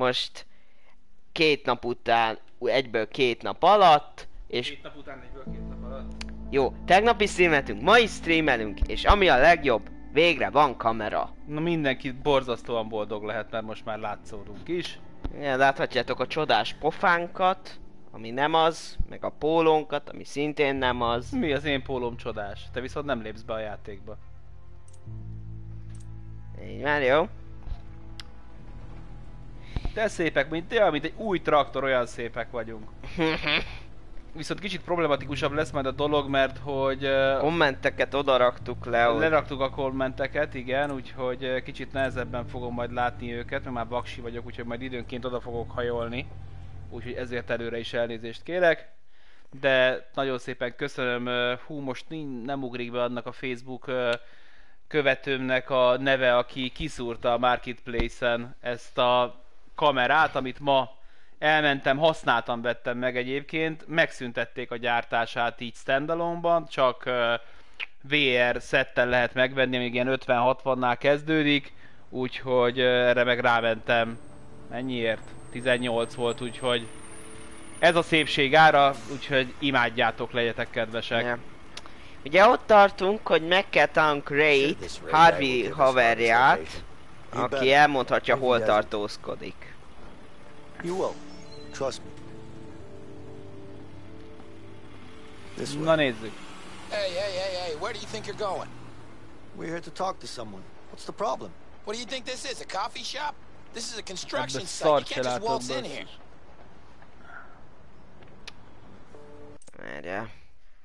most két nap után, egyből két nap alatt, és Két nap után egyből két nap alatt. jó, tegnap is streameltünk, ma is streamelünk, és ami a legjobb, végre van kamera. Na mindenki borzasztóan boldog lehet, mert most már látszódunk is. Ja, láthatjátok a csodás pofánkat, ami nem az, meg a pólónkat, ami szintén nem az. Mi az én pólóm csodás? Te viszont nem lépsz be a játékba. Így már jó. Te szépek, mint te, mint egy új traktor, olyan szépek vagyunk. Viszont kicsit problematikusabb lesz majd a dolog, mert hogy Kommenteket odaraktuk le, hogy leraktuk a kommenteket, igen, úgyhogy kicsit nehezebben fogom majd látni őket, mert már baksi vagyok, úgyhogy majd időnként oda fogok hajolni. Úgyhogy ezért előre is elnézést kérek. De nagyon szépen köszönöm, hú most nem ugrik be annak a Facebook követőmnek a neve, aki kiszúrta a Marketplace-en ezt a kamerát, amit ma elmentem, használtam, vettem meg egyébként, megszüntették a gyártását így standalone-ban, csak VR szetten lehet megvenni, amíg ilyen 50-60-nál kezdődik, úgyhogy erre meg rámentem. Mennyiért? 18 volt, úgyhogy ez a szépség ára, úgyhogy imádjátok, legyetek kedvesek. Ja. Ugye ott tartunk, hogy meg kell találnunk Ray, Harvey haverját, aki elmondhatja, hol tartózkodik. You will. Trust me. This way. Na nézzük. Hey, hey, hey, hey, where do you think you're going? We're here to talk to someone. What's the problem? What do you think this is, a coffee shop? This is a construction site. You can't just waltz in here. Várjál.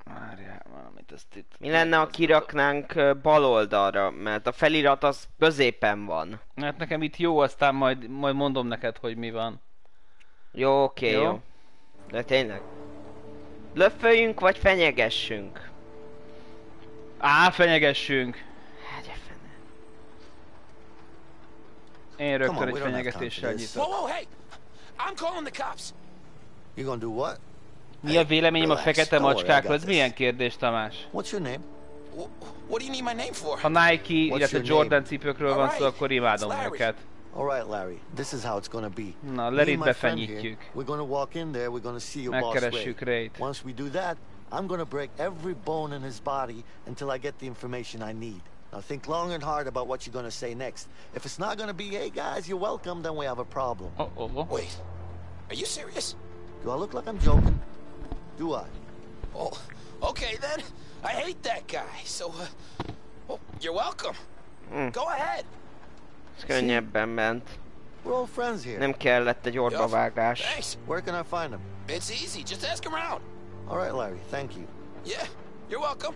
Várjál, valamit ezt itt... Mi lenne, ha kiraknánk bal oldalra, mert a felirat az középen van. Hát nekem itt jó, aztán majd, majd mondom neked, hogy mi van. Jó, oké, Jó. jó. De tényleg. Löfföljünk, vagy fenyegessünk? Á, fenyegessünk! Hát. Én rögtön egy fenyegetéssel. Whoa, nyitok. whoa, hey! I'm calling the cops. You gonna do what? Mi a véleményem a fekete macskákról? Ez milyen kérdés, Tamás? What's your name? Wh- What do you need my name for? Ha Nike, illetve Jordan cipőkről van szó, akkor imádom őket. All right, Larry. This is how it's gonna be. Na, Me Lerit and my here, befenyítjük. We're gonna walk in there. We're gonna see your boss Megkeressük Ray. Ray-t. Once we do that, I'm gonna break every bone in his body until I get the information I need. Now think long and hard about what you're gonna say next. If it's not gonna be, hey guys, you're welcome, then we have a problem. Oh, oh. Wait, are you serious? Do I look like I'm joking? Do I? Oh, okay then. I hate that guy, so, uh, well, you're welcome. Mm. Go ahead. Ez könnyebben ment. Nem kellett egy orbavágás. Thanks. Where can I find him? It's easy. Just ask around. All right, Larry. Thank you. Yeah, you're welcome.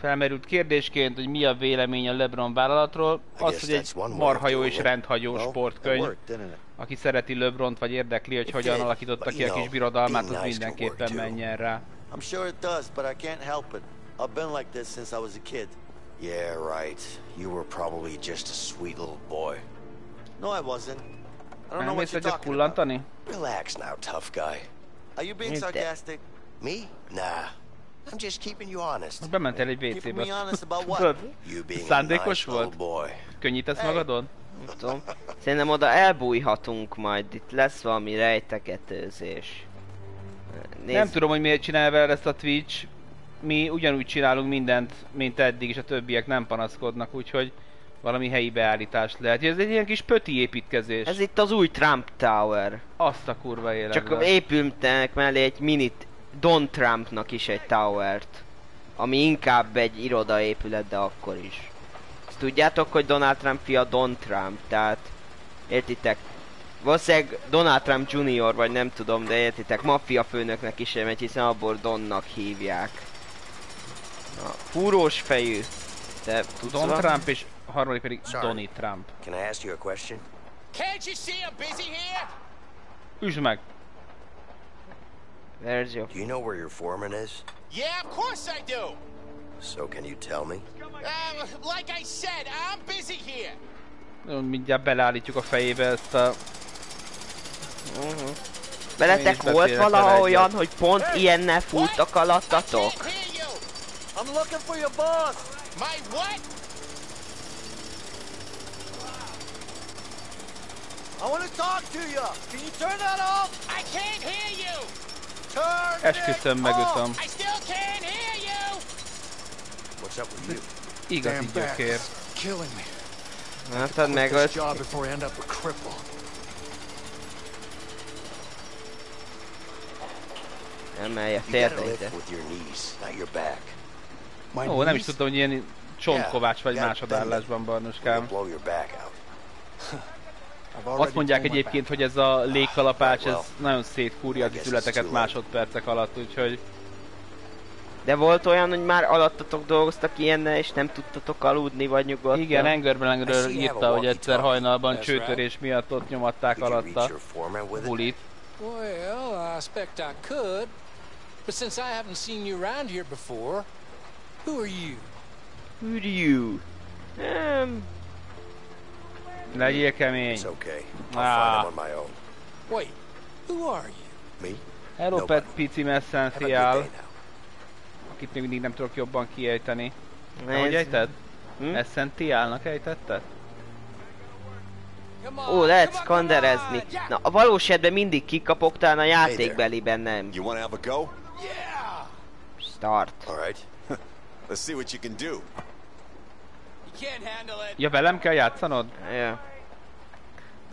Felmerült kérdésként, hogy mi a vélemény a LeBron vállalatról. Az, hogy egy marha jó és rendhagyó sportkönyv. Aki szereti LeBront, vagy érdekli, hogy hogyan alakította ki a kis birodalmát, az mindenképpen menjen rá. I'm sure it does, but I can't help it. I've been like this since I was a kid. Yeah, right. You were probably just a sweet little boy. No, I wasn't. I don't know Nem what you're talking about. Relax now, tough guy. Are you being sarcastic? Me? Nah. I'm just keeping you honest. Bementél egy Keeping me WC-be. honest about what? Tudod, You being a Szándékos nice volt? little boy. Könnyítesz magadon? Nem tudom. Szerintem oda elbújhatunk majd, itt lesz valami rejtegetőzés. Nézd, Nem tudom, hogy miért csinálja vele ezt a Twitch. Mi ugyanúgy csinálunk mindent, mint eddig, és a többiek nem panaszkodnak, úgyhogy valami helyi beállítást lehet. Ez egy ilyen kis pöti építkezés. Ez itt az új Trump Tower. Azt a kurva életben. Csak épültek mellé egy minit Don Trumpnak is egy towert. Ami inkább egy irodaépület, de akkor is. Ezt tudjátok, hogy Donald Trump fia Don Trump, tehát értitek? Valószínűleg Donald Trump Junior, vagy nem tudom, de értitek, maffia főnöknek is megy, hiszen abból Donnak hívják. Na, fúrós fejű. Te tudsz Don valami? Trump és a harmadik pedig Sorry. Donny Trump. Can I ask you a question? Can't you see I'm busy here? Üsd meg! There's your... Do you know where your foreman is? Yeah, of course I do. So can you tell me? Um, like I said, I'm busy here. Mindjárt beleállítjuk a fejébe ezt a... Veletek Én is volt valaha olyan, hogy pont ilyennel futtak alattatok? Can't hear you. I'm looking for your boss. My what? I want to talk to you. Can you turn that off? I can't hear you! Turn Esküszöm it megütöm. I still can't hear you! What's up with you? Igazi Damn back gyökér. is killing me. Látod, This megölt. job before I end up a cripple. Emelje You gotta félre lift ide. with your knees, not your back. Ó, nem is tudtam, hogy ilyen csontkovács vagy másodállásban, Barnuskám. Azt mondják egyébként, hogy ez a légkalapács, ez nagyon szétkúrja too late. másodpercek alatt, úgyhogy De volt olyan, hogy már alattatok dolgoztak ilyennel, és nem tudtatok aludni, vagy nyugodtan? igen, have írta, a hogy egyszer hajnalban csőtörés miatt ott nyomatták alatta bulit. Well, I expect I could. But since I haven't seen you around here before, who are you? Who do you? Um, Legyél kemény. It's okay. I'll Ah. find him on my own. Wait, who are you? Me? Hello, Nobody. Pet Pici now. akit még mindig nem tudok jobban kiejteni. Na, hogy ejted? Hm? Essentialnak ejtetted? Ó, lehet skanderezni. Na, a valós esetben mindig kikapok, talán a játékbeliben nem. You want to have a go? Start. All right. Let's see what you can do. You can't handle it. Ja, velem kell játszanod? Ja.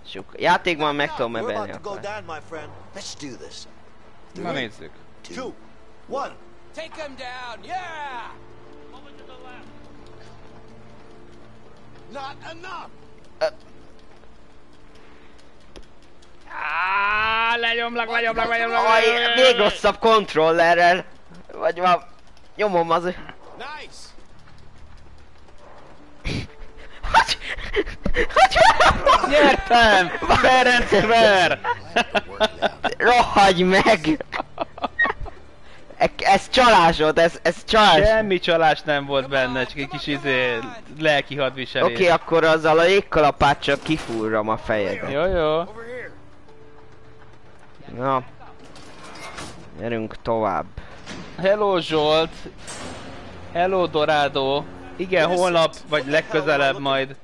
Sok. Játékban meg tudom emelni akkor. Na nézzük. Two, one. Take him down, yeah! Not enough. Á, lenyomlak, lenyomlak, lenyomlak, Aj, még rosszabb kontrollerrel. Vagy van. Nyomom az... Nice! Hogy? Hogy? Nyertem! Ferenc Ver! Rohagy meg! E- Ez csalásod, ez, ez csalás. Semmi csalás nem volt benne, csak egy kis izé lelki hadviselés. Oké, akkor azzal a légkalapáccsal kifúrram a fejedre. Jó, jó. Na. Gyerünk tovább. Hello Zsolt! Hello Dorado! Igen, holnap vagy legközelebb majd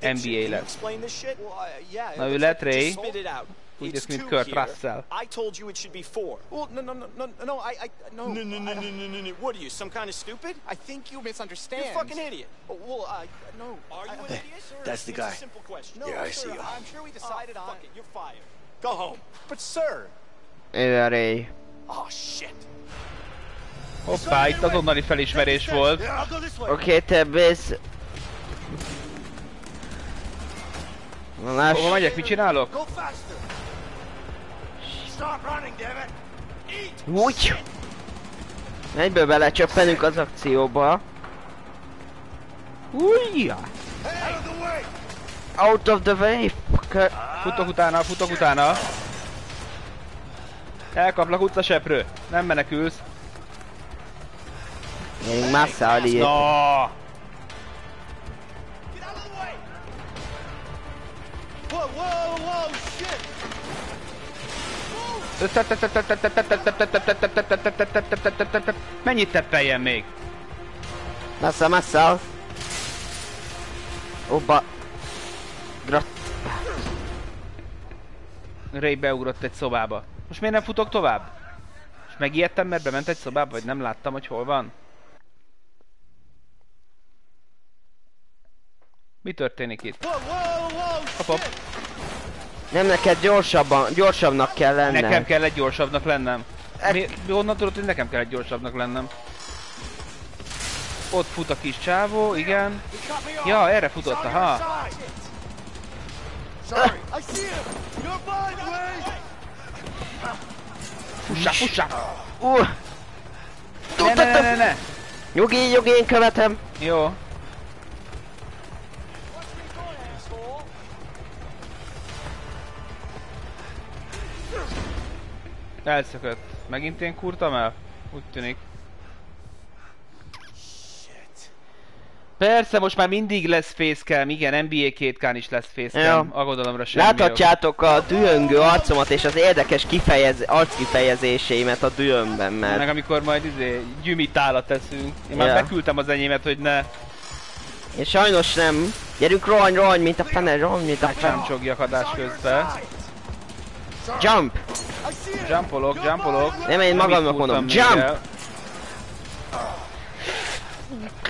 NBA lesz. Na ő lett Ray. Úgy néz mint Kurt. Russell. I told you it should be four. Well, no, no, no, no, no, I, I, no. No, no, no, no, no, no, no. What are you, some kind of stupid? I think you misunderstand. You're a fucking idiot. Oh, well, I, no. Are you an idiot? Sir, That's the it's guy. a simple question. No, Yeah, I see you. I'm sure we decided on. Fuck it, you're fired. Go home. But sir. A Ray. Oh shit. Hoppá, itt azonnali felismerés volt. Oké, te bész. Na láss. Hova megyek, mit csinálok? Go faster. Stop running, damn it. Úgy. Egyből belecsöppenünk az akcióba. Újja. Out of the way. Out of the way, fucker. Futok utána, futok utána. Elkaplak utcaseprő. Nem menekülsz. Gyerünk Massa Ali. No! Mennyit teppeljen még? Massa, Massa. Oba. Grat. Ray beugrott egy szobába. Most miért nem futok tovább? És megijedtem, mert bement egy szobába, vagy nem láttam, hogy hol van? Mi történik itt? Hop, hop. Nem neked gyorsabban, gyorsabbnak kell lenned. Nekem kell egy gyorsabbnak lennem. Mi, mi honnan tudod, hogy nekem kell egy gyorsabbnak lennem? Ott fut a kis csávó, igen. Ja, erre futott, aha. Ray. Fussá, fussá! Uh. Ne, ne, ne, ne, ne! Nyugi, nyugi, én követem. Jó. Elszökött. Megint én kurtam el? Úgy tűnik. Persze, most már mindig lesz facecam, igen, NBA 2K-n is lesz facecam, Ja. aggodalomra semmi ok. Láthatjátok a dühöngő arcomat és az érdekes kifejez, arckifejezéseimet a dühömben, Meg mert... amikor majd izé gyümi tálat teszünk. Én már Ja. beküldtem az enyémet, hogy ne És sajnos nem. Gyerünk, rohanj, rohanj, mint a fene, rohanj, mint a fene. csogjak adás közben. Jump! Jumpolok, jumpolok. Nem, én magamnak mondom, jump!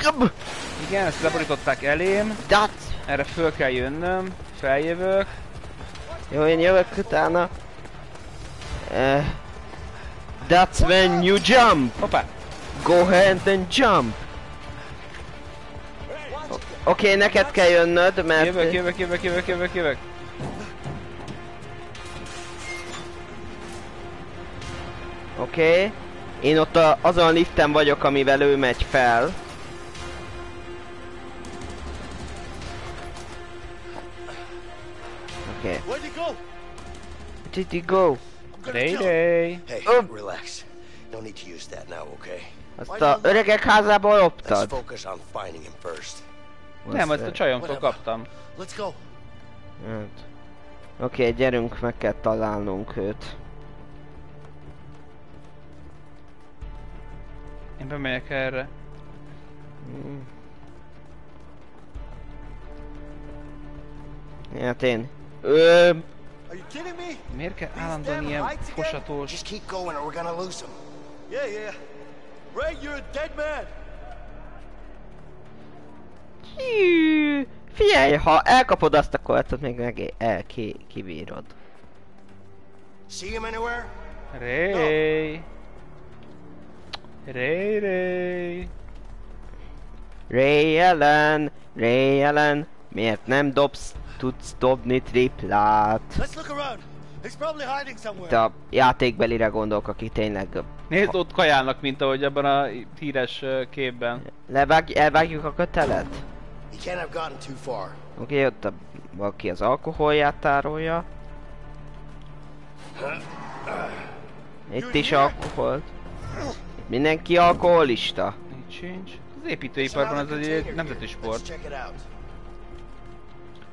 Kab! Igen, ezt leborították elém. Dat! Erre föl kell jönnöm. Feljövök. Jó, én jövök utána. Uh, that's when you jump! Hoppá! Go ahead and jump! Oké, okay, neked kell jönnöd, mert... Jövök, jövök, jövök, jövök, jövök, jövök. Oké. Okay. Én ott a, azon a liften vagyok, amivel ő megy fel. Oké. Okay. Where'd he go? Did he go? Day day. Hey, Oh. relax. No need to use that now, okay? Azt a öregek Let's loptad? Nem, Azt, ezt a csajomtól kaptam. Let's go. Oké, okay, gyerünk, meg kell találnunk őt. Én bemegyek erre. Mm. Hát én... Ö, Are you kidding me? Miért kell állandóan ilyen fosatós? Just keep going or we're gonna lose him. Yeah, yeah. Ray, you're a dead man. Hű, Figyelj, ha elkapod azt a koltot, még meg el ki, kibírod. See him anywhere? Ray. Ray, Ray. Ray Ellen, Ray Ellen, miért nem dobsz, tudsz dobni triplát? Let's look around. He's probably hiding somewhere. Itt a játékbelire gondolok, aki tényleg... Nézd, ott kajálnak, mint ahogy abban a híres képben. Levág, elvágjuk a kötelet? He can't have gotten too far. Oké, okay, ott a, valaki az alkoholját tárolja. Itt is alkoholt. Mindenki alkoholista. Nincs. Az építőiparban az egy nemzeti sport. check it out.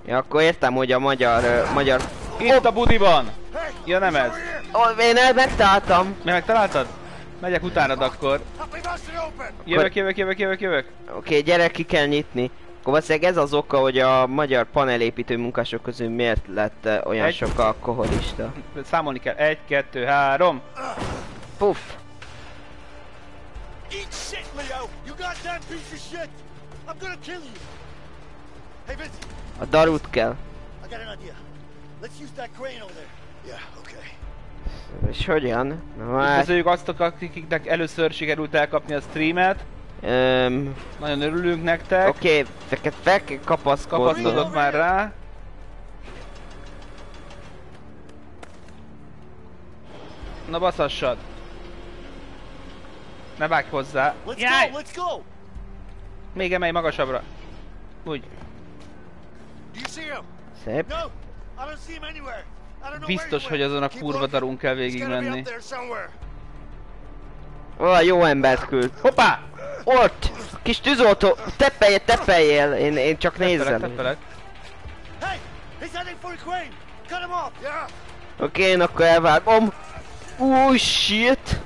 Ja, akkor értem, hogy a magyar... ö, magyar... Itt a budiban! Ja nem ez. Ó, én el megtaláltam. Mi megtaláltad? Megyek utánad akkor. Open. Jövök, jövök, jövök, jövök, jövök. Oké, okay, gyere, ki kell nyitni. Akkor valószínűleg ez az oka, hogy a magyar panelépítő munkások közül miért lett olyan Egy. sok alkoholista. Számolni kell. Egy, kettő, három. Puff! Eat shit, Leo. You goddamn piece of shit. I'm gonna kill you. Hey, Vince. A darut kell. I got an idea. Let's use that crane over there. Yeah, okay. És hogyan? Üdvözöljük azt, akiknek először sikerült elkapni a streamet. öm, Nagyon örülünk nektek. Oké, okay, feket fel kell kapaszkodni. Kapaszkodok már rá. Na baszassad. Ne vágj hozzá. Let's Jaj! go. Let's go. Még emelj magasabbra. Úgy. Szép. No. Biztos, hogy azon a kurva looking. darun kell there somewhere. Ó, jó embert küld. Hoppá! Ott! Kis tűzoltó! Teppeljél, teppeljél! Én, én csak Teppelek, nézem. teppelek. Yeah. Oké, én akkor elvágom. Új, shit!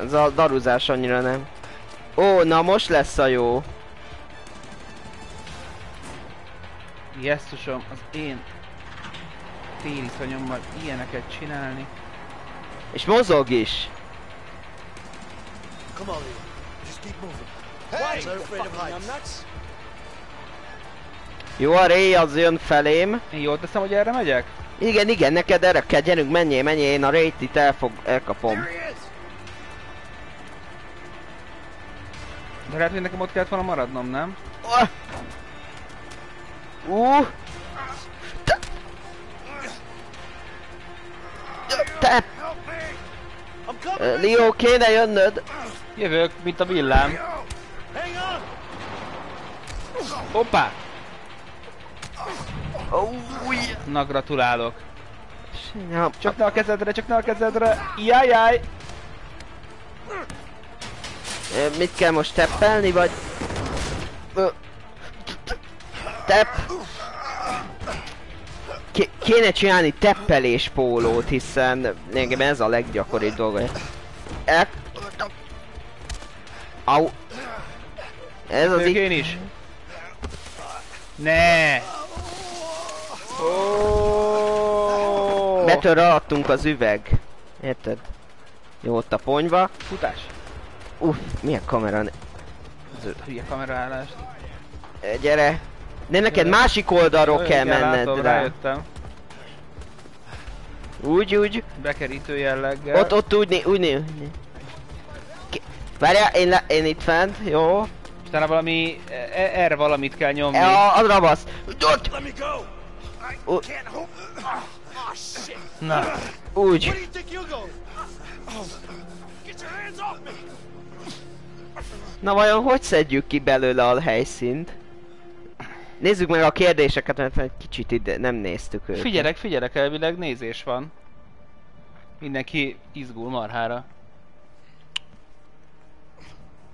Ez a daruzás annyira nem. Ó, na most lesz a jó. Jesszusom, az én tériszonyommal ilyeneket csinálni. És mozog is. Come on. Just keep moving. Hey, they're afraid of heights. Jó, a Ray az jön felém. Én jól teszem, hogy erre megyek? Igen, igen, neked erre kell, gyerünk, menjél, menjél, én a Ray-t itt elfog, elkapom. De lehet, hogy nekem ott kellett volna maradnom, nem? Uh! Te- Leo, kéne jönnöd. Jövök, mint a villám. Hoppá! Oh, Na, gratulálok. Csak ne a kezedre, csak ne a kezedre. Jajjaj! Mit kell most teppelni, vagy... Tepp... Ké- kéne csinálni teppelés pólót, hiszen engem ez a leggyakoribb dolga. El... Au! Ez az én is. Ne! Betör alattunk az üveg. Érted? Jó, ott a ponyva. Futás! Uff, milyen kamera... ne- Hülye kameraállás. Ö, Gyere! De neked másik oldalról kell Igen, menned látom, rá. rájöttem. Úgy, úgy. Bekerítő jelleggel. Ott, ott úgy, né, úgy, né, úgy né. Várjál, én, le, én itt fent, jó. És utána valami... e- erre valamit kell nyomni. E, a, a rabasz. Ott, Let me Na vajon hogy szedjük ki belőle a helyszínt? Nézzük meg a kérdéseket, mert egy kicsit ide nem néztük őket. Figyelek, figyelek, elvileg nézés van. Mindenki izgul marhára.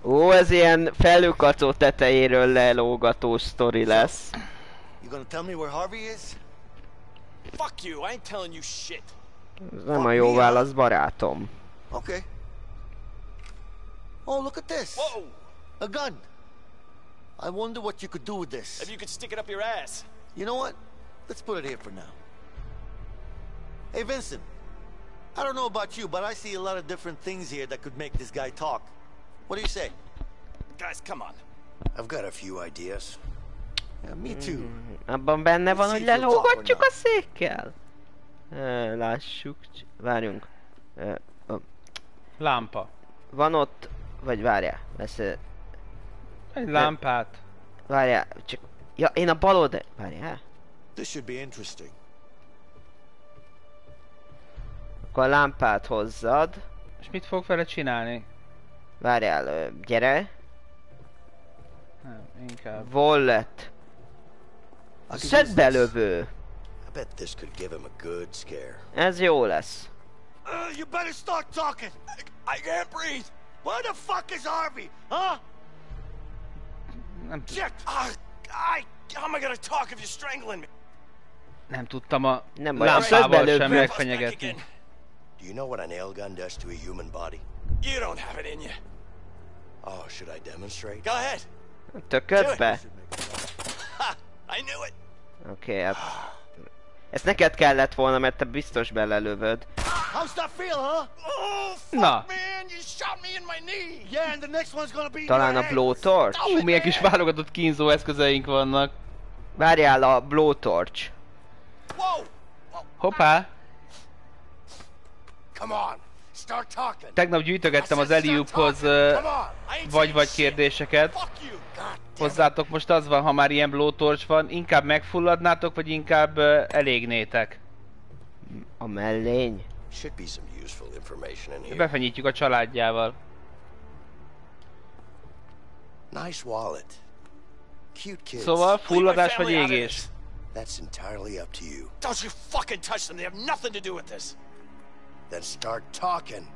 Ó, ez ilyen felőkacó tetejéről lelógató sztori lesz. You gonna tell me where Harvey is? Fuck you. I ain't telling you shit. Ez nem a jó válasz, barátom. Okay. Oh, look at this. Whoa. A gun. I wonder what you could do with this. If you could stick it up your ass. You know what? Let's put it here for now. Hey, Vincent. I don't know about you, but I see a lot of different things here that could make this guy talk. What do you say? Guys, come on. I've got a few ideas. Yeah, me too. Mm-hmm. Ah, Abban benne van, hogy Szívjuk lelógatjuk akkor a székkel? Ö, lássuk, várjunk. Ö, ö, Lámpa. van ott, vagy várjál, lesz, Egy lámpát. várjál, csak, ja, én a bal oldal, várjál, This should be interesting. akkor a lámpát hozzad, És mit fog vele csinálni? várjál, gyere, Nem, inkább. wallet, I belövő, I a scare. ez jó lesz. Uh, you better start talking. I can't breathe. Where the fuck is Harvey? Huh? Nem, Shit. Ah, I. How am I gonna talk if you're strangling me? nem tudtam a Nem baj, a lámpával sem megfenyegetni. Do you know what a nail gun does to a human body? You don't have it in you. Oh, should I demonstrate? Go ahead. Tököd be? Ha! I knew it. Oké, hát... Ezt neked kellett volna, mert te biztos belelövöd. How's that feel, huh? Oh, fuck, Na. man! You shot me in my knee. Yeah, and the next one's gonna be in Talán a blowtorch? Ú, milyen kis válogatott kínzó eszközeink vannak. Várjál a blowtorch. Hoppá! Come on, start talking. Tegnap gyűjtögettem az. I ain't vagy-vagy kérdéseket. Hozzátok most az van, ha már ilyen blowtorch van, inkább megfulladnátok, vagy inkább uh, elégnétek? A mellény. Befenyítjük a családjával. Nice wallet. Cute kids. Szóval fulladás vagy égés? That's entirely up to you. Don't you fucking touch them. They have nothing to do with this. Then start talking.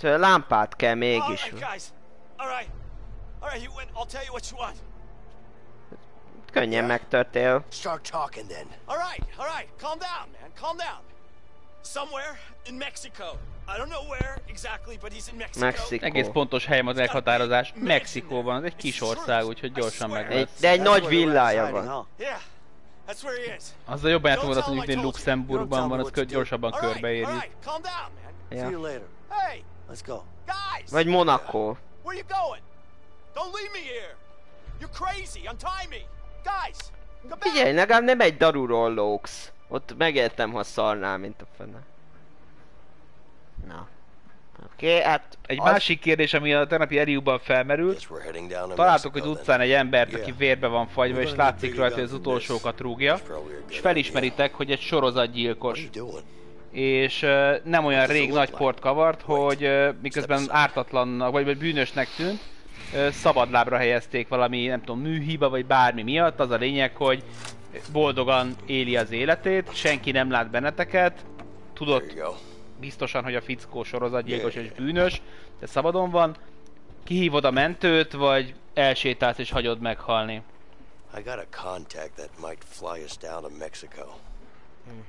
Lámpát kell mégis. All right, guys. All right. All right, you win. I'll tell you what you want. Könnyen megtörtél. Start talking then. All right, all right. Calm down, man. Calm down. Somewhere in Mexico. I don't know where exactly, but he's in Mexico. Mexikó. Egész pontos helyem az meghatározás. Mexikóban, ez egy kis ország, úgyhogy gyorsan meg lesz. de egy That's nagy villája van. huh? Yeah, that's where he is. Azzal jobban mondani, I hogy you. Luxemburgban van, az gyorsabban All right, all körbeéri. right. Calm down, man. See Ja. you later. Hey, Let's go. guys. Vagy Monaco. Where you going? Don't leave me here. You're crazy. Untie me. Guys, come back. Figyelj, legalább nem egy daruról lógsz. Ott megértem, ha szarnál, mint a fene. Na. Oké, okay, hát... Egy az- másik kérdés, ami a tegnapi Eliuban felmerült, Guess we're heading down to találtok egy utcán egy embert, aki vérbe van fagyva, és látszik rajta, hogy az utolsókat rúgja, és felismeritek, hogy egy sorozatgyilkos. és ö, nem olyan rég nagy port kavart, hogy ö, miközben ártatlannak, vagy, vagy bűnösnek tűnt, szabadlábra helyezték valami, nem tudom, műhiba, vagy bármi miatt. Az a lényeg, hogy boldogan éli az életét, senki nem lát benneteket, go. biztosan, hogy a fickó sorozatgyilkos és bűnös, de szabadon van. Kihívod a mentőt, vagy elsétálsz és hagyod meghalni. I got a contact that might fly us down to Mexico.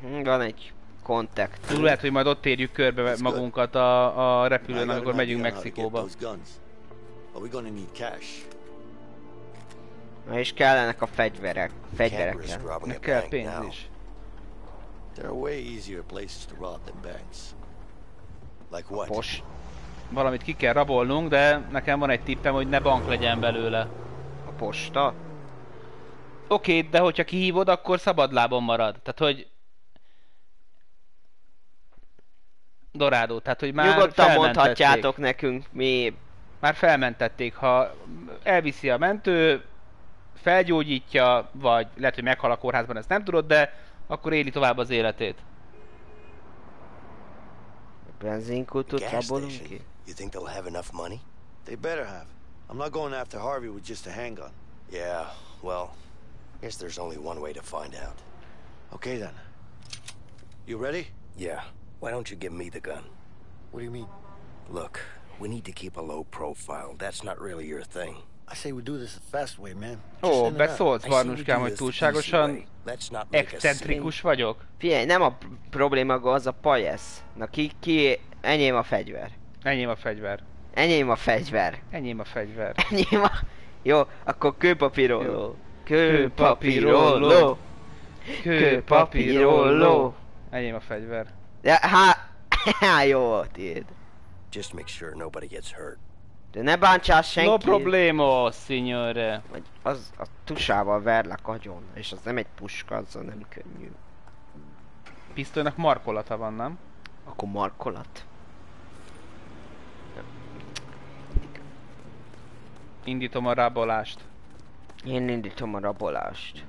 Mhm, Van egy kontakt. Lehet, hogy majd ott érjük körbe magunkat a, a repülőn, amikor megyünk Mexikóba. But we're gonna need cash. Na és kellenek a fegyverek. Kell. a Meg kell pénz is. There are way easier places to rob than banks. Like what? Pos. Valamit ki kell rabolnunk, de nekem van egy tippem, hogy ne bank legyen belőle. A posta. Oké, de hogyha kihívod, akkor szabadlábon marad. Tehát, hogy... Dorádó, tehát, hogy már Nyugodtan mondhatjátok nekünk, mi... Már felmentették, ha elviszi a mentő, felgyógyítja, vagy lehet, hogy meghal a kórházban, ezt nem tudod, de akkor éli tovább az életét. Benzinkultot rabolunk ki? You think they'll have enough money? They better have. I'm not going after Harvey with just a handgun. Yeah, well, guess there's only one way to find out. Okay then. You ready? Yeah, why don't you give me the gun? What do you mean? Look, we need to keep a low profile. That's not really your thing. I say we do this the fast way, man. Ó, we Varnuskám, hogy túlságosan excentrikus vagyok. Figyelj, nem a pr- probléma az a pajesz. Na ki, ki, enyém a fegyver. Enyém a fegyver. Enyém a fegyver. Enyém a fegyver. Enyém a... Jó, akkor kőpapírolló. Kőpapírolló. Kőpapírolló. Enyém a fegyver. Ja, há... há, jó, tiéd. Just make sure nobody gets hurt. De ne bántsál senki. No problemo, signore. Vagy az a tusával verlek agyon. És az nem egy puska, az nem könnyű. Pisztolynak markolata van, nem? Akkor markolat. Indítom a rabolást. Én indítom a rabolást.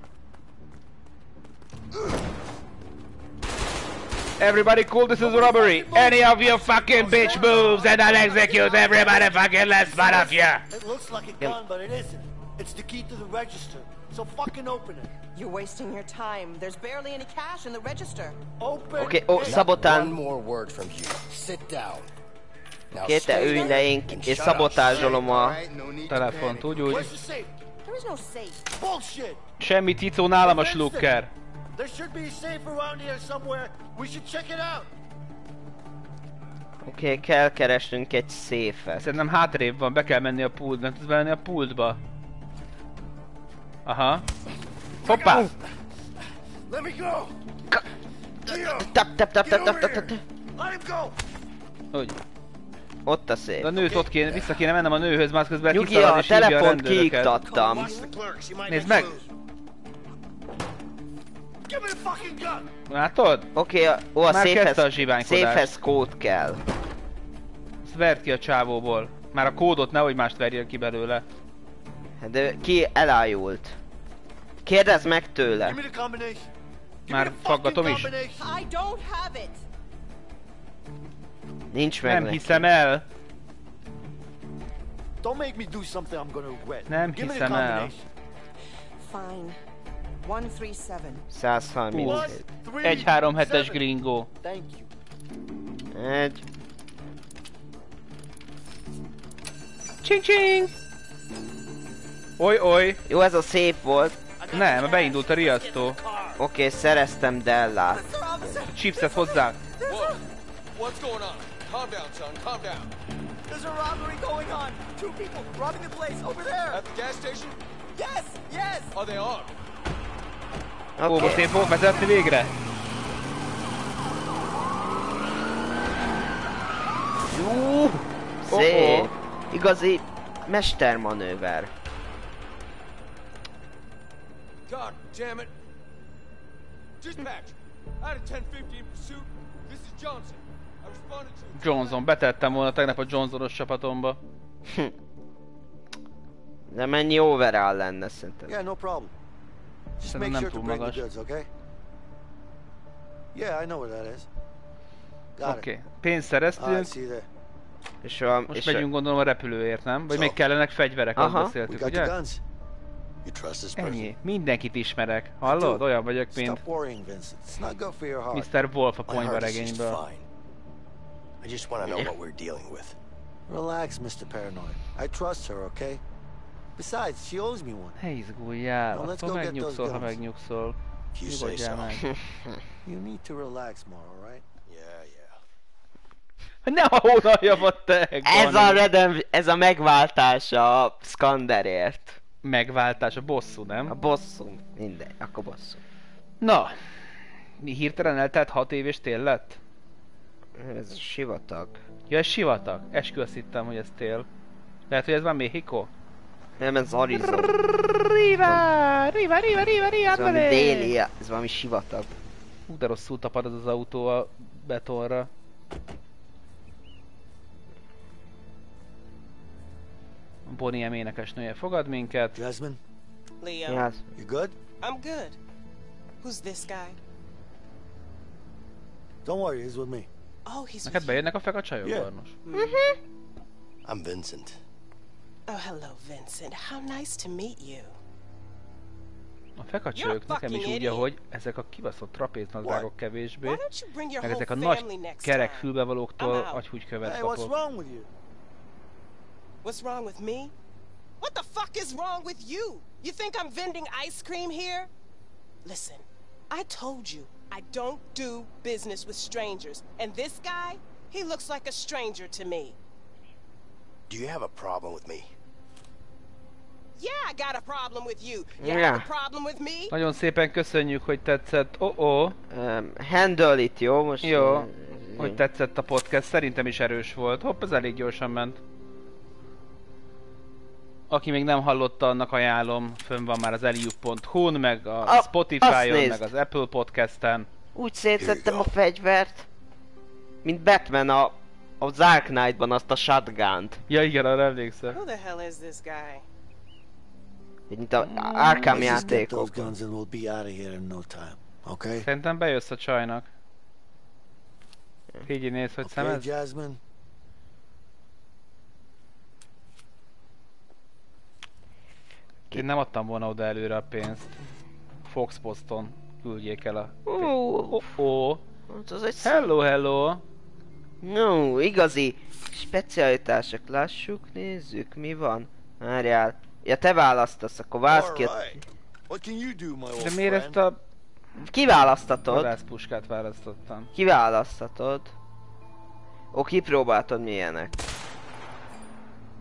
Everybody cool, this is robbery. Any of you fucking bitch moves and I'll execute every motherfucking last one of you. It looks like a gun, but it isn't. It's the key to the register. So fucking open it. You're wasting your time. There's barely any cash in the register. Open Oké, ó, it. One more word from you. Sit down. Now Oké, te ülj le, én and és shut up. szabotázsolom a... Telefont, úgy, úgy. Semmi cicó nálam a slukker. There should be a safe around here somewhere. We should check it out. Oké, kell keresnünk egy széfet. Szerintem hátrébb van, be kell menni a pult, nem tudsz bemenni a pultba. Aha. Hoppá! Let me go. Tap, tap, tap, tap, tap, tap, tap. Let him go. Hogy? Ott a szép. De a nőt ott kéne, vissza kéne mennem a nőhöz, már közben Nyugi, a telefont kiiktattam. Nézd meg! Látod? Oké, a- ó, a Már széfhez, a széfhez kód kell. Ezt ki a csávóból. Már a kódot nehogy mást verjél ki belőle. Hát De ki elájult. Kérdezd meg tőle. Már faggatom is. Nincs meg Nem neki. hiszem el. Don't make me do something I'm gonna regret. Nem Give hiszem el. Fine. 137. 137. Three, 1-3-7-es seven. gringó. Thank you. Egy. Csing csing! Oly oly! Jó, ez a szép volt. Nem, beindult a riasztó. Oké, szereztem Dellát. Chipset hozzá. What's going on? Calm down, son. Calm down. There's a robbery going on. Two people robbing the place over there. At the gas station? Yes, yes. Oh, they are. Ó, most én fogok vezetni végre? Jú, Szép. Igazi mestermanőver. God damn it. Dispatch. Out of 1050 in pursuit. This is Johnson. I responded to Johnson, betettem volna tegnap a Johnsonos csapatomba. De mennyi overall lenne szerinted? Yeah, no problem. Szerintem make nem sure to túl bring the magas. goods, okay? Yeah, I know where that is. Got Oké, it. pénzt szereztünk. És a... Most és a- megyünk gondolom a repülőért, nem? Vagy Szóval- még kellenek fegyverek, azt Aha. We beszéltük, ugye? guns. You trust this person? Ennyi. Mindenkit ismerek. Hallod? Olyan vagyok, mint Stop worrying, Vincent. It's not good for your heart. Mr. Wolf a My heart is just ponyvaregényből. fine. I just want to know what we're dealing with. Relax, Mr. Paranoid. I trust her, okay? Besides, she owes me one. Ne izguljál, go get megnyugszol, those ha guns. megnyugszol. If you say Nyugodjál so. meg. You need to relax more, alright? Yeah, yeah. Ne hónalja a te, Ez a redem, ez a megváltás a Skanderért. Megváltás, a bosszú, nem? A bosszú. Mindegy, akkor bosszú. Na, mi hirtelen eltelt 6 év és tél lett? Ez sivatag. Ja, ez sivatag. Eskü azt hittem, hogy ez tél. Lehet, hogy ez már México? Nem, ez Arizona. Riva, riva, riva, riva, riva, Ez valami déli, ez valami sivatag. Hú, de rosszul tapad az az autó a betonra. Bonnie M énekesnője fogad minket. Jasmine, Leo. Yes. you good? I'm good. Who's this guy? Don't worry, he's with me. Oh, he's Neked with you. bejönnek a fekacsajok, Yeah. Barnos? I'm Vincent. Oh, hello, Vincent. How nice to meet you. A fekacsajok You're nekem is fucking úgy, idiot. ahogy ezek a kibaszott trapéznadrágok kevésbé, Why don't you bring your meg ezek a nagy family next kerek time? fülbevalóktól I'm out. agyhúgykövet Hey, what's wrong with you? What's wrong with me? What the fuck is wrong with you? You think I'm vending ice cream here? Listen, I told you I don't do business with strangers, and this guy, he looks like a stranger to me. Do you have a problem with me? Yeah, I got a problem with you. You have Yeah. a problem with me? Nagyon szépen köszönjük, hogy tetszett. Oh -oh. Um, handle it, jó? Most... Jó, uh, hogy tetszett a podcast. Szerintem is erős volt. Hopp, ez elég gyorsan ment. Aki még nem hallotta, annak ajánlom. Fönn van már az eliup.hu-n, meg a A- azt Spotify-on, meg az Apple Podcast-en. Úgy szétszettem a fegyvert, mint Batman a, a Dark Knight-ban azt a shotgun-t. Ja igen, arra emlékszem. Who the hell is this guy? Mint a Arkham játékok. Okay? Szerintem bejössz a csajnak. Így néz, hogy Okay, szemez. Jasmine? Én nem adtam volna oda előre a pénzt. Fox Poston küldjék el a... Ó, Oh, oh. az egy Hello, hello! No, igazi specialitások. Lássuk, nézzük, mi van. Várjál. Ja, te választasz, akkor válasz ki. a- Alright. What can you do, my old De miért ezt a Kiválasztatod. vadászpuskát választottam? Kiválasztatod. Ó, kipróbáltad milyenek.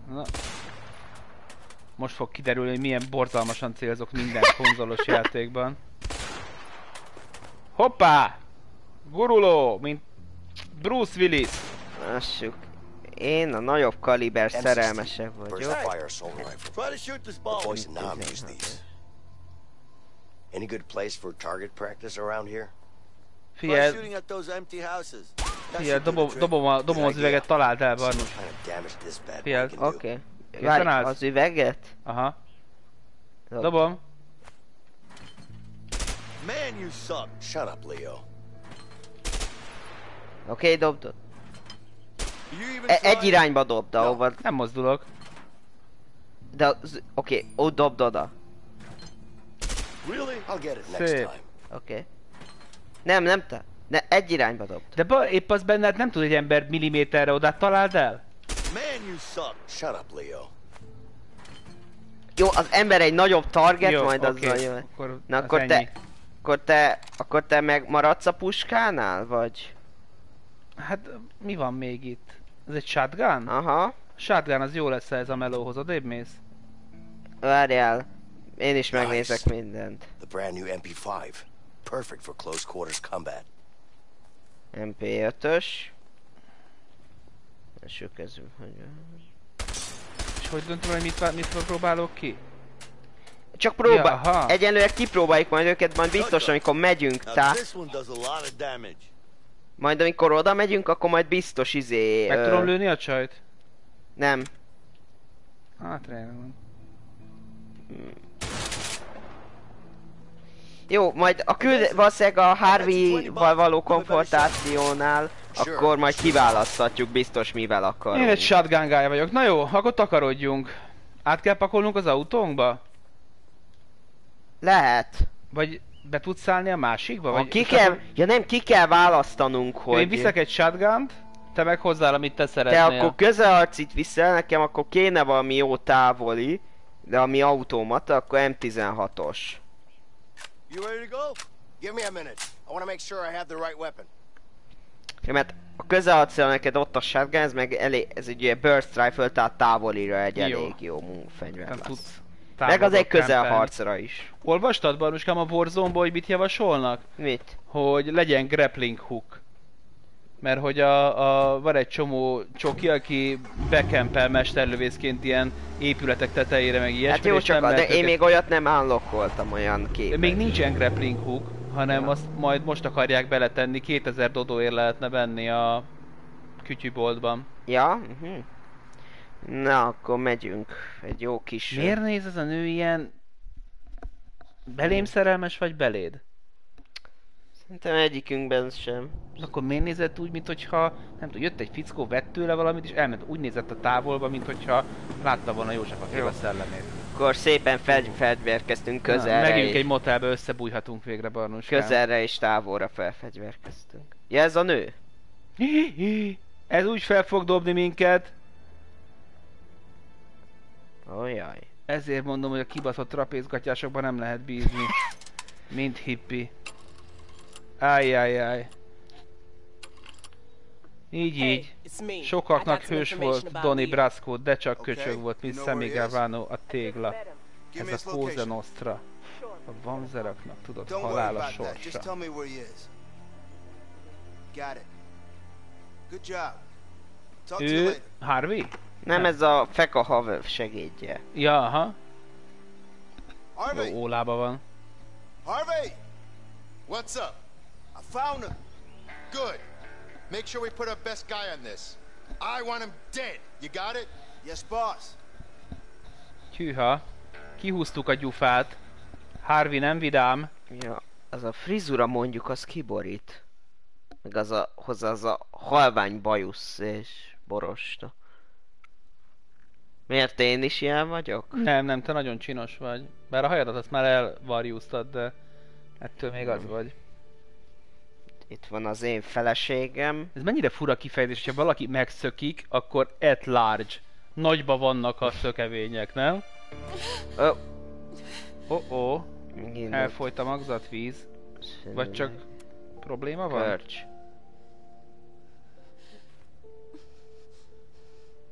Na. Most fog kiderülni, hogy milyen borzalmasan célzok minden konzolos játékban. Hoppá! Guruló, mint Bruce Willis. Lássuk. Én a nagyobb kaliber szerelmese First vagyok. Any good place for target practice around here? Figyelj, shooting at those empty houses. That figyelj, dobom, dobom, a, dobom az üveget, találd el, Barnus. do. Oké. Állsz? az üveget? Aha, Dob. dobom. Man, you suck. Shut up, Leo. Oké, even E- egy irányba dobd, ahova... Nem mozdulok. De az... Oké, ott dobd oda. Really? I'll get it next Szép. time. Oké. Nem, nem te. Ne, egy irányba dobd. De ba, épp az benned nem tud egy ember milliméterre oda találd el? Man, you suck. Shut up, Leo. Jó, az ember egy nagyobb target, Jó, majd oké, azzal jön. akkor Na az akkor ennyi. te... Akkor te... Akkor te megmaradsz a puskánál, vagy? Hát mi van még itt? Ez egy shotgun? Aha. Shotgun az jó lesz ez a melóhoz, odébb mész? Várjál. Én is Nice. megnézek mindent. The brand new MP5. Perfect for close quarters combat. MP5-ös. Első kezünk, hogy... És hogy döntöm, hogy mit, mit próbálok ki? Csak próbál... Ja. Egyenlőre kipróbáljuk majd őket, majd biztos, amikor megyünk, Now Majd amikor oda megyünk, akkor majd biztos izé... Meg ö, tudom lőni a csajt? Nem. Hát van. Jó, majd a küld... valószínűleg a Harvey-val való konfrontációnál, akkor majd kiválaszthatjuk biztos mivel akarunk. Én egy shotgun guy vagyok. Na jó, akkor takarodjunk. Át kell pakolnunk az autónkba? Lehet. Vagy be tudsz szállni a másikba? Ha Vagy ki és kell... akkor- Ja nem, ki kell választanunk, Hogy... Én viszek egy shotgun te meg hozzál, amit te Te szeretnél. akkor közelharcit viszel, nekem akkor kéne valami jó távoli, de ami automata, akkor M16-os. You ready to go? Give me a minute. I want to make sure I have the right weapon. Ja, mert A közelharcra neked ott a shotgun, ez meg elég, ez egy ilyen burst rifle, tehát távolira egy Jó. elég jó fegyver Nem lesz. tudsz Meg az egy közelharcra is. Olvastad, Baruskám, a Warzone-ból, hogy mit javasolnak? Mit? Hogy legyen grappling hook. Mert hogy a, a, van egy csomó csoki, aki bekempel mesterlövészként ilyen épületek tetejére, meg ilyesmi. Hát jó csak, de én őket- még olyat nem unlockoltam olyan képet. Még nincsen grappling hook, hanem azt majd most akarják beletenni, 2000 dodóért lehetne venni a kütyűboltban. Ja? Uh-huh. Na, akkor megyünk. Egy jó kis... Miért néz ez a nő ilyen... Belém szerelmes vagy beléd? Szerintem egyikünkben sem. Akkor miért nézett úgy, mint hogyha, nem tudom, jött egy fickó, vett tőle valamit, és elment, úgy nézett a távolba, mint hogyha látta volna József a Jó. szellemét. Akkor szépen fegy, fegyverkeztünk Na, közelre. Megyünk és- egy motelbe, összebújhatunk végre, Barnuskám. Közelre és távolra felfegyverkeztünk. Ja, ez a nő? Ez úgy fel fog dobni minket. Ojaj. Ezért mondom, hogy a kibaszott trapézgatyásokban nem lehet bízni. Mint hippi. Ájjájjáj. Így így. Sokaknak hős volt Donny. Brasco, de csak köcsög volt, mint? Galvano a tégla. Ez a Cosa. Nostra. A tudod, Don't worry halál a sorsa. Ő... Harvey? Nem, ez a Feka haver segédje. Ja, aha. Harvey! Jó ólába van. Harvey! What's up? I found him. Good. Make sure we put our best guy on this. I want him dead. You got it? Yes, boss. Hűha. Kihúztuk a gyufát. Harvey nem vidám. Ja, az a frizura mondjuk az kiborít. Meg az a, hozzá az a halvány bajusz és borosta. Miért én is ilyen vagyok? Nem, nem, te nagyon csinos vagy. Bár a hajadat azt már elvarjúztad, de ettől még az vagy. Itt van az én feleségem. Ez mennyire fura kifejezés, hogyha valaki megszökik, akkor at large. Nagyba vannak a szökevények, nem? Ö, Oh oh, elfolyt a magzatvíz. Vagy csak probléma van? Görcs.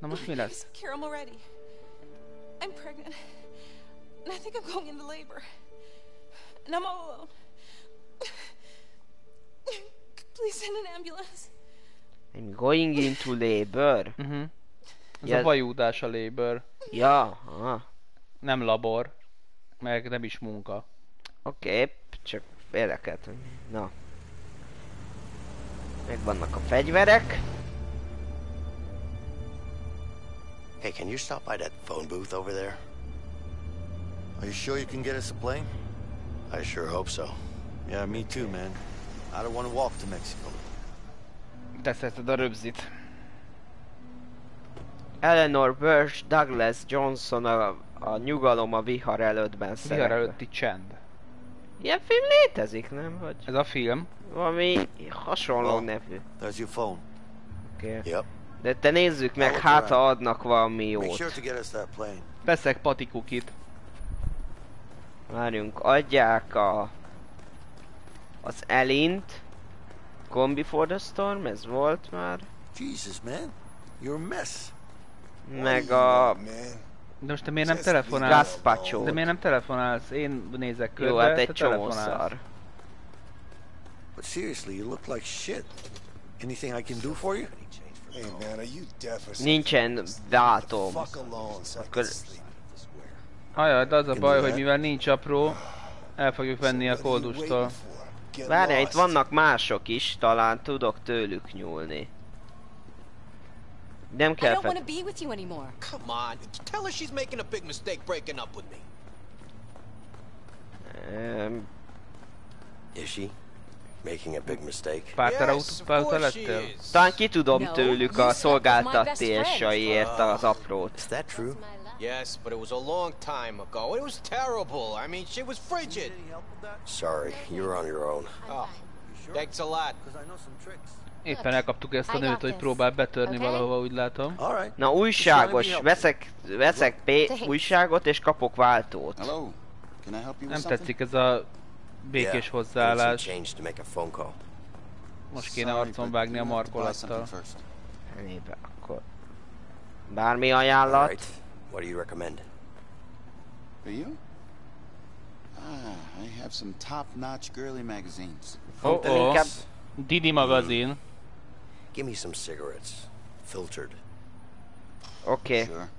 Na most mi lesz? Carol Moretti. I'm pregnant. And I think I'm going into labor. And I'm all alone. Please send an ambulance. I'm going into labor. Uh-huh. Ez Ja. a vajúdás a labor. Ja, aha. Nem labor. Meg nem is munka. Oké, okay, csak érdekelt. Na. Megvannak a fegyverek. Hey, can you stop by that phone booth over there? Are you sure you can get us a plane? I sure hope so. Yeah, me too, man. I don't want to walk to Mexico. Te szereted a röbzit. Eleanor Birch, Douglas Johnson a, a nyugalom a vihar előttben Vihar szerepel. előtti csend. Ilyen film létezik, nem? Vagy Ez a film. valami hasonló Well, nevű. There's your phone. Oké. Okay. Yep. De te nézzük meg, hát ha adnak valami jót. Veszek patikukit. Várjunk, adják a... Az Elint. Gone Before the Storm, ez volt már. Jesus, man. You're a mess. Meg a... De most te miért nem Just telefonálsz? Gazpacho. De miért nem telefonálsz? Én nézek körbe, Jó, hát egy csomó szar. But seriously, you look like shit. Anything I can do for you? Nincsen dátum. Akkor-. Ajaj, de az a baj, hogy mivel nincs apró, el fogjuk venni a koldustól. Várjál, itt vannak mások is, talán tudok tőlük nyúlni. Nem kell fel... Come on. Is she? Making a big mistake? Pártára lettél? Talán ki tudom tőlük a szolgáltatásaiért az aprót. Is that true? Yes, but it was a long time ago. It was terrible. I mean, she was frigid. Sorry, you're on your own. Oh, thanks a lot. Because I know some tricks. Éppen elkaptuk ezt a nőt, hogy próbál betörni Okay? valahova, úgy látom. All right. Na újságos, veszek, veszek P újságot és kapok váltót. Hello. Can I help you Nem tetszik ez a békés hozzáállás. Most kéne arcon vágni a markolattal. Elébe, akkor... Bármi ajánlat? Right. What do you recommend? For you? Ah, I have some top-notch girly magazines. Oh, oh. inkább... Didi magazin. Give me some cigarettes. Filtered. Oké. Sure.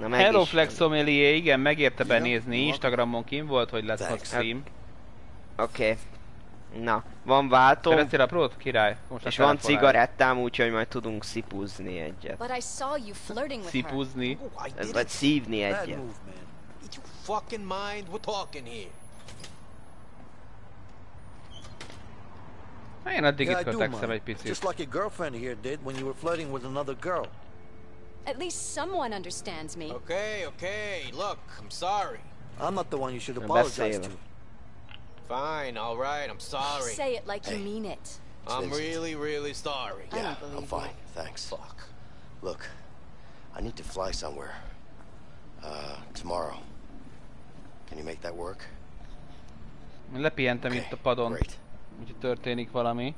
Na meg Hello is. Flex Sommelier, igen, megérte Ja, benézni. Instagramon kim volt, hogy lesz a stream. Oké. Na, van váltó, Kerestél a prót? Király. Most és van cigarettám, úgyhogy majd tudunk szipuzni egyet. But I saw you flirting with her. Szipuzni. Oh, I did Vagy szívni egyet. fucking mind? We're talking here. Hát Én addig Yeah, itt kötekszem egy picit. Just like your girlfriend here did when you were flirting with another girl. At least someone understands me. Okay, okay. Look, I'm sorry. I'm not the one you should apologize to. Fine, all right. I'm sorry. Say it like you mean it. I'm Vincent. really, really sorry. I Yeah, don't I'm believe you. fine. Thanks. Fuck. Look, I need to fly somewhere. Uh, tomorrow. Can you make that work? Lepihentem Okay, itt a padon. Great. Úgyhogy történik valami.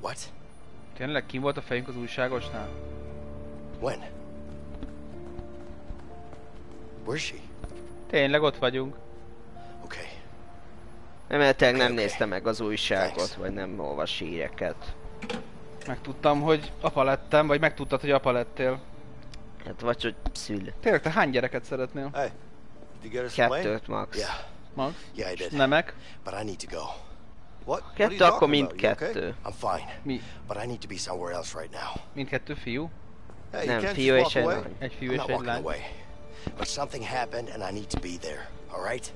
What? Tényleg kim volt a fejünk az újságosnál? When? Where's she? Tényleg ott vagyunk. Okay. Remélhetőleg nem Oké, oké. nézte meg az újságot, Thanks. vagy nem olvas híreket. Megtudtam, hogy apa lettem, vagy megtudtad, hogy apa lettél. Hát vagy hogy szül. Tényleg, te hány gyereket szeretnél? Hey? Kettőt max. Yeah. Max? Yeah, I did. Nemek? But I need to go. Kettő, akkor mindkettő. I'm fine. Mi? But I need to be somewhere else right now. Mindkettő fiú? Nem, fiú és egy lány. Egy fiú és egy lány. But something happened and I need to be there. All right?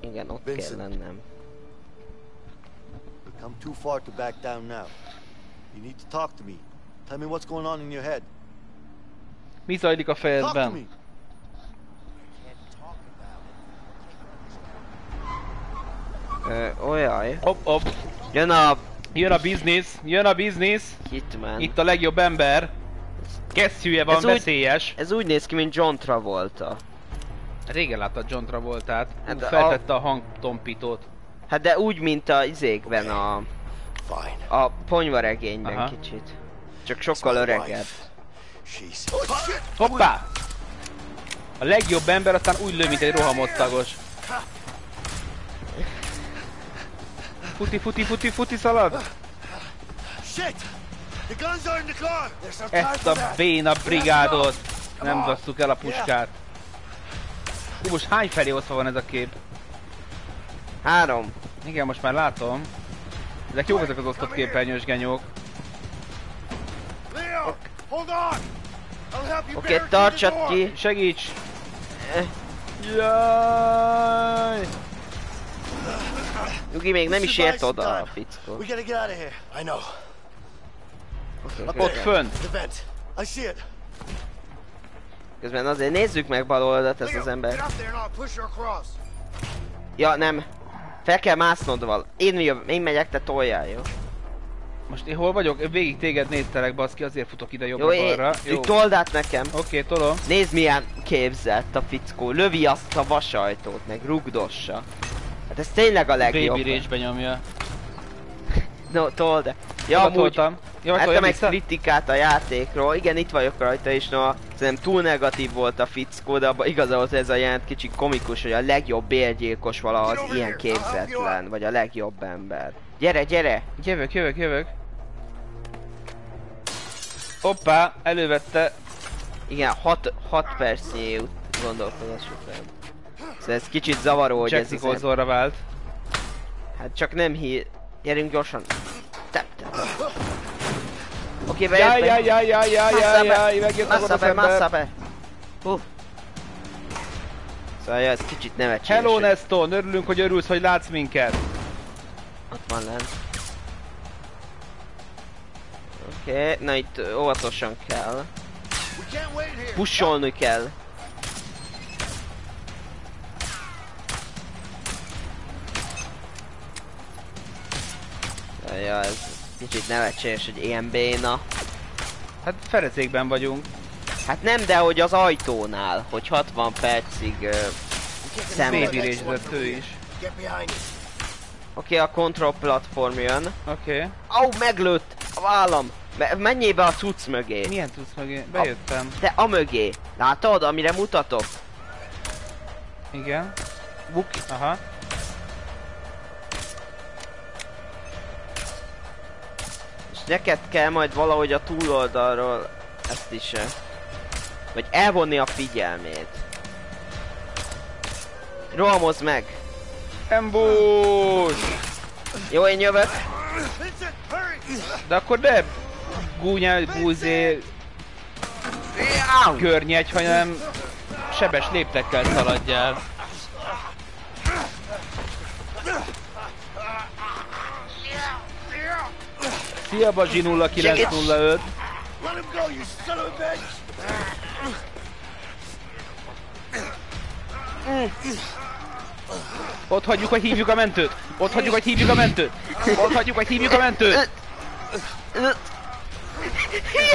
Igen, ott Vincent. kell lennem. We've come too far to back down now. You need to talk to me. Tell me what's going on in your head. Mi zajlik a Talk to fejedben? Ö, olyaj. Hopp, hopp. Jön a Jön a biznisz, jön a biznisz. Hitman. Itt a legjobb ember. Kesztyűje van, Ez úgy- veszélyes. Ez úgy néz ki, mint John Travolta. Régen láttad John Travoltát. Hát a- feltette a hangtompítót. Hát de úgy, mint a izékben a... Fine. A ponyvaregényben Aha. kicsit. Csak sokkal öregebb. She's... Hoppá! A legjobb ember aztán úgy lő, mint egy rohamosztagos. Futi, futi, futi, futi szalad! Ezt a béna brigádot! Nem basszuk el a puskát. Hú, most hány felé osztva van ez a kép? Három. Igen, most már látom. Ezek jók ezek az osztott képernyős genyók. Oké, the tartsad ki. Segíts! Jaj! Nyugi még nem is ért oda a fickó. Oké, Ott it. Közben azért nézzük meg bal oldalt Leo, az ember. Ja, nem. Fel kell másznod val. Én, jövök, én megyek, te toljál, jó? Most én hol vagyok? Én Végig téged néztelek, baszki, azért futok ide Jó, jobbra-balra. én, így told át nekem. Oké, tolom. Nézd milyen képzett a fickó. Lövi azt a vasajtót, meg rugdossa. Hát ez tényleg a legjobb. Baby rage nyomja. No, told. Ja, amúgy Ettem egy vissza? kritikát a játékról, igen itt vagyok rajta és no, szerintem túl negatív volt a fickó, de abban igaza volt ez a jelent kicsit komikus, hogy a legjobb bérgyilkos valaha az ilyen képzetlen, vagy a legjobb ember. Gyere, gyere! Jövök, jövök, jövök. Hoppá, elővette. Igen, 6 percnyi út gondolkodás után. Szóval ez kicsit zavaró, hogy Jack ez az Nicholsonra vált. Hát csak nem hír... Gyerünk gyorsan! Tep, tep. Oké, Jaj, bejött, jaj, jaj, jaj, jaj, jaj, jaj, megjött az Massa az ember. be! Hú. Szóval ez kicsit nevetséges. Hello Neston, örülünk, hogy örülsz, hogy látsz minket. Ott van lent. Oké, okay, na itt óvatosan kell. Pusolni kell. Ja, ez kicsit nevetséges, hogy ilyen béna. Hát ferecékben vagyunk. Hát nem, de hogy az ajtónál, hogy 60 percig uh, rage ő is. Oké, a control platform jön. Oké. Okay. Au, meglőtt a vállam. Me menjél be a cucc mögé. Milyen tudsz mögé? Bejöttem. A, te a mögé. Látod, amire mutatok? Igen. Buk. Aha. Neked kell majd valahogy a túloldalról ezt is... eh, Vagy elvonni a figyelmét. Rohamozz meg! Ambush! Jó, én jövök. De akkor ne gúnyál, gúzé... Környegy, hanem sebes léptekkel szaladjál. Szia Bazsi 0905. Let him go, you son of a bitch! Ott hagyjuk, hogy hívjuk a mentőt! Ott hagyjuk, hogy hívjuk a mentőt! Ott hagyjuk, hogy hívjuk a mentőt!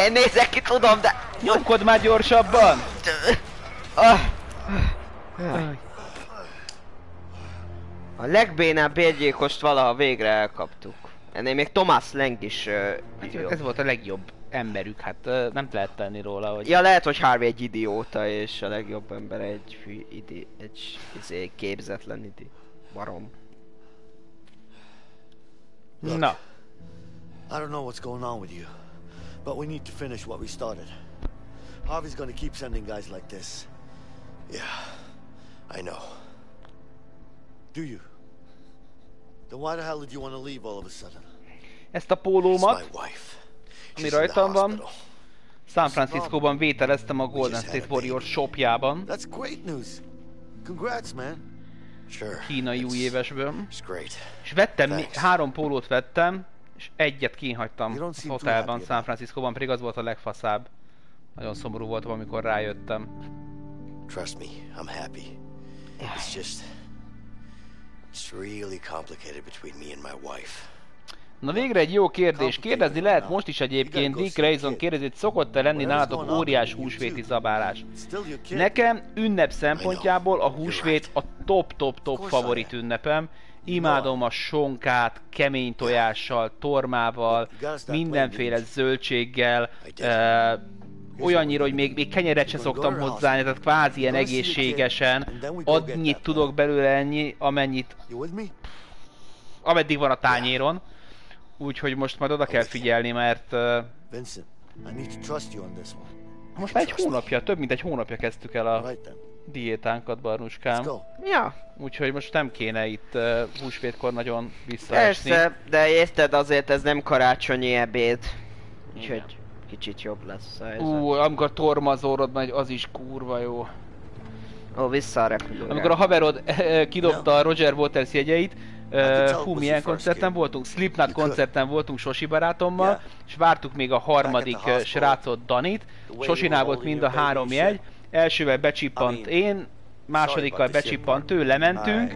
Én nézek ki, tudom, de... Nyomkod már gyorsabban! Ah. A legbénább bérgyilkost valaha végre elkaptuk. Ennél még Thomas Lang is uh, Ez volt a legjobb emberük, hát uh, nem lehet tenni róla, hogy... Ja, lehet, hogy Harvey egy idióta, és a legjobb ember egy fű, idi, egy izé, képzetlen idi. Barom. Na. I don't know what's going on with you, but we need to finish what we started. Harvey's gonna keep sending guys like this. Yeah, I know. Do you? Then why the hell did you want to leave all of a sudden? Ezt a pólómat, ami rajtam van, San Franciscóban vételeztem a Golden State Warriors shopjában. That's great news. Congrats, man. Sure. Kínai új évesből. It's great. És vettem, három pólót vettem, és egyet kihagytam a hotelban, San Franciscóban, pedig az volt a legfaszább. Nagyon szomorú voltam, amikor rájöttem. Trust me, I'm happy. It's just... It's really complicated between me and my wife. Na végre egy jó kérdés. Kérdezni lehet most is egyébként. Dick Grayson kérdezi, hogy szokott-e lenni nálatok óriás húsvéti zabálás? Nekem ünnep szempontjából a húsvét a top-top-top favorit ünnepem. Imádom a sonkát, kemény tojással, tormával, mindenféle zöldséggel, olyannyira, hogy még, még kenyeret se szoktam hozzá, tehát kvázi ilyen egészségesen. Annyit tudok belőle ennyi, amennyit, ameddig van a tányéron. Úgyhogy most majd oda kell figyelni, mert most már egy hónapja, több mint egy hónapja kezdtük el a diétánkat, Barnuskám. Ja. Úgyhogy most nem kéne itt uh, húsvétkor nagyon visszaesni. Persze, de érted, azért ez nem karácsonyi ebéd. Úgyhogy kicsit jobb lesz a helyzet. Ú, amikor tormazórod megy, az is kurva jó. Ó, vissza a repülőre. Amikor a haverod eh, kidobta a Roger Waters jegyeit, Uh, hú, milyen koncerten voltunk? Slipknot koncerten voltunk Sosi barátommal, és vártuk még a harmadik srácot, Danit. Sosinál volt mind a három baby jegy. Elsővel becsippant én, másodikkal about the shit becsippant ő, lementünk,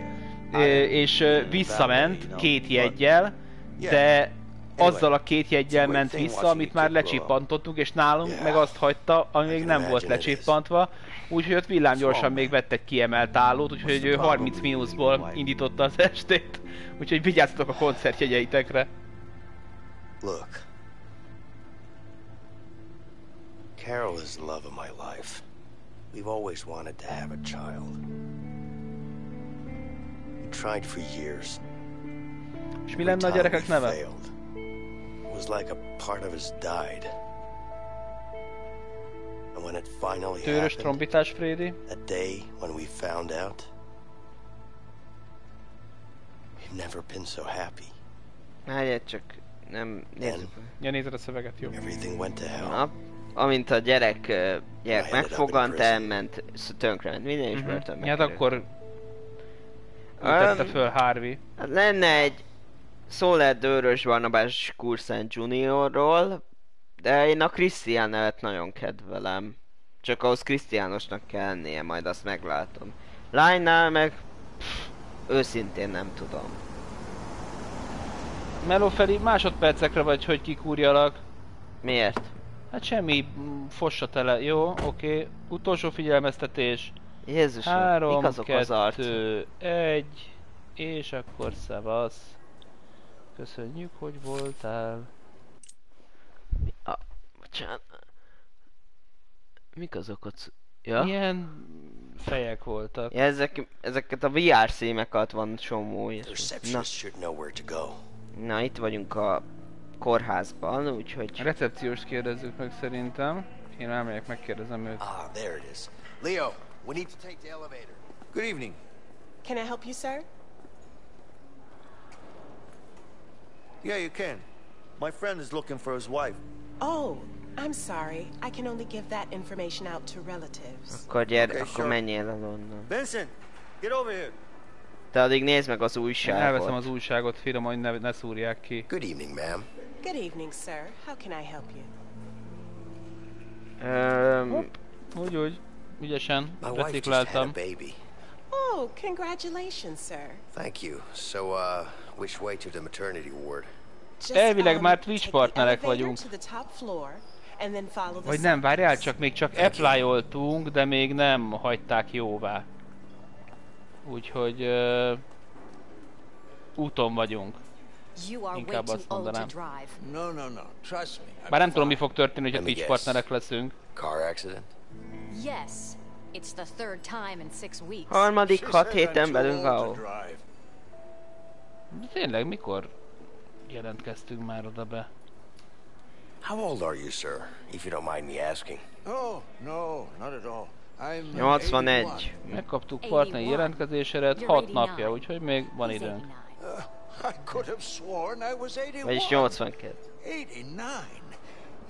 ö, és ö, visszament két jeggyel, de azzal a két jeggyel ment vissza, amit már lecsippantottunk, és nálunk meg azt hagyta, ami még nem volt lecsippantva, úgyhogy ott villámgyorsan még vett egy kiemelt állót, úgyhogy ő 30 mínuszból indította az estét, úgyhogy vigyázzatok a koncertjegyeitekre. Look. Carol is the love of my life. We've always wanted to have a child. We tried for years. És mi lenne a gyerekek neve? Failed. Was like a part of us died. And when it finally Tőrös happened, Frédi. that day when we found out, we've never been so happy. Várjál csak, nem nézzük. Ja, nézed a szöveget, jó. Everything went to hell. Na, amint a gyerek, gyerek megfogant, elment, tönkrement minden, és Mhm. börtönbe Hát akkor úgy Öm, tette föl Harvey. Hát lenne egy szó lehet Dőrös Barnabás Kurszent Juniorról, de én a Krisztián nevet nagyon kedvelem. Csak ahhoz Krisztiánosnak kell lennie, majd azt meglátom. Lánynál meg pff, őszintén nem tudom. Meló Feli, másodpercekre vagy, hogy kikúrjalak. Miért? Hát semmi, mm, fossa tele. Jó, oké. Utolsó figyelmeztetés. Jézusom, Három, mik azok az arc? kettő, egy. És akkor szevasz. Köszönjük, hogy voltál. A, bocsánat. Mik azok a c... Ja? Milyen fejek voltak. Ja, ezek, ezeket a VR szímeket van csomó. Na, na, itt vagyunk a kórházban, úgyhogy... A recepciós kérdezzük meg szerintem. Én elmegyek, megkérdezem őt. Ah, there it is. Leo, we need to take the elevator. Good evening. Can I help you, sir? Yeah, you can. My friend is looking for his wife. Oh, I'm sorry. I can only give that information out to relatives. Akkor gyere, Okay, akkor sure. menjél el onnan. Vincent, get over here. Te addig nézd meg az Én újságot. elveszem az újságot, finom, hogy ne, ne szúrják ki. Good evening, ma'am. Good evening, sir. How can I help you? Öm, Úgy, úgy. Ügyesen. My wife just had a Recikláltam. baby. Oh, congratulations, sir. Thank you. So, uh, which way to the maternity ward? Elvileg már Twitch partnerek vagyunk. Vagy nem, várjál csak, még csak applyoltunk, de még nem hagyták jóvá. Úgyhogy... Uh, úton vagyunk. Inkább azt mondanám. Bár nem tudom mi fog történni, hogyha Twitch partnerek leszünk. Harmadik hat héten belül, drive. De tényleg, mikor jelentkeztünk már oda be? How old are you, sir? If you don't mind me asking. Oh, no, not at all. I'm 81. 81. Megkaptuk partneri jelentkezéséret 6 napja, úgyhogy még van időnk. 89. Uh, I could have sworn I was 81. Vagyis 82. 89?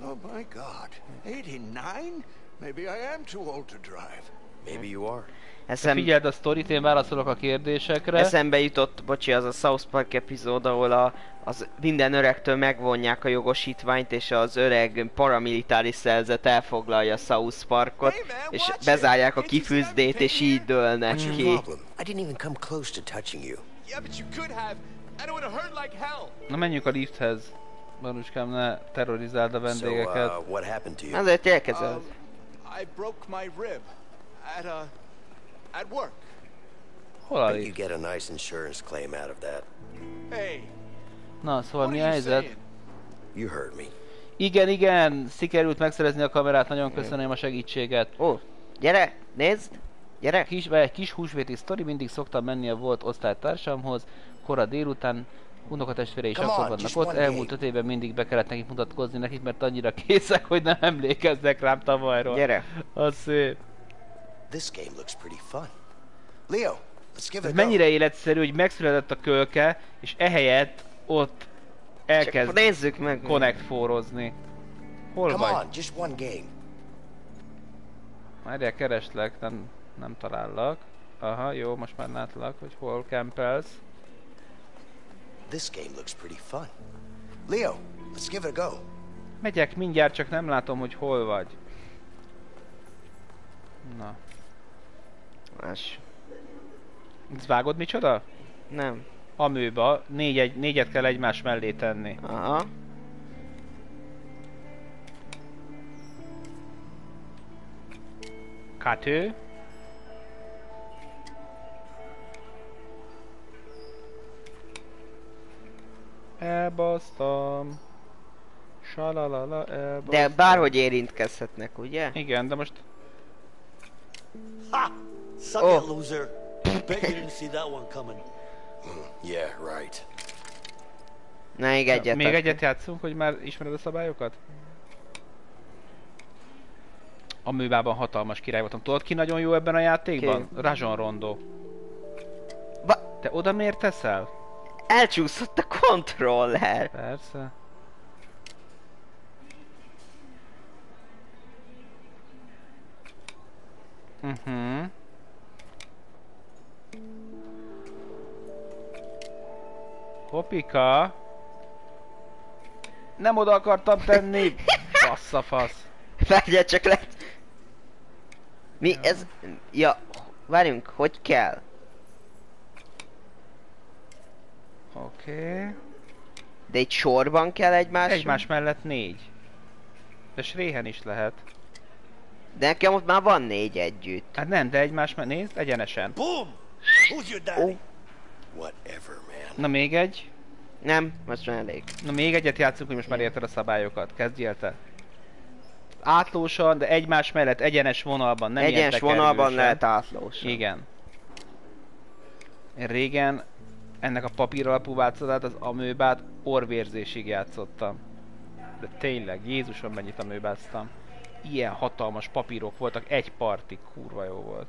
Oh my god. 89? Maybe I am too old to drive. Maybe you are. Eszem, Figyeld a sztorit, én válaszolok a kérdésekre. eszembe jutott, bocsi, az a South Park epizód, ahol a, az minden öregtől megvonják a jogosítványt, és az öreg paramilitári szerzet elfoglalja a South Parkot, Hey, man, és bezárják a kifűzdét, és így dőlnek ki. Na menjünk a lifthez. Baruskám, ne terrorizáld a So, vendégeket. uh, what happened to you? Azért elkezded. Um, I broke my rib at uh, at work. Hol a Bet you get a nice insurance claim out of that. Hey, Na, szóval mi a helyzet? You heard me. Igen, igen, sikerült megszerezni a kamerát, nagyon köszönöm a segítséget. Ó, gyere, nézd, gyere. Kis, egy kis húsvéti sztori, mindig szoktam menni a volt osztálytársamhoz, kora délután, unokatestvére is Come akkor vannak ott, elmúlt öt évben mindig be kellett nekik mutatkozni nekik, mert annyira készek, hogy nem emlékeznek rám tavalyról. Gyere. Az szép. This game looks pretty fun. Leo, let's give Ez it a go. mennyire életszerű, hogy megszületett a kölke, és ehelyett ott Csak elkezd nézzük meg. connect forozni. Hol Come vagy? on, just one game. Várjál, kereslek, nem, nem talállak. Aha, jó, most már látlak, hogy hol kempelsz. This game looks pretty fun. Leo, let's give it a go. Megyek mindjárt, csak nem látom, hogy hol vagy. Na. Más. Ez vágod micsoda? Nem. Amőba négy, egy, négyet kell egymás mellé tenni. Aha. Kettő. Elbasztam. Salalala, elbasztam. De bárhogy érintkezhetnek, ugye? Igen, de most Ha! Suck Oh. it, loser. Bet you didn't see that one coming. Yeah, right. Na, még egyet. még egyet játszunk, hogy már ismered a szabályokat? A művában hatalmas király voltam. Tudod ki nagyon jó ebben a játékban? Ki? Rajon Rondo. Ba- Te oda miért teszel? Elcsúszott a controller. Persze. Mhm. Hopika. Nem oda akartam tenni. Bassza fasz. Várjál csak lett. Mi ez? Ja, várjunk, hogy kell? Oké. Okay. De egy sorban kell egymás? Egymás mellett négy. De Sréhen is lehet. De nekem ott már van négy együtt. Hát nem, de egymás mellett nézd, egyenesen. Boom! Who's your daddy? Whatever, man. Na még egy. Nem, most már elég. Na még egyet játszunk, hogy most már érted a szabályokat. Kezdjél te. Átlósan, de egymás mellett egyenes vonalban, nem Egyenes vonalban tekergősen. lehet átlósan. Igen. Én régen ennek a papír alapú változatát, az amőbát orvérzésig játszottam. De tényleg, Jézusom mennyit amőbáztam. Ilyen hatalmas papírok voltak, egy parti, kurva jó volt.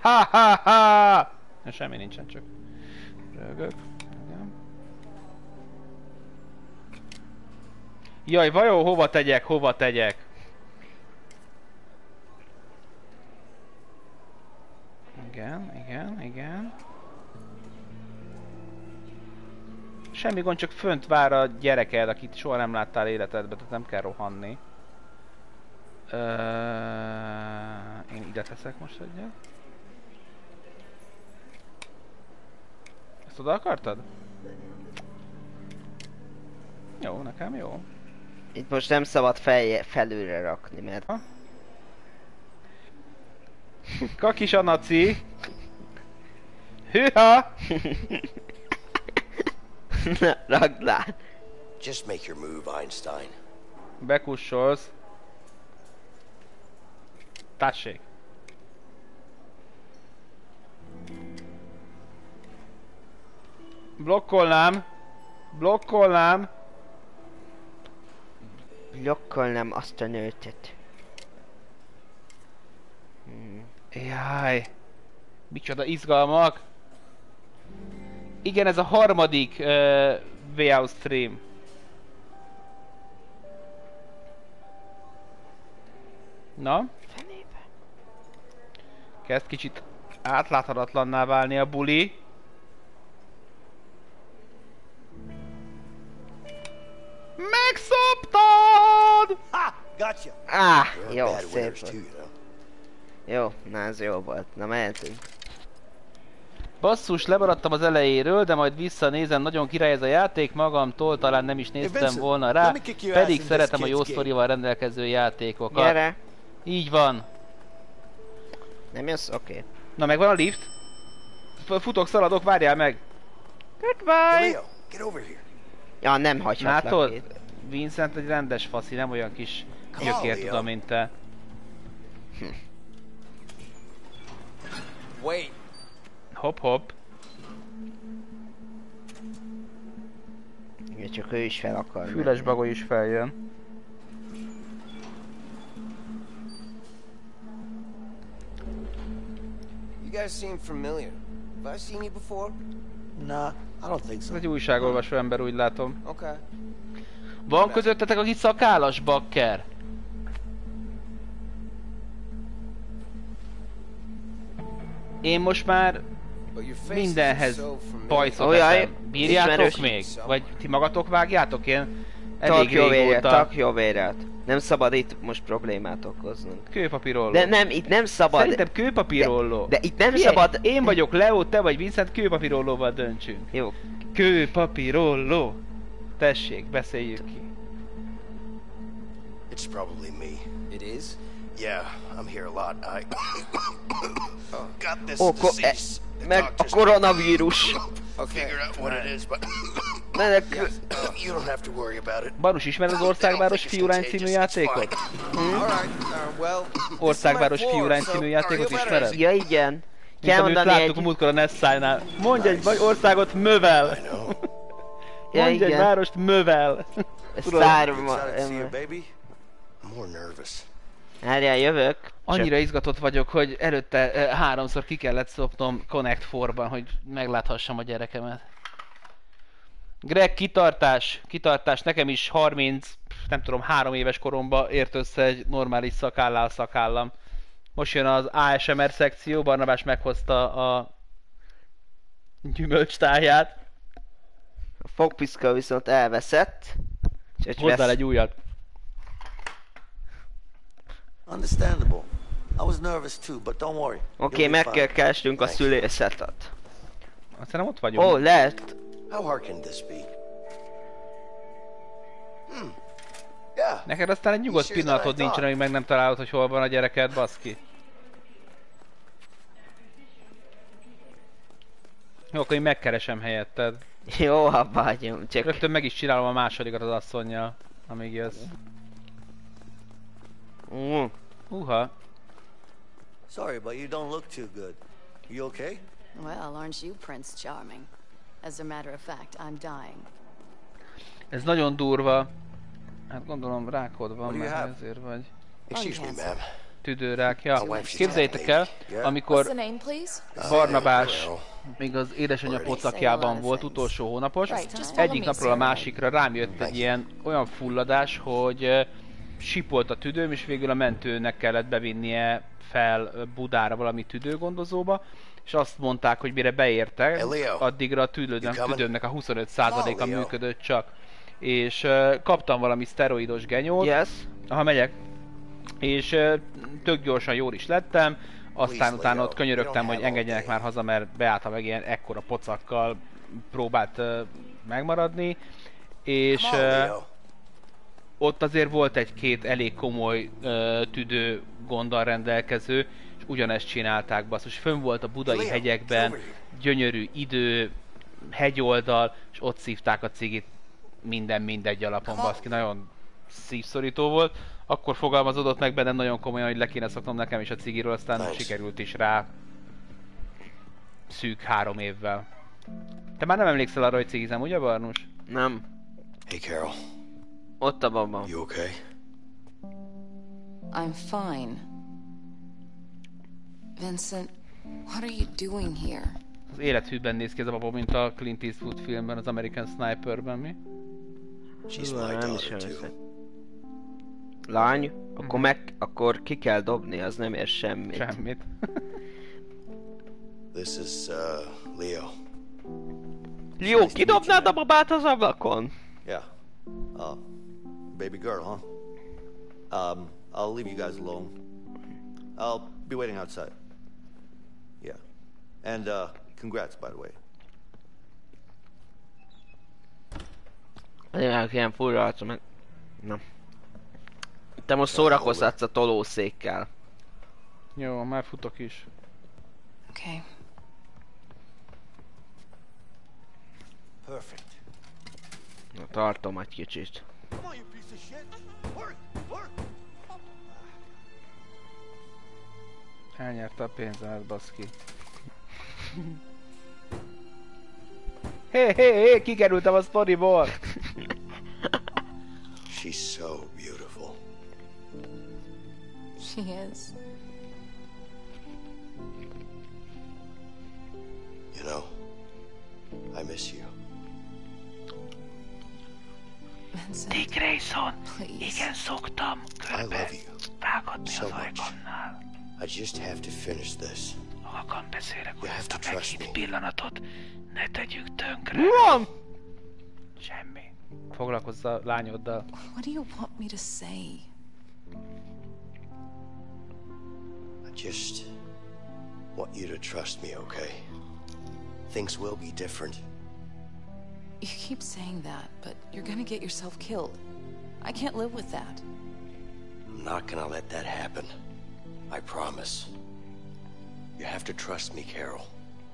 Ha ha ha! Na, semmi nincsen, csak rögök. Jaj, vajon hova tegyek, hova tegyek? Igen, igen, igen. Semmi gond, csak fönt vár a gyereked, akit soha nem láttál életedben, tehát nem kell rohanni. Ö, én ide teszek most egyet. Ezt oda akartad? Jó, nekem jó. Itt most nem szabad fel, felülre rakni, mert... Kakis a naci! Hűha! Na, rakd le. Just make your move, Einstein. Bekussolsz. Tessék. Blokkolnám. Blokkolnám. Blokkolnám azt a nőtet. Hmm. Jaj. Micsoda izgalmak. Igen, ez a harmadik uh, V-Out stream. Na? Kezd kicsit átláthatatlanná válni a buli. Megszoptad! Ha! Gotcha! Á, You're a jó, szép volt. Jó, na ez jó volt. Na mehetünk. Basszus, lemaradtam az elejéről, de majd visszanézem, nagyon király ez a játék, magamtól talán nem is néztem Vincent, volna rá, let me kick your ass pedig szeretem a jó sztorival rendelkező játékokat. Gyere. Így van. Nem jössz? Oké. Okay. Na megvan a lift? F- Futok, szaladok, várjál meg! Goodbye! Leo, get over here. Ja, nem hagyhatlak Látod? Vincent egy rendes faszi, nem olyan kis gyökér tudom, mint te. Wait. Hopp hopp. Ja, csak ő is fel akar. Füles bagoly is feljön. You guys seem familiar. Have I seen you before? Nah, I don't think Ez so. egy újságolvasó ember, úgy látom. Okay. Van közöttetek, aki szakállas bakker? Én most már mindenhez bajszot Olyaj, eszem. Bírjátok még? Vagy ti magatok vágjátok? Én elég jó véret, régóta tak jó véret. Nem szabad itt most problémát okoznunk. kőpapírolló. De nem, itt nem szabad. Szerintem kőpapírolló. De, de itt nem Figyelj, szabad. Én vagyok Leo, te vagy Vincent, kőpapírollóval döntsünk. Jó. Kőpapírolló. Tessék, beszéljük ki. It's probably me. It is? Yeah, I'm here a lot. I got this e, disease. The meg a koronavírus. figure out what it is, but Menek, it. Barus, ismered az Országváros Fiúrány című játékot? Right. Uh. Országváros Fiúrány című játékot ismered? ja igen. Mint Kell amit láttuk a egy... múltkor a Nessai-nál. Mondj egy vagy országot mövel! Ja, Mondj egy igen. várost mövel! Szárma... Várjál, jövök. Annyira izgatott vagyok, hogy előtte eh, háromszor ki kellett szopnom Connect 4-ban, hogy megláthassam a gyerekemet. Greg, kitartás, kitartás, nekem is 30, nem tudom, három éves koromban ért össze egy normális szakállal szakállam. Most jön az ASMR szekció, Barnabás meghozta a gyümölcstáját. A fogpiszka viszont elveszett. Hozzá vesz- egy újat. Understandable. I was nervous too, but don't worry. Oké, be meg kell keresnünk a szülészetet. Aztán ott vagyunk. Ó, lehet. How hard can this be? Hmm. Yeah. Neked aztán egy nyugodt pillanatod nincsen, amíg meg nem találod, hogy hol van a gyereked, baszki. Jó, akkor én megkeresem helyetted. Jó, abba hagyom, csak... Rögtön meg is csinálom a másodikat az asszonyjal, amíg jössz. Mm. Uha. Sorry, but you don't look too good. You okay? Well, aren't you Prince Charming? As a matter of fact, I'm dying. Ez nagyon durva. Hát gondolom rákod van, mert have? ezért vagy. Excuse me, ma'am. Tüdőrák, ja. My wife, she's Képzeljétek el, amikor the name, please? Barnabás még az édesanyja pocakjában volt utolsó hónapos, egyik napról a másikra rám jött egy ilyen olyan fulladás, hogy sipolt a tüdőm, és végül a mentőnek kellett bevinnie fel Budára valami tüdőgondozóba, és azt mondták, hogy mire beértek, addigra a coming? tüdőmnek a 25%-a Oh, Leo. működött csak. És eh, kaptam valami szteroidos genyót, Yes. ha megyek, és uh, tök gyorsan jól is lettem, aztán utána ott könyörögtem, hogy engedjenek már haza, mert beálltam meg ilyen ekkora pocakkal próbált uh, megmaradni, és uh, ott azért volt egy-két elég komoly uh, tüdő gonddal rendelkező, ugyanezt csinálták, basszus. Fönn volt a budai Leo, hegyekben, gyönyörű idő, hegyoldal, és ott szívták a cigit minden mindegy alapon, baszki, nagyon szívszorító volt. Akkor fogalmazódott meg bennem nagyon komolyan, hogy le kéne szoknom nekem is a cigiről, aztán Thanks. sikerült is rá szűk három évvel. Te már nem emlékszel arra, hogy cigizem, ugye Barnus? Nem. Hey, Carol. Ott a baba. You okay? I'm fine. Vincent, what are you doing here? Az élethűben néz ki ez a baba, mint a Clint Eastwood filmben, az American Sniperben, mi? She's my nem is. Lány? Akkor meg... Akkor ki kell dobni, az nem ér semmit. Semmit. This is, uh, Leo. Jó, kidobnád a babát az ablakon? Yeah. Uh, baby girl, huh? Um, I'll leave you guys alone. I'll be waiting outside. And, uh, congrats, by the way. Azért ilyen furra arca, meg... Na. Te most szórakozhatsz a tolószékkel. Jó, már futok is. Okay. Perfect. Na, tartom egy kicsit. Come on, you piece of shit. Work, work. Elnyerte a pénzemet, baszki. Hé, hé, hé, kikerültem a sztoriból! She's so beautiful. She is. You know, I miss you. Vincent, Dick Grayson! please. Igen, szoktam I love you vágodni so az much. I just have to finish this. Halkan beszélek, hogy You have ezt a to trust meghitt me. pillanatot ne tegyük tönkre. Van! Semmi. Foglalkozz a lányoddal. What do you want me to say? I just want you to trust me, okay? Things will be different. You keep saying that, but you're gonna get yourself killed. I can't live with that. I'm not gonna let that happen. I promise. You have to trust me, Carol.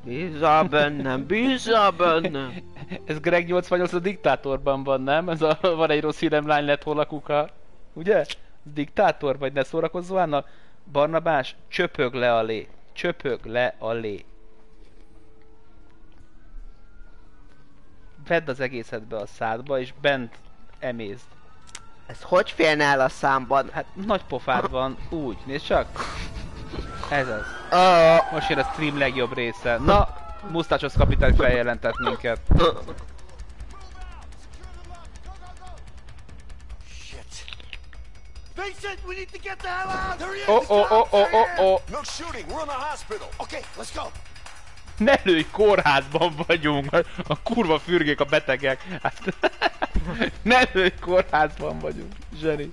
Bízzál bennem, bízzál bennem. Ez Greg 88 a diktátorban van, nem? Ez a, van egy rossz hírem, lány lett hol a kuka. Ugye? Diktátor vagy, ne szórakozzál, Anna? Barnabás, csöpög le a lé. Csöpög le a lé. Vedd az egészet be a szádba, és bent emészd. Ez hogy félne el a számban? Hát nagy pofád van, úgy, nézd csak. Ez az. Uh, Most jön a stream legjobb része. Na, Musztácsos kapitány feljelentett minket. Vincent, we need to get the hell out! Hurry up! Oh, oh, oh, cops are oh, oh, here! oh. No shooting, we're in the hospital. Okay, let's go. Ne lőj, kórházban vagyunk! A kurva fürgék a betegek! Hát, ne lőj, kórházban vagyunk! Zseni!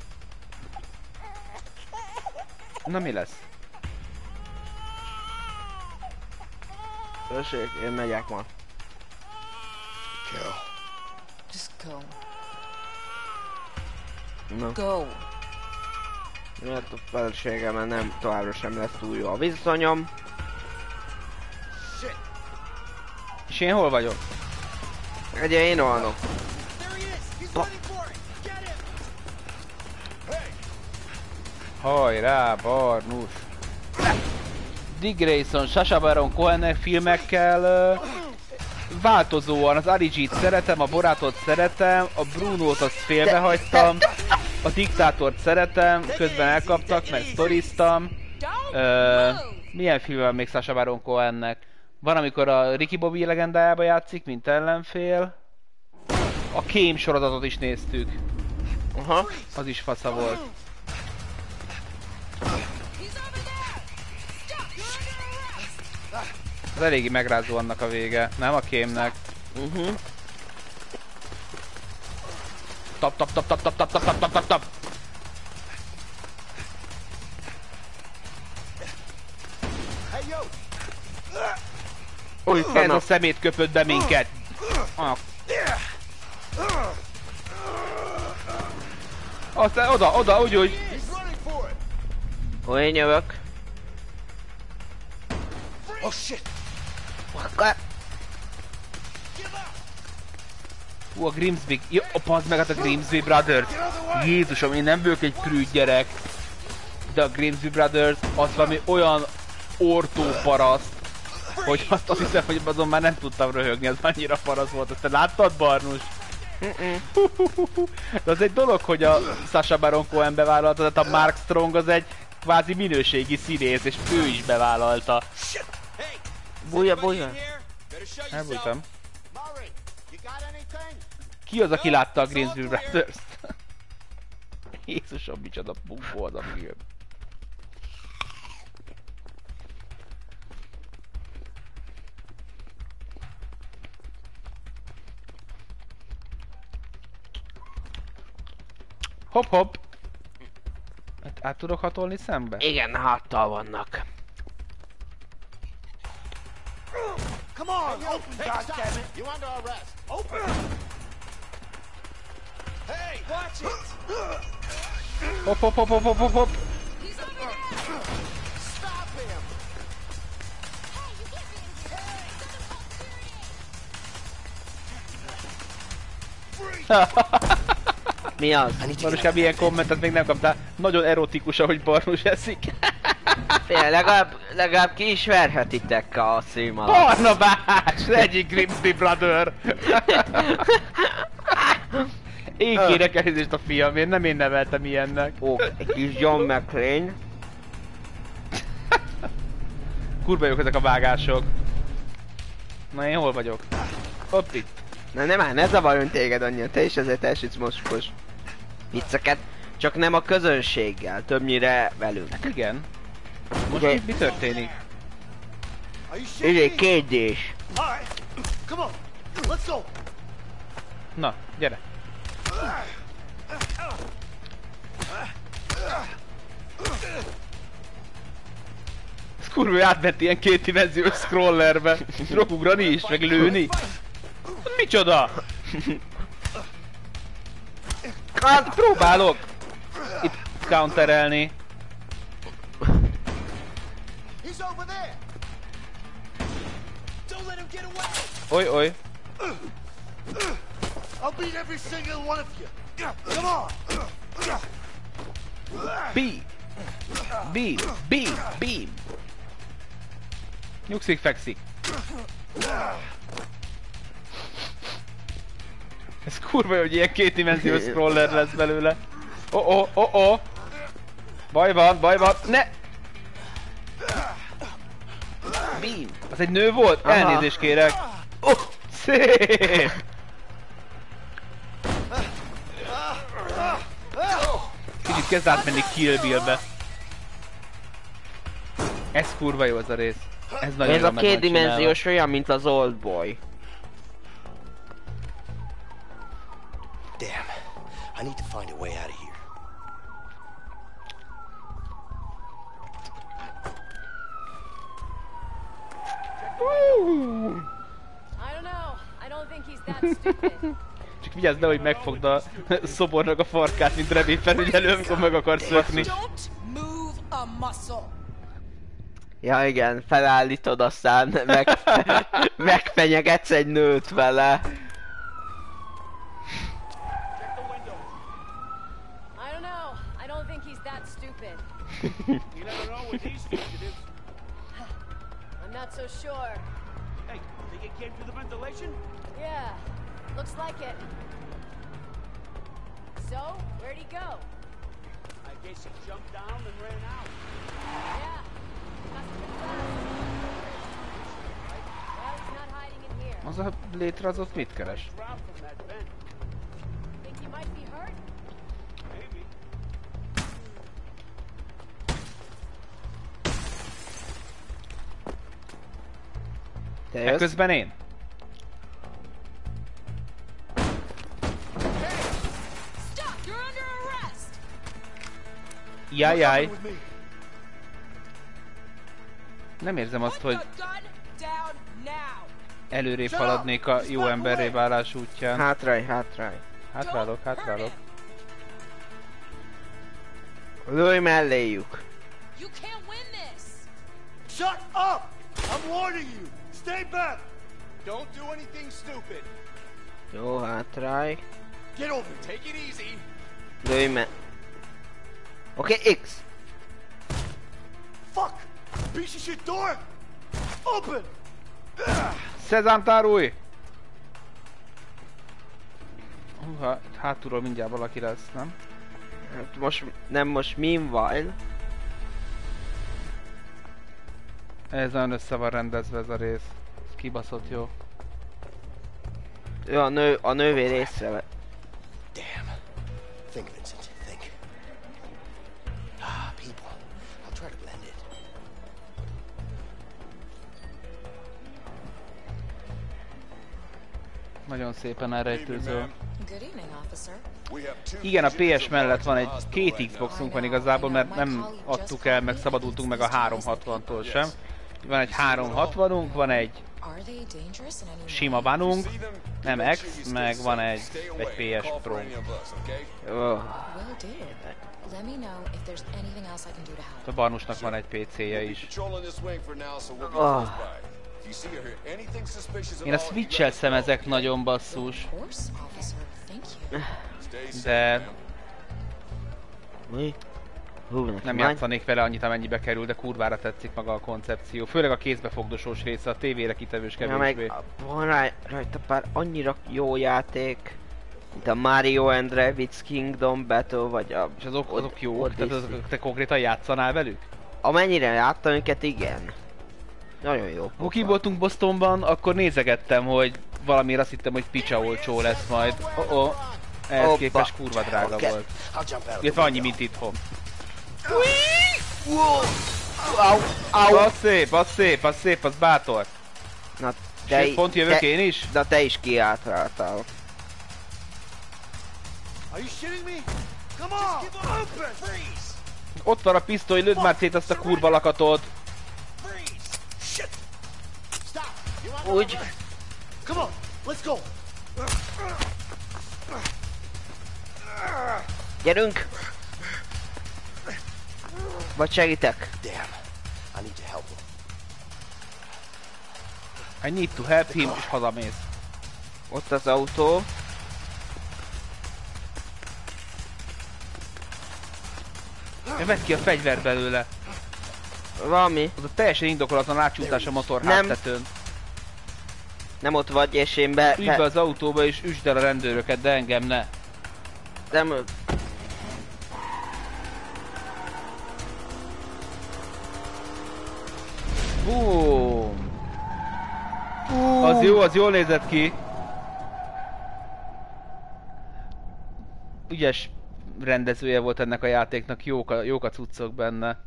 Na mi lesz? Tessék, én megyek ma. Carol. Just go. Na. Go. Miért a feleségemmel nem, továbbra sem lesz túl jó a viszonyom. Shit. én hol vagyok? Ugye én rohanok. Hajrá, Barnus! Dick Grayson, Sasha Baron Cohen filmekkel változóan az Aligit szeretem, a Borátot szeretem, a Brunót azt félbehagytam, a Diktátort szeretem, közben elkaptak, meg sztoriztam. Uh, milyen film van még Sasha Baron Cohennek? Van, amikor a Ricky Bobby legendájába játszik, mint ellenfél. A Kém sorozatot is néztük. Aha. Az is fasza volt. Az eléggé megrázó annak a vége, nem a kémnek. Uh-huh. Tap tap tap tap tap tap tap tap tap tap tap Új, Ez a szemét köpött be minket. Ah. Aztán oda, oda, úgy, úgy. Hol én jövök? Oh shit! Hú, a Grimsby... Jó, pazd meg hát a Grimsby Brothers. Jézusom, én nem vagyok egy prűd gyerek. De a Grimsby Brothers az valami olyan ortó paraszt, hogy azt, azt hiszem, hogy azon már nem tudtam röhögni, az annyira paraszt volt. Azt te láttad, Barnus? De az egy dolog, hogy a Sasha Baron Cohen bevállalta, tehát a Mark Strong az egy kvázi minőségi színész, és ő is bevállalta. Bújja, bújja. Elbújtam. Ki az, aki látta a Greensville Brothers-t? Jézusom, micsoda bunkó az a film. Hopp hopp! Hát át tudok hatolni szembe? Igen, háttal vannak. Come on, hey, open, goddammit. You under arrest. Open. Hey, watch it. Hop! Hop! Hop! Hop! Hop! Hop! up. He's over there. Stop him. Hey, you can't be in here. Hey. Freak. Mi az? Maruskám, ilyen kommentet még nem kaptál. Nagyon erotikus, ahogy Barnus eszik. Fél, legalább, legalább ki is verhetitek a szím alatt. Barnabás! Egyik Grimsby Brother! Én kérek elnézést a fiamért, nem én neveltem ilyennek. Ó, egy kis John McClane. Kurva jók ezek a vágások. Na én hol vagyok? Ott itt. Na nem már, ne zavarjon téged annyira, te is ezért elsütsz mocskos vicceket. Csak nem a közönséggel, többnyire velünk. Igen. Most Ugye- itt mi történik? Izé, kérdés. Na, gyere. Ez kurva átment ilyen kétdimenziós scrollerbe. Tudok ugrani is, meg lőni. Micsoda? Hát próbálok itt counterelni. Oly, oly. I'll beat every single one of you. Come on. Beat. Beat. Beat. Beat. Nyugszik, fekszik. Ez kurva jó, hogy ilyen kétdimenziós scroller lesz belőle. Oh oh oh oh! Baj van, baj van, ne! Beam! Az egy nő volt? Aha. Elnézést kérek. Oh, szép! Kicsit kezd átmenni Kill Bill-be. Ez kurva jó az a rész. Ez nagyon Ez a kétdimenziós olyan, mint az Old Boy. Damn. I need to find a way out of here. I don't know. I don't think he's that stupid. Csak vigyázz ne, hogy megfogd a szobornak a farkát, mint remény felügyelő, amikor meg akar szökni. Don't move a muscle. Ja igen, felállítod, aztán meg, megfenyegetsz egy nőt vele. You never know what he's thinking is. I'm not so sure. Hey, think it came through the ventilation? Yeah, looks like it. So, where'd he go? I guess he jumped down and ran out. Yeah, must have been fast. Well, he's not hiding in here. Az a létre az Te jössz? Ekközben én? Jajjaj. Nem érzem azt, hogy előrébb haladnék a jó emberré válás útján. Hátrálj, hátrálj. Hátrálok, hátrálok. Lőj melléjük. You can't win this! Shut up! I'm warning you! Stay back! Don't do anything stupid. Jó, hátrálj. Get over Take it easy. Lőj me... Oké, okay, X. Fuck! Piece of shit door! Open! Szezám tárulj! Húha, hátulról mindjárt valaki lesz, nem? Hát most, nem most meanwhile. Ez nagyon össze van rendezve ez a rész. Ez kibaszott jó. Ő a nő, a nővér észrevett. Damn. Think, Vincent. Think. Ah, people. I'll try to blend it. Nagyon szépen elrejtőző. Good evening, officer. Igen, a PS mellett van egy két Xboxunk van igazából, mert nem adtuk el, meg szabadultunk meg a 360-tól sem. Van egy 360-unk, van egy sima vanunk, nem X, meg van egy, egy PS Pro. Oh. A Barnusnak van egy PC-je is. At Én a Switch-el szemezek nagyon basszus, de. Mi? Hú, nem játszanék vele annyit, amennyibe kerül, de kurvára tetszik maga a koncepció. Főleg a kézbefogdosós része, a tévére kitevős Ja, kevésbé. meg van rá, rajta pár annyira jó játék, mint a Mario and Rabbids Kingdom Battle, vagy a... És azok, azok jók? Odyssey. Tehát azok, te konkrétan játszanál velük? Amennyire láttam őket, igen. Nagyon jó. Ha ki voltunk Bostonban, akkor nézegettem, hogy valamiért azt hittem, hogy picsa olcsó lesz majd. Oh -oh. Ehhez képest kurva drága Oké. volt. Illetve annyi, mint itthon. Au, au. Az szép, az szép, az szép, az bátor. Na, Sőt, pont jövök te, én is? De te is kiátráltál. Are you shitting me? Come on! Open! Freeze! Ott van a pisztoly, lőd már szét azt a kurva lakatot. Úgy. Come on, let's go! Gyerünk! Vagy segítek? Damn. I need to help him. I need to help him, és hazamész. Ott az autó. Ja, vedd ki a fegyver belőle. Valami. Az a teljesen indokolatlan átcsúszás a motor Nem. háttetőn. Nem ott vagy, és én be... Ülj be az autóba és üsd el a rendőröket, de engem ne. Nem... Boom! Az jó, az jól nézett ki. Ügyes rendezője volt ennek a játéknak, jók a, jók a cuccok benne.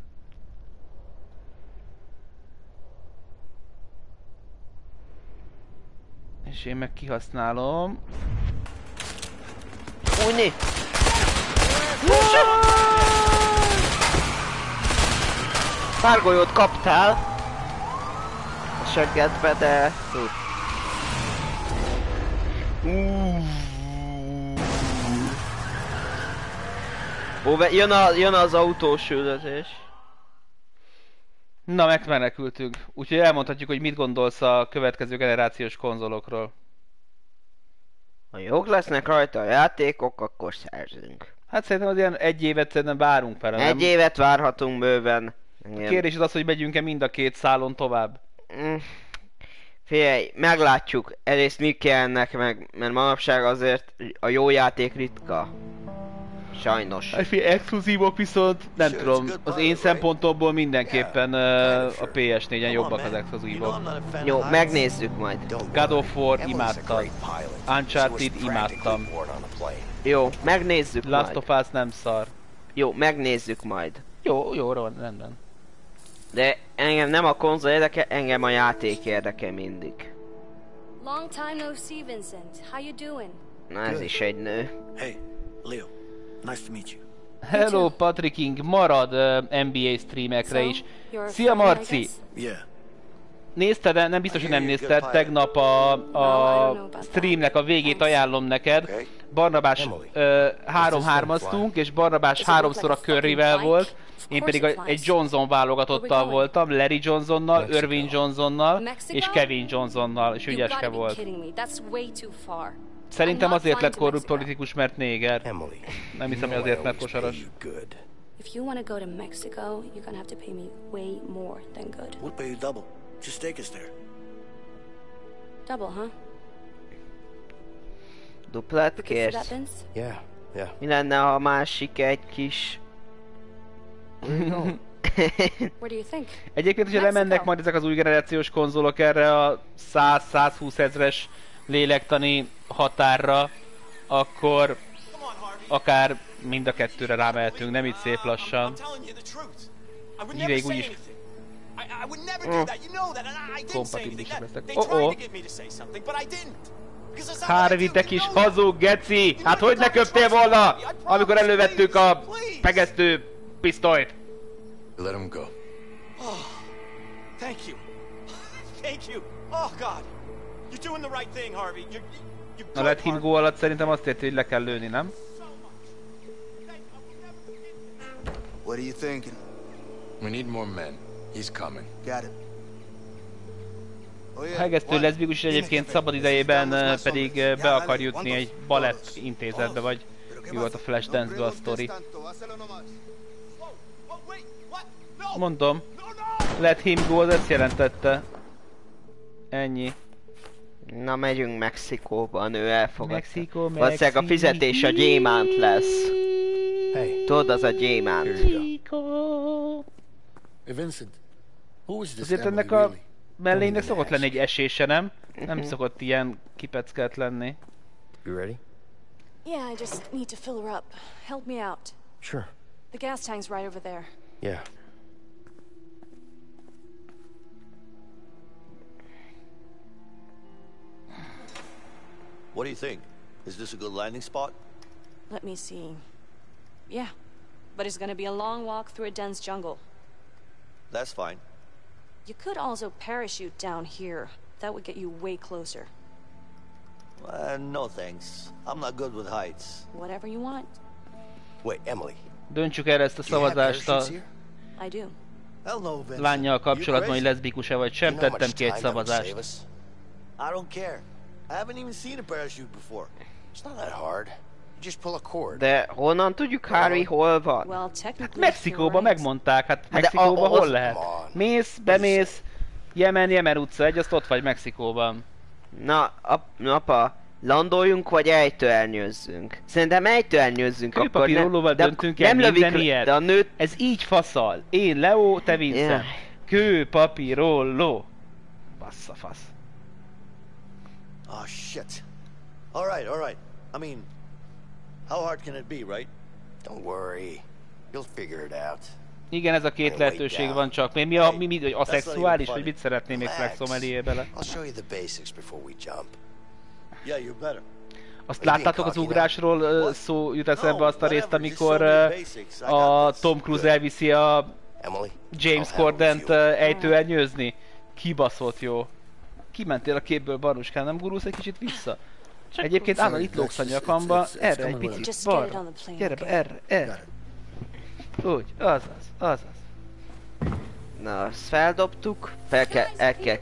És én meg kihasználom. Újni! Pár golyót kaptál a seggedbe, de tud. Ó, jön, a, jön az autós üldözés. Na, megmenekültünk. Úgyhogy elmondhatjuk, hogy mit gondolsz a következő generációs konzolokról. Ha jók lesznek rajta a játékok, akkor szerzünk. Hát szerintem az ilyen egy évet szerintem várunk nem? Egy évet várhatunk bőven. A Igen. kérdés az az, hogy megyünk-e mind a két szálon tovább. Mm. Figyelj, meglátjuk. Egyrészt mi kell ennek meg, mert manapság azért a jó játék ritka. Sajnos. Hát figyelj, exkluzívok viszont nem tudom, az én szempontomból mindenképpen uh, a PS4-en jobbak az exkluzívok. Jó, megnézzük majd. God of War imádtam. Uncharted imádtam. Jó, megnézzük Last majd. of Us nem szar. Jó, megnézzük majd. Jó, jó, rendben. De engem nem a konzol érdekel, engem a játék érdekel mindig. Long time no see, Vincent. How you doing? Na ez is egy nő. Hey, Leo. Nice to meet you. Hello Patrick King, marad uh, NBA streamekre So, is. Szia Marci! Yeah. Nézted, nem biztos, hogy nem nézted, tegnap a, a streamnek a végét ajánlom neked. Barnabás ö, három-hármaztunk, és Barnabás háromszor a Curryvel volt, én pedig a, egy Johnson válogatottal voltam, Larry Johnsonnal, Irving Johnsonnal és Kevin Johnsonnal, és ügyeske volt. Szerintem azért lett korrupt Mexico. politikus, mert néger. Nem hiszem, hogy azért, mert kosaras. If you want to go to Mexico, you're gonna have to pay me way more than good. We'll pay you double. Just take us there. Double, huh? Duplát kérsz? Yeah, yeah. Mi lenne, ha a másik egy kis... Egyébként, hogyha lemennek majd ezek az új generációs konzolok erre a 100-120 ezres lélektani határra, akkor akár mind a kettőre rámehetünk, nem itt szép lassan. Ideig úgyis kompatibilisek lesznek. Oh oh, I Harvey, te kis hazug, geci! Hát hogy ne köptél volna, amikor elővettük a pegesztő pisztolyt? Let him go. Oh, thank you. Thank you. Oh, God. You're doing the right thing, Harvey. You're, you're A let him go alatt szerintem azt érti, hogy le kell lőni, nem? What are you thinking? We need more men. He's coming. Got it. Oh, A hegesztő leszbikus is egyébként szabad idejében eh, pedig eh, be akar jutni egy balett intézetbe, vagy mi volt a Flashdance-be a sztori. Mondom, let him go, az ezt jelentette. Ennyi. Na megyünk Mexikóba, nő elfogadta. Mexikó, Valószínűleg a fizetés a gyémánt lesz. Hey. Tudod, az a gyémánt. Hey, Vincent. Who is this Azért ennek a mellének szokott lenni egy esése, nem? Nem Mhm. szokott ilyen kipeckelt lenni. You ready? Yeah, I just need to fill her up. Help me out. Sure. The gas tank's right over there. Yeah. What do you think? Is this a good landing spot? Let me see. Yeah, but it's gonna be a long walk through a dense jungle. That's fine. You could also parachute down here. That would get you way closer. Uh, no thanks. I'm not good with heights. Whatever you want. Wait, Emily. Döntsük el ezt a szavazást a I do. Hell no, Vincent. lányjal kapcsolatban, hogy You crazy? leszbikus-e vagy sem. You Tettem much két time szavazást. I don't care. I haven't even seen a parachute before. It's not that hard. You just pull a cord. De honnan tudjuk, Harry, hol van? Well, technically, Mexikóba megmondták, hát de Mexikóba a- hol lehet? Mész, bemész, Jemen, Jemen utca egy, azt ott vagy Mexikóban. Na, ap, apa, landoljunk, vagy ejtőernyőzzünk? Szerintem ejtőernyőzzünk akkor. Kőpapírollóval de döntünk el nem lövik le- ilyet. De a nőt... Ez így faszal. Én Leo, te Vincent. Jaj. Kőpapírolló. Bassza fasz. Oh, shit. All right, all right. I mean, how hard can it be, right? Don't worry. You'll figure it out. Igen, ez a két lehetőség van csak. Mi, mi, a, mi, mi, hogy aszexuális, vagy mit szeretném még. Flexomelié bele? I'll show you the basics before we jump. Yeah, you better. Azt láttátok az ugrásról ö, szó jut eszembe azt a részt, amikor a Tom Cruise elviszi a James Corden-t ö, ejtőernyőzni? Kibaszott jó. Kimentél a képből, Baruskán, nem gurulsz egy kicsit vissza? Egyébként Anna itt lógsz a nyakamba, erre egy picit, balra. Gyere be, erre, erre. Úgy, azaz, azaz. Na, azt feldobtuk. Fel kell, el kell...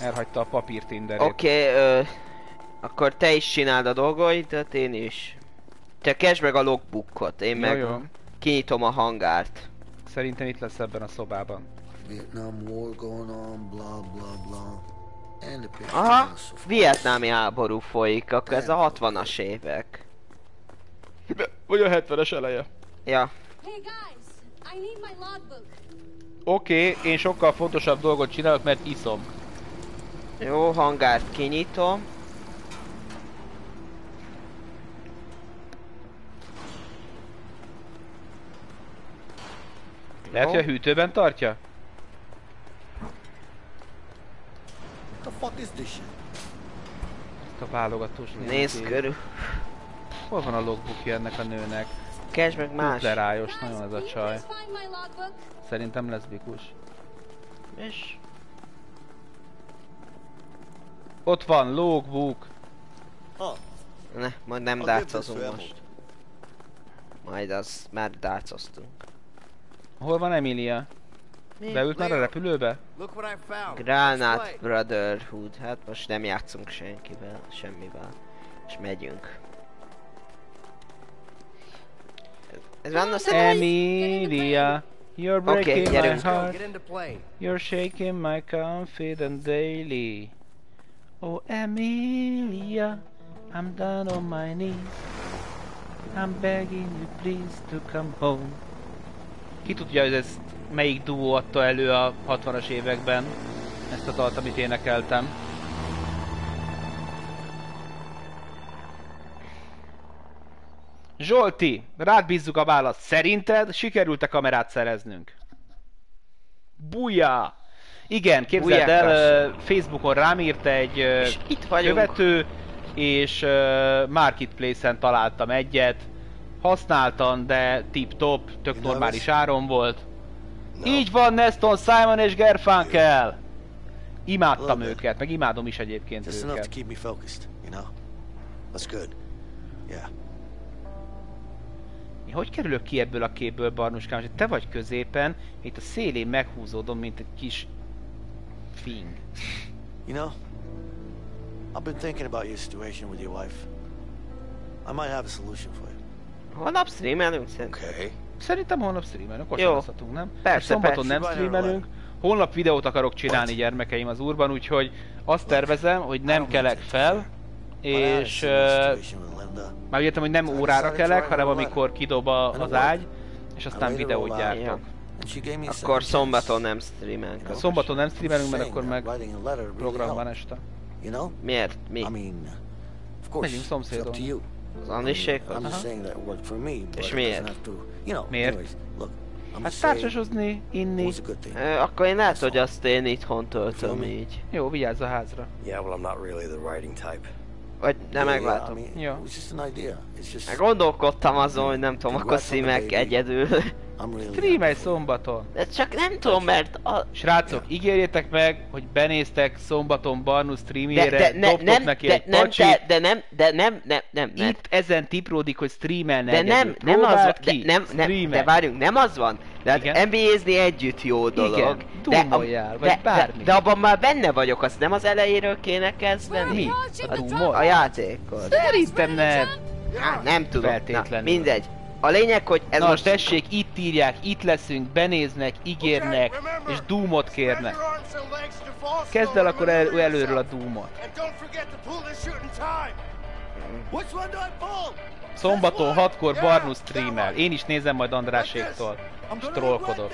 Elhagyta a papír tinderét. Oké, okay, akkor te is csináld a dolgaidat, én is. Te kezd meg a logbookot, én Jó, meg jó. kinyitom a hangárt. Szerintem itt lesz ebben a szobában. Vietnam War going on, blah, blah, blah. Aha, vietnámi háború folyik, akkor ez a 60-as évek. Vagy a 70-es eleje. Ja. Oké, okay, én sokkal fontosabb dolgot csinálok, mert iszom. Jó, hangárt kinyitom. Lehet, hogy a hűtőben tartja? What the fuck is this shit? Ezt a válogatós Nézd körül. Hol van a logbookja ennek a nőnek? Kezd meg más. Lerájos, nagyon ez a csaj. Szerintem leszbikus. És? Ott van, logbook. Ne, majd nem dárcozunk most. Majd az, már dárcoztunk. Hol van Emilia? Mi? Beült már a repülőbe? Granát Brotherhood, hát most nem játszunk senkivel, semmivel. És megyünk. Ez van a Emilia, you're breaking my gyerünk. heart. You're shaking my confidence daily. Oh Emilia, I'm down on my knees. I'm begging you please to come home. Ki tudja, hogy ez melyik duó adta elő a 60-as években ezt a dalt, amit énekeltem. Zsolti, rád bízzuk a választ. Szerinted sikerült a kamerát szereznünk? Bujá! Igen, képzeld Bujá, el, ö, Facebookon rám írt egy És itt vagyunk. követő, és ö, Marketplace-en találtam egyet. Használtan, de tip-top, tök normális áron volt. Így van, Neston, Simon és Gerfunkel! Imádtam őket, meg imádom is egyébként Just enough to őket. keep me focused, you know? That's good. Yeah. Én hogy kerülök ki ebből a képből, Barnuskám, hogy te vagy középen, itt a szélén meghúzódom, mint egy kis fing. You know, I've been thinking about your situation with your wife. I might have a solution for. Holnap streamelünk szerintem. Okay. Szerintem holnap streamelünk, Jó. kosarozhatunk, nem? Persze, szombaton persze. nem streamelünk, holnap videót akarok csinálni gyermekeim az úrban, úgyhogy azt tervezem, hogy nem kelek fel, és... Uh, már értem, hogy nem órára kelek, hanem amikor kidob az ágy, és aztán videót gyártok. Akkor szombaton nem streamelünk. Szombaton nem streamelünk, mert akkor meg program van este. Miért? Mi? Megyünk szomszédon. Az Anniséghoz? I'm just saying that worked for me, but És miért? to, you know, Miért? anyways, look, I'm Hát társasozni, inni. Ö, akkor én lehet, hogy azt én itthon töltöm így. Jó, vigyázz a házra. Yeah, well, I'm not really the writing type. Vagy nem Yeah, meglátom. I mean, Ja. It's just an idea. Just, gondolkodtam azon, hogy nem tudom, akkor meg egyedül. Streamelj szombaton. De csak nem tudom, mert a... Srácok, ígérjétek meg, hogy benéztek szombaton Barnu De, streamjére, de, ne, dobtok nem, neki de, egy nem, de, de nem, de nem, nem, nem, nem. Itt ezen tipródik, hogy streamelne De egyedül. nem, nem az van, Próbáld de, ki, nem, nem, de várjunk, nem az van. De hát. NBA-zni együtt jó dolog. Igen, de, dúmoljál, vagy de, bármi. De, de abban már benne vagyok, azt nem az elejéről kéne kezdeni? Mi? A a játékot. Szerintem nem. Hát nem tudom. Feltétlenül. Na, mindegy. A lényeg, hogy ez Na most... tessék, itt írják, itt leszünk, benéznek, ígérnek, és Doomot kérnek. Kezd el akkor el, előről a Doomot. One? Szombaton 6-kor Barnu streamel. Én is nézem majd Andráséktól. És trollkodok.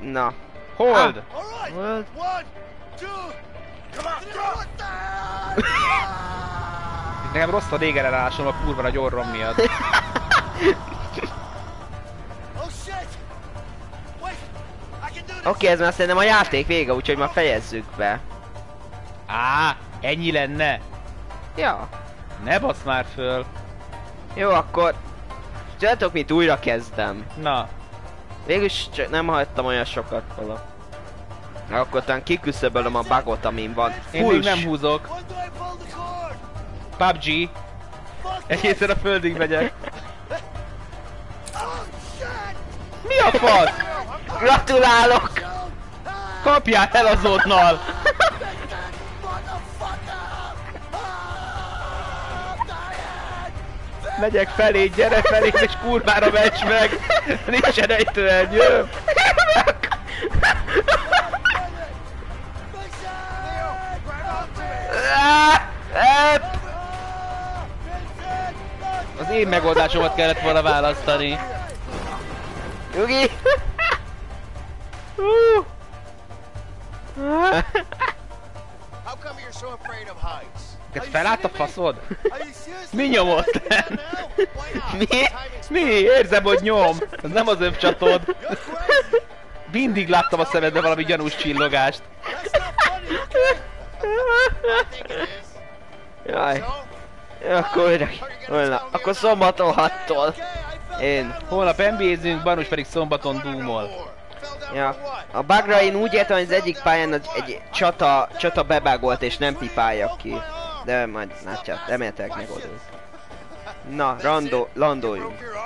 Na. Hold! Right. Hold. Nekem rossz a dégerelásom a kurva nagy orrom miatt. Oké, okay, ez már szerintem a játék vége, úgyhogy már fejezzük be. Á, ennyi lenne? Ja. Ne basz már föl. Jó, akkor... Tudjátok mit, újra kezdem. Na. Végülis csak nem hagytam olyan sokat vala. Akkor talán kiküszöbölöm a bugot, amin van. Én még nem húzok. PUBG. Egészen a földig megyek. Mi a fasz? Gratulálok! Kapjál el azonnal! Megyek felé, gyere felé, és kurvára meccs meg! Nincsen ejtőernyőm! Az én megoldásomat kellett volna választani. Nyugi! Neked felállt a faszod? Mi nyomott? Mi? Mi? Érzem, hogy nyom. Ez nem az övcsatod. Mindig láttam a szemedbe valami gyanús csillogást. Jaj. Ja, Akkor újra. Holnap. Akkor szombaton 6-tól. Én. Holnap NBA-zünk, Banus pedig szombaton Doomol. Ja. A bugra én úgy értem, hogy az egyik pályán az egy csata, csata bebágolt és nem pipálja ki. De majd látját, reméltek megoldjuk. Na, rando, landoljunk.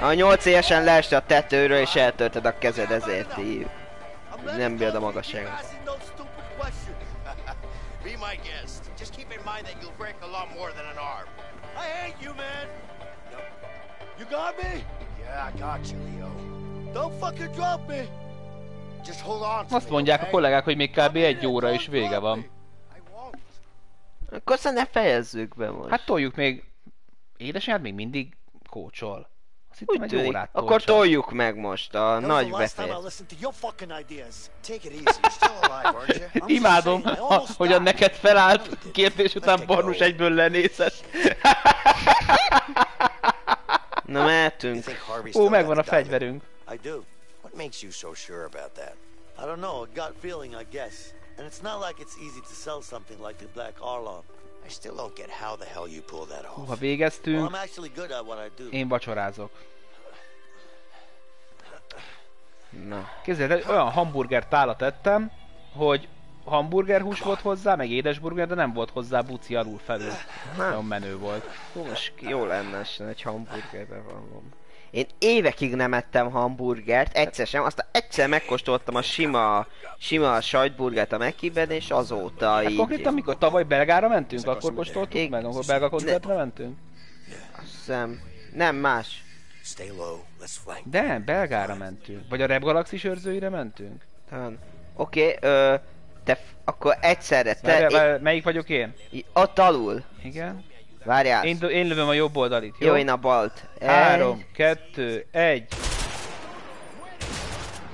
A 8 évesen leeste a tetőről és eltörted a kezed, ezért hívjuk. Nem bírod a magasságot. My guest. Just keep in mind that you'll break a lot more than an arm. I hate you, man. You got me? Yeah, I got you, Leo. Don't fucking drop me. Just hold on to Azt mondják a kollégák, hogy még kb. egy óra is vége van. Akkor aztán ne fejezzük be most. Hát toljuk még... Édesanyád még mindig kócsol. Azt hittem Úgy egy tűnik. órát Akkor kócsol. toljuk meg most a nagy just Imádom, hogyan died. neked felállt kérdés után Barnus egyből lenézett. Na mehetünk. Ó, megvan a fegyverünk. I do. What makes you so sure about that? I don't know, a gut feeling, I guess. And it's not like it's easy to sell something like the Black Arlon. I still don't get how the hell you pull that Hú, off. ha Well, végeztünk, I'm actually good at what I do. én vacsorázok. Na. Képzeld el, olyan hamburger tálat ettem, hogy hamburger hús volt hozzá, meg édesburger, de nem volt hozzá buci alul felül. Nagyon menő volt. Hú, most jó lenne, ha egy hamburgerbe van. Én évekig nem ettem hamburgert, egyszer sem, aztán egyszer megkóstoltam a sima, sima sajtburgert a Mekiben, és azóta Hát így... konkrétan mikor tavaly Belgára mentünk, akkor kóstoltuk meg, akkor belga koncertre mentünk. Azt hiszem, nem más. De, Belgára mentünk. Vagy a Rep Galaxis őrzőire mentünk. Talán. Oké, ö, te f- akkor egyszerre, te... Te, várjál, melyik vagyok én? ott alul. Igen. Várjál. Én, én lövöm a jobb oldalit, jó? Jó, én a balt. Három, kettő, egy.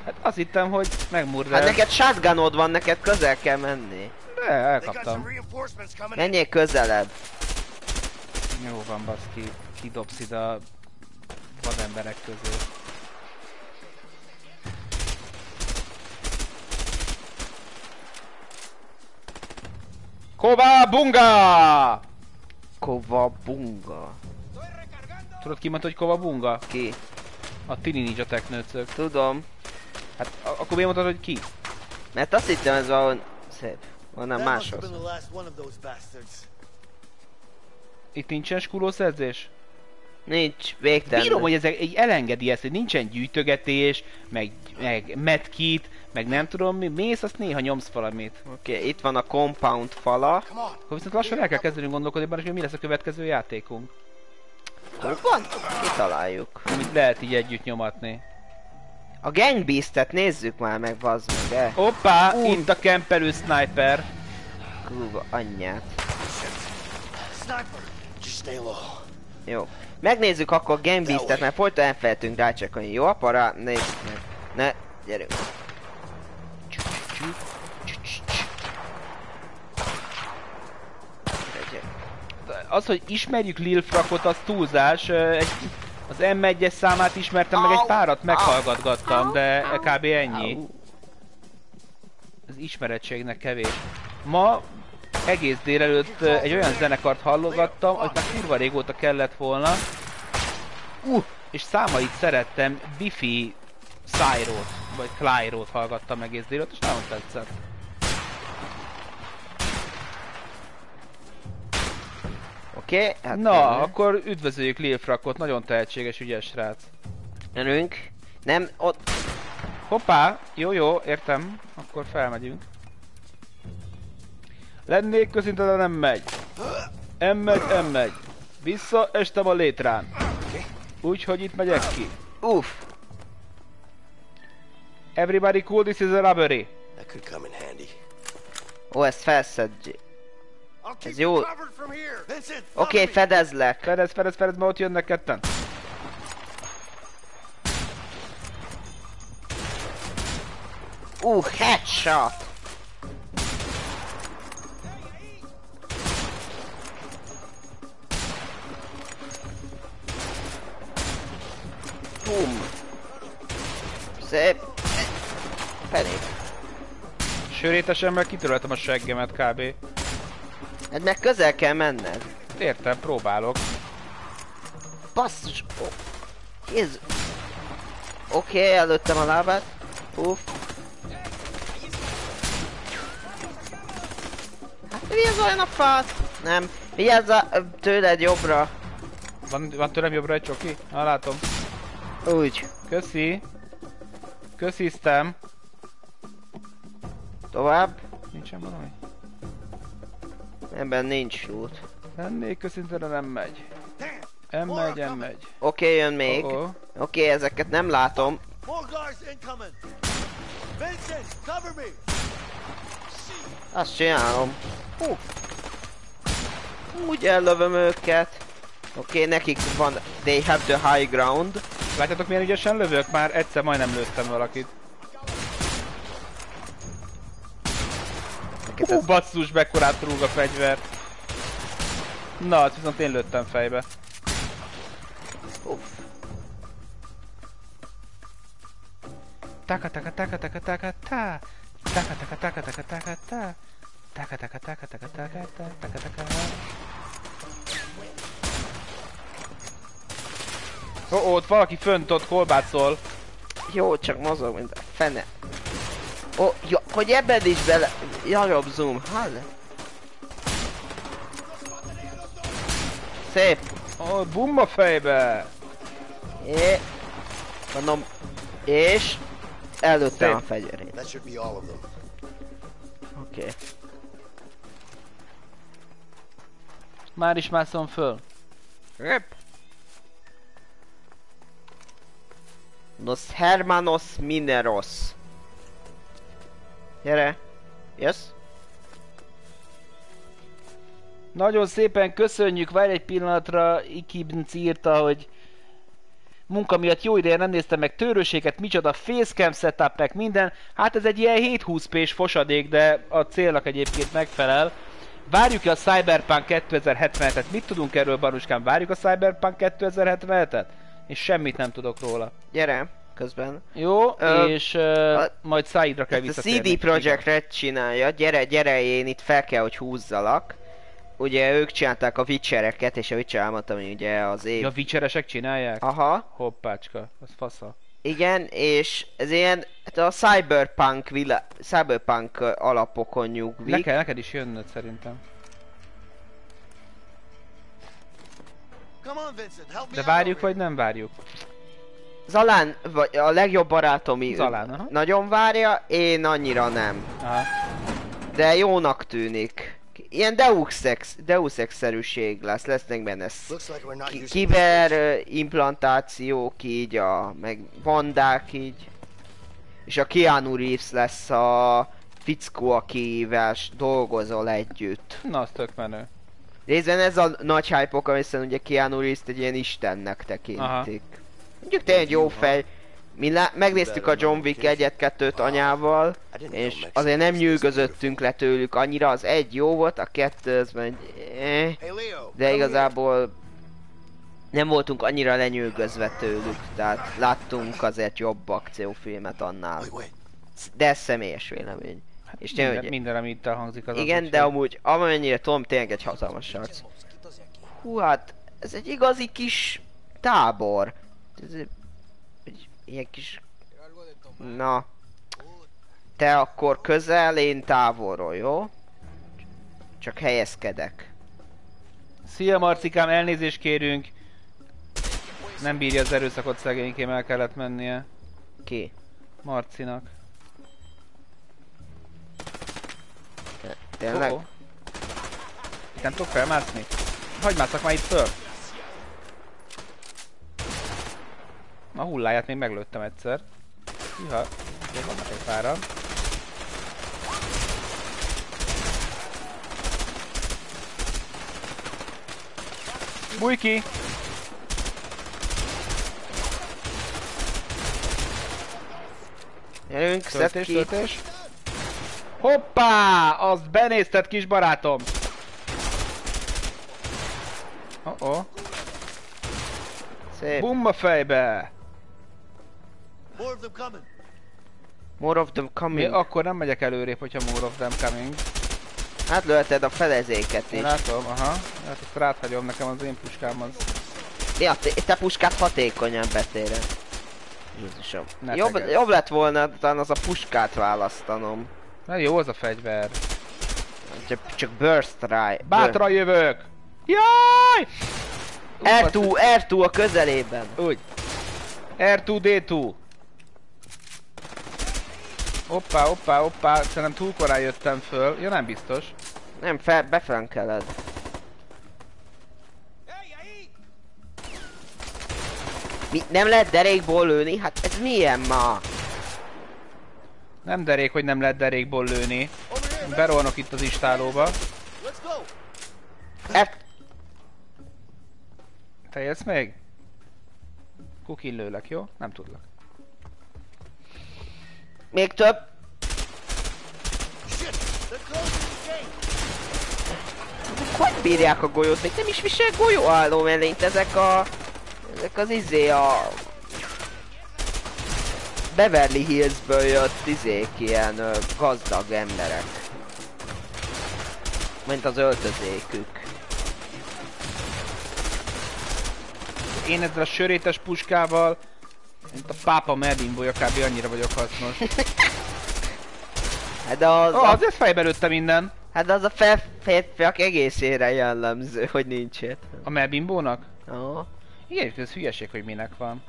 Hát azt hittem, hogy megmurrál. Hát neked shotgunod van, neked közel kell menni. De, elkaptam. Menjél közelebb. Jó van, baszki. Kidobsz ide a vademberek közé. Kova bunga! Kova bunga. Tudod ki mondta, hogy kova bunga? Ki? A Tini Ninja Teknőcök. Tudom. Hát a- akkor miért mondtad, hogy ki? Mert azt hittem ez valahol szép. Onnan of those bastards. Itt nincsen skulószerzés? Nincs, végtelen. Bírom, hogy ez egy elengedi ezt, hogy nincsen gyűjtögetés, meg, meg medkit, meg nem tudom mi, mész, azt néha nyomsz valamit. Oké, okay, itt van a compound fala. Akkor viszont lassan el kell kezdenünk gondolkodni benne, hogy mi lesz a következő játékunk. Van? Kitaláljuk. Amit lehet így együtt nyomatni. A Gang Beast-et nézzük már meg, bazd meg, eh? Hoppá, itt a kempelő sniper. Kurva anyját. Sniper! Just stay low. Jó. Megnézzük akkor a Gang Beast-et, mert folyton elfelejtünk rácsekolni. Jó, para? Nézzük meg. Ne, gyerünk. Az, hogy ismerjük Lil Frakot, az túlzás. Egy, az M1-es számát ismertem, meg egy párat meghallgatgattam, de kb. ennyi. Az ismerettségnek kevés. Ma egész délelőtt egy olyan zenekart hallgattam, hogy már kurva régóta kellett volna. Uh, és számait szerettem, Biffy Cyro-t, vagy Clyro-t hallgattam egész délelőtt, és nagyon tetszett. Oké, okay, hát Na, kellene. akkor üdvözöljük Lil Frakot, nagyon tehetséges, ügyes srác. Jönünk. Nem, ott... Hoppá, jó, jó, értem. Akkor felmegyünk. Lennék közinte, de nem megy. Nem megy, nem megy. Vissza, estem a létrán. Úgyhogy itt megyek ki. Uff. Everybody cool, this is a robbery. That could come in handy. Ó, ezt felszedj. Ez jó. Oké, okay, fedezlek. Fedez, fedez, fedez, mert ott jönnek ketten. Uh, headshot! Bum! Szép! Pedig. Sörétesen kitöröltem a seggemet kb. Hát meg közel kell menned. Értem, próbálok. Basszus! Oh. Jézus! Oké, okay, előttem a lábát. Uff. Hát mi az olyan a fasz? Nem. Vigyázz a, tőled jobbra. Van, van tőlem jobbra egy csoki? Na látom. Úgy. Köszi. Köszisztem. Tovább. Nincsen valami? Ebben nincs út. Lennék köszintőre nem megy. Nem megy, nem megy. Oké, okay, jön még. Oh -oh. Oké, okay, ezeket nem látom. Azt csinálom. Hú. Úgy ellövöm őket. Oké, okay, nekik van, they have the high ground. Látjátok milyen ügyesen lövök? Már egyszer majdnem lőttem valakit. Hú, ez... basszus, bekkorát rúg a fegyver. Na, hát viszont én lőttem fejbe. Uff. Taka taka taka taka taka ta. Taka taka taka taka taka ta. Taka taka taka taka taka ta. Taka taka. Ó, oh, ott valaki fönt ott kolbászol. Jó, csak mozog, mint a fene. Ó, oh, jó, hogy ebben is bele... Nagyobb zoom, hall. Szép. Ó, oh, bumba fejbe. É. Mondom, és előttem a fegyverét. Oké. Okay. Már is mászom föl. Rip. Nos hermanos mineros. Gyere. Yes? Nagyon szépen köszönjük, várj egy pillanatra, Ikibnc írta, hogy munka miatt jó ideje nem néztem meg törőséget, micsoda facecam setup, meg minden. Hát ez egy ilyen 720p-s fosadék, de a célnak egyébként megfelel. Várjuk-e a Cyberpunk 2077-et? Mit tudunk erről, Baruskán? Várjuk a Cyberpunk 2077-et? És semmit nem tudok róla. Gyere, közben. Jó, Ö, és uh, a, majd Saidra kell visszatérni. A CD Projekt Red csinálja, gyere, gyere, én itt fel kell, hogy húzzalak. Ugye ők csinálták a Witchereket, és a Witcher elmondtam, hogy ugye az év... Ja, a Witcheresek csinálják? Aha. Hoppácska, az fasza. Igen, és ez ilyen, hát a cyberpunk, vilá... cyberpunk alapokon nyugvik. Neked, neked is jönnöd szerintem. De várjuk vagy nem várjuk? Zalán, vagy a legjobb barátom Zalán, aha. nagyon várja, én annyira nem. Aha. De jónak tűnik. Ilyen Deus Ex, Deus Ex-szerűség lesz, lesznek benne ki, kiber implantációk így, a, meg vandák így. És a Keanu Reeves lesz a fickó, akivel dolgozol együtt. Na, az tök menő. Részben ez a nagy hype hiszen ugye Keanu Reeves-t egy ilyen istennek tekintik. Aha. Mondjuk tényleg jó fej. Mi lá- megnéztük a John Wick 1-2-t anyával, és azért nem nyűgözöttünk le tőlük annyira, az egy jó volt, a kettő az meg eh, de igazából nem voltunk annyira lenyűgözve tőlük, tehát láttunk azért jobb akciófilmet annál. De ez személyes vélemény. És minden, hogy... minden, ami itt elhangzik az Igen, de amúgy amennyire tudom, tényleg egy hatalmas sarc. Hú, hát ez egy igazi kis tábor. Ez egy ilyen kis... Na. Te akkor közel, én távolról, jó? Csak helyezkedek. Szia Marcikám, elnézést kérünk. Nem bírja az erőszakot szegénykém, el kellett mennie. Ki? Marcinak. Tényleg? -oh. Itt nem tudok felmászni? Hagyj mászak már itt föl! A hulláját még meglőttem egyszer. Hűha, még vannak egy páran. Bújj ki! Gyerünk, Töltés, ki. töltés. Hoppá! Azt benézted, kis barátom! Oh -oh. Szép. Bumba fejbe! More of them coming. More of them Mi coming. akkor nem megyek előrébb, hogyha more of them coming. Hát lőheted a felezéket is. Látom, aha. Hát ezt ráthagyom, nekem az én puskám az... Ja, te, te puskát hatékonyan betére. Jézusom. Ne Jobb, jobb lett volna talán az a puskát választanom. Na jó az a fegyver. Csak, csak burst rá. Bátran jövök! Jaj! R2, R2 a közelében. Úgy. R2D2. Hoppá, hoppá, hoppá, szerintem túl korán jöttem föl. Ja nem biztos. Nem, fel, befrankeled. Mi, nem lehet derékból lőni? Hát ez milyen ma? Nem derék, hogy nem lehet derékból lőni. Berolnok itt az istálóba. F... Te élsz még? Kukin lőlek, jó? Nem tudlak. Még több. Hogy bírják a golyót? Még nem is visel golyóálló mellényt ezek a... Ezek az izé a... Beverly Hillsből jött izék ilyen ö, gazdag emberek. Mint az öltözékük. Én ezzel a sörétes puskával, mint a pápa Melbimboly, kb. annyira vagyok hasznos. Hát de az... Oh, a- azért fejbe lőtte minden. Hát az a fel, férfiak egészére jellemző, hogy nincs értelme. A Melbimbónak? Aha. Igen, ez hülyeség, hogy minek van.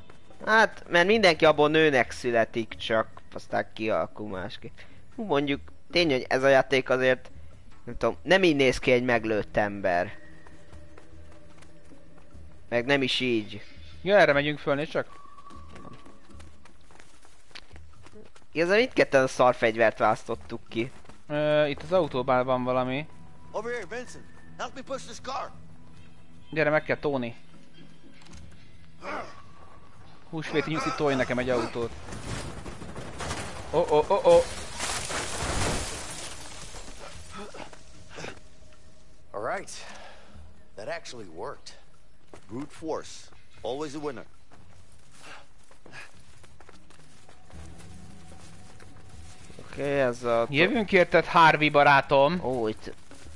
Hát, mert mindenki abból nőnek születik, csak aztán kialakul másképp. Hú, mondjuk, tény, hogy ez a játék azért, nem tudom, nem így néz ki egy meglőtt ember. Meg nem is így. Ja, erre megyünk föl, nézd csak. Igazán mindketten a szarfegyvert választottuk ki. Ö, itt az autóban van valami. Over here, Vincent. Help me push this car. Gyere, meg kell tóni. Húsvéti nyuszi tolj nekem egy autót. Oh, oh, oh, oh. All right. That actually worked. Brute force. Always a winner. Oké, okay, ez a... Jövünk érted, Harvey barátom. Ó, itt...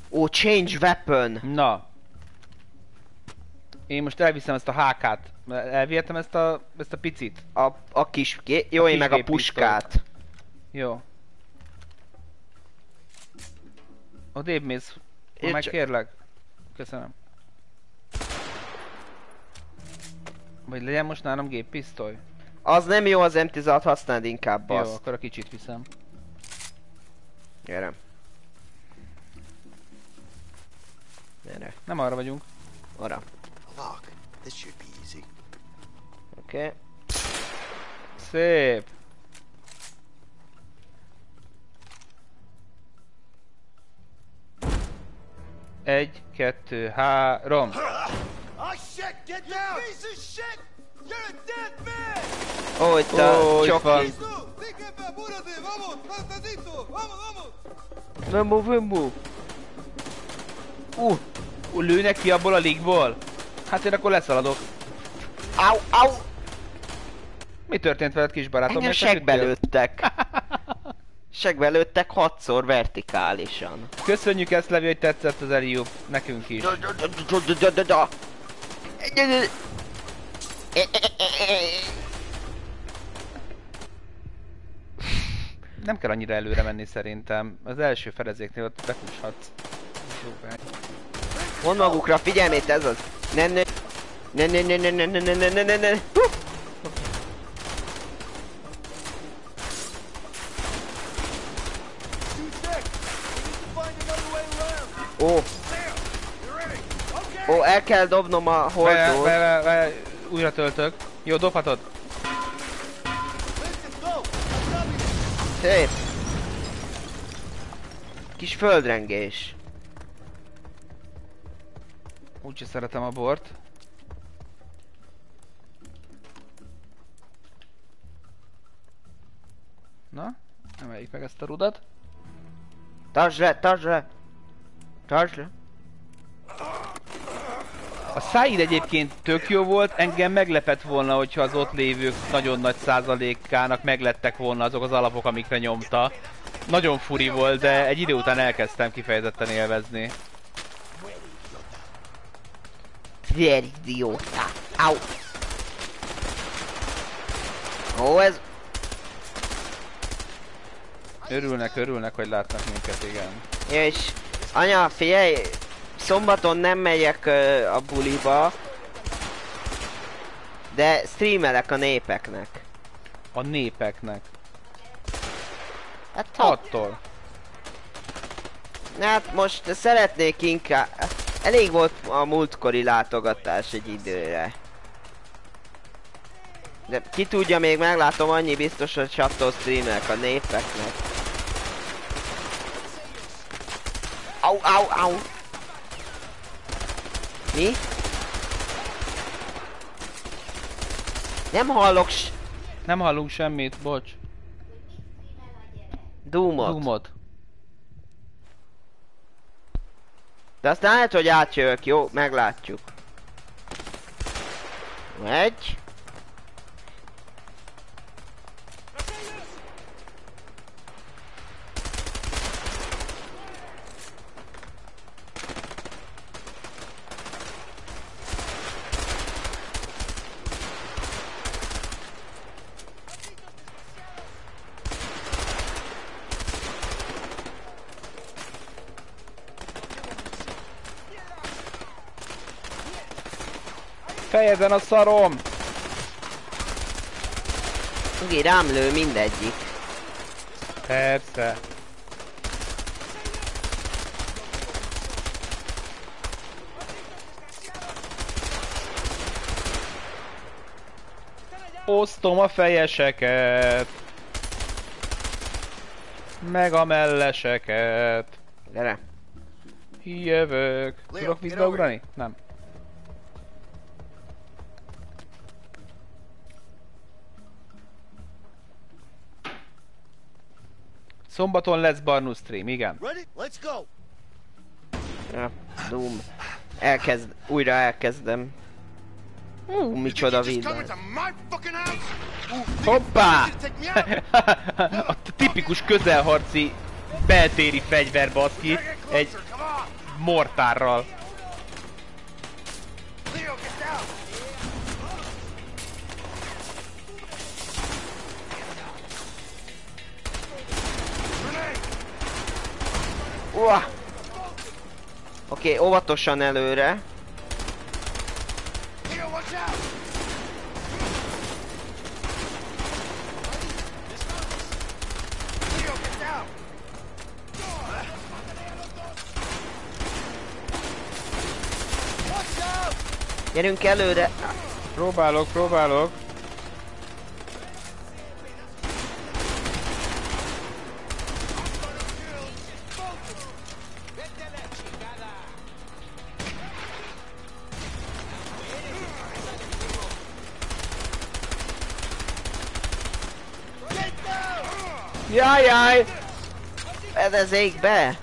Ó, change weapon! Na. Én most elviszem ezt a HK-t. Elvihetem ezt a, ezt a picit. A, a kis... Jó, A én meg a puskát. Jó. Odébb mész. Én Meg csak- kérlek. Köszönöm. Vagy legyen most nálam géppisztoly? Az nem jó, az M16 használd inkább Jó, azt. akkor a kicsit viszem. Gyere. Gyere. Nem arra vagyunk. Arra. Lock. This should be. Oké. Okay. Szép. Egy, kettő, három. Oh shit, get down! You piece of shit! You're a dead man! Ó, itt a Ó, itt van. csoki. Vömbú, vömbú. Uh, uh, lőnek ki abból a ligból? Hát én akkor leszaladok. Au, au! Mi történt veled kis barátom? Engem segbe lőttek. segbe lőttek hatszor vertikálisan. Köszönjük ezt, Levi, hogy tetszett az Eliup. Nekünk is. Nem kell annyira előre menni szerintem. Az első felezéknél ott befushatsz. Jó, Mond magukra figyelmét, ez az. Ne, ne, ne, ne, ne, ne, ne, ne, ne, ne, ne, ne, ne. Ó. Ó, el kell dobnom a Vele, hordót. vele, vele, újra töltök. Jó, dobhatod. Szép. Kis földrengés. Úgyse szeretem a bort. Na, emeljük meg ezt a rudat. Tartsd le, tartsd le. Tartsd le. A száid egyébként tök jó volt, engem meglepett volna, hogyha az ott lévők nagyon nagy százalékának meglettek volna azok az alapok, amikre nyomta. Nagyon furi volt, de egy idő után elkezdtem kifejezetten élvezni. Tvér idióta. Au. Ó, ez... Örülnek, örülnek, hogy látnak minket, igen. És... Anya, figyelj! Szombaton nem megyek ö, a buliba. De streamelek a népeknek. A népeknek. Hát Attól. Hát most szeretnék inkább... Elég volt a múltkori látogatás egy időre. De ki tudja, még meglátom annyi biztos, hogy csattól streamelek a népeknek. Au, au, au! Mi? Nem hallok s... Nem hallunk semmit, bocs. Doomot. Doomot. De aztán lehet, hogy átjövök, jó? Meglátjuk. Egy. Fejezen a szarom! Ugi, rám lő mindegyik. Persze. Osztom a fejeseket. Meg a melleseket. Gyere. Jövök. Tudok vízbe ugrani? Nem. Szombaton lesz Barnu stream, igen. Ready? Let's go. Ja, Doom. Elkezd, újra elkezdem. Ú, micsoda videó. Hoppá! A tipikus közelharci beltéri fegyver baszki egy mortárral. Uah! Oké, okay, óvatosan előre. Gyerünk előre! Próbálok, próbálok. Jaj, jaj! Fedezzék be!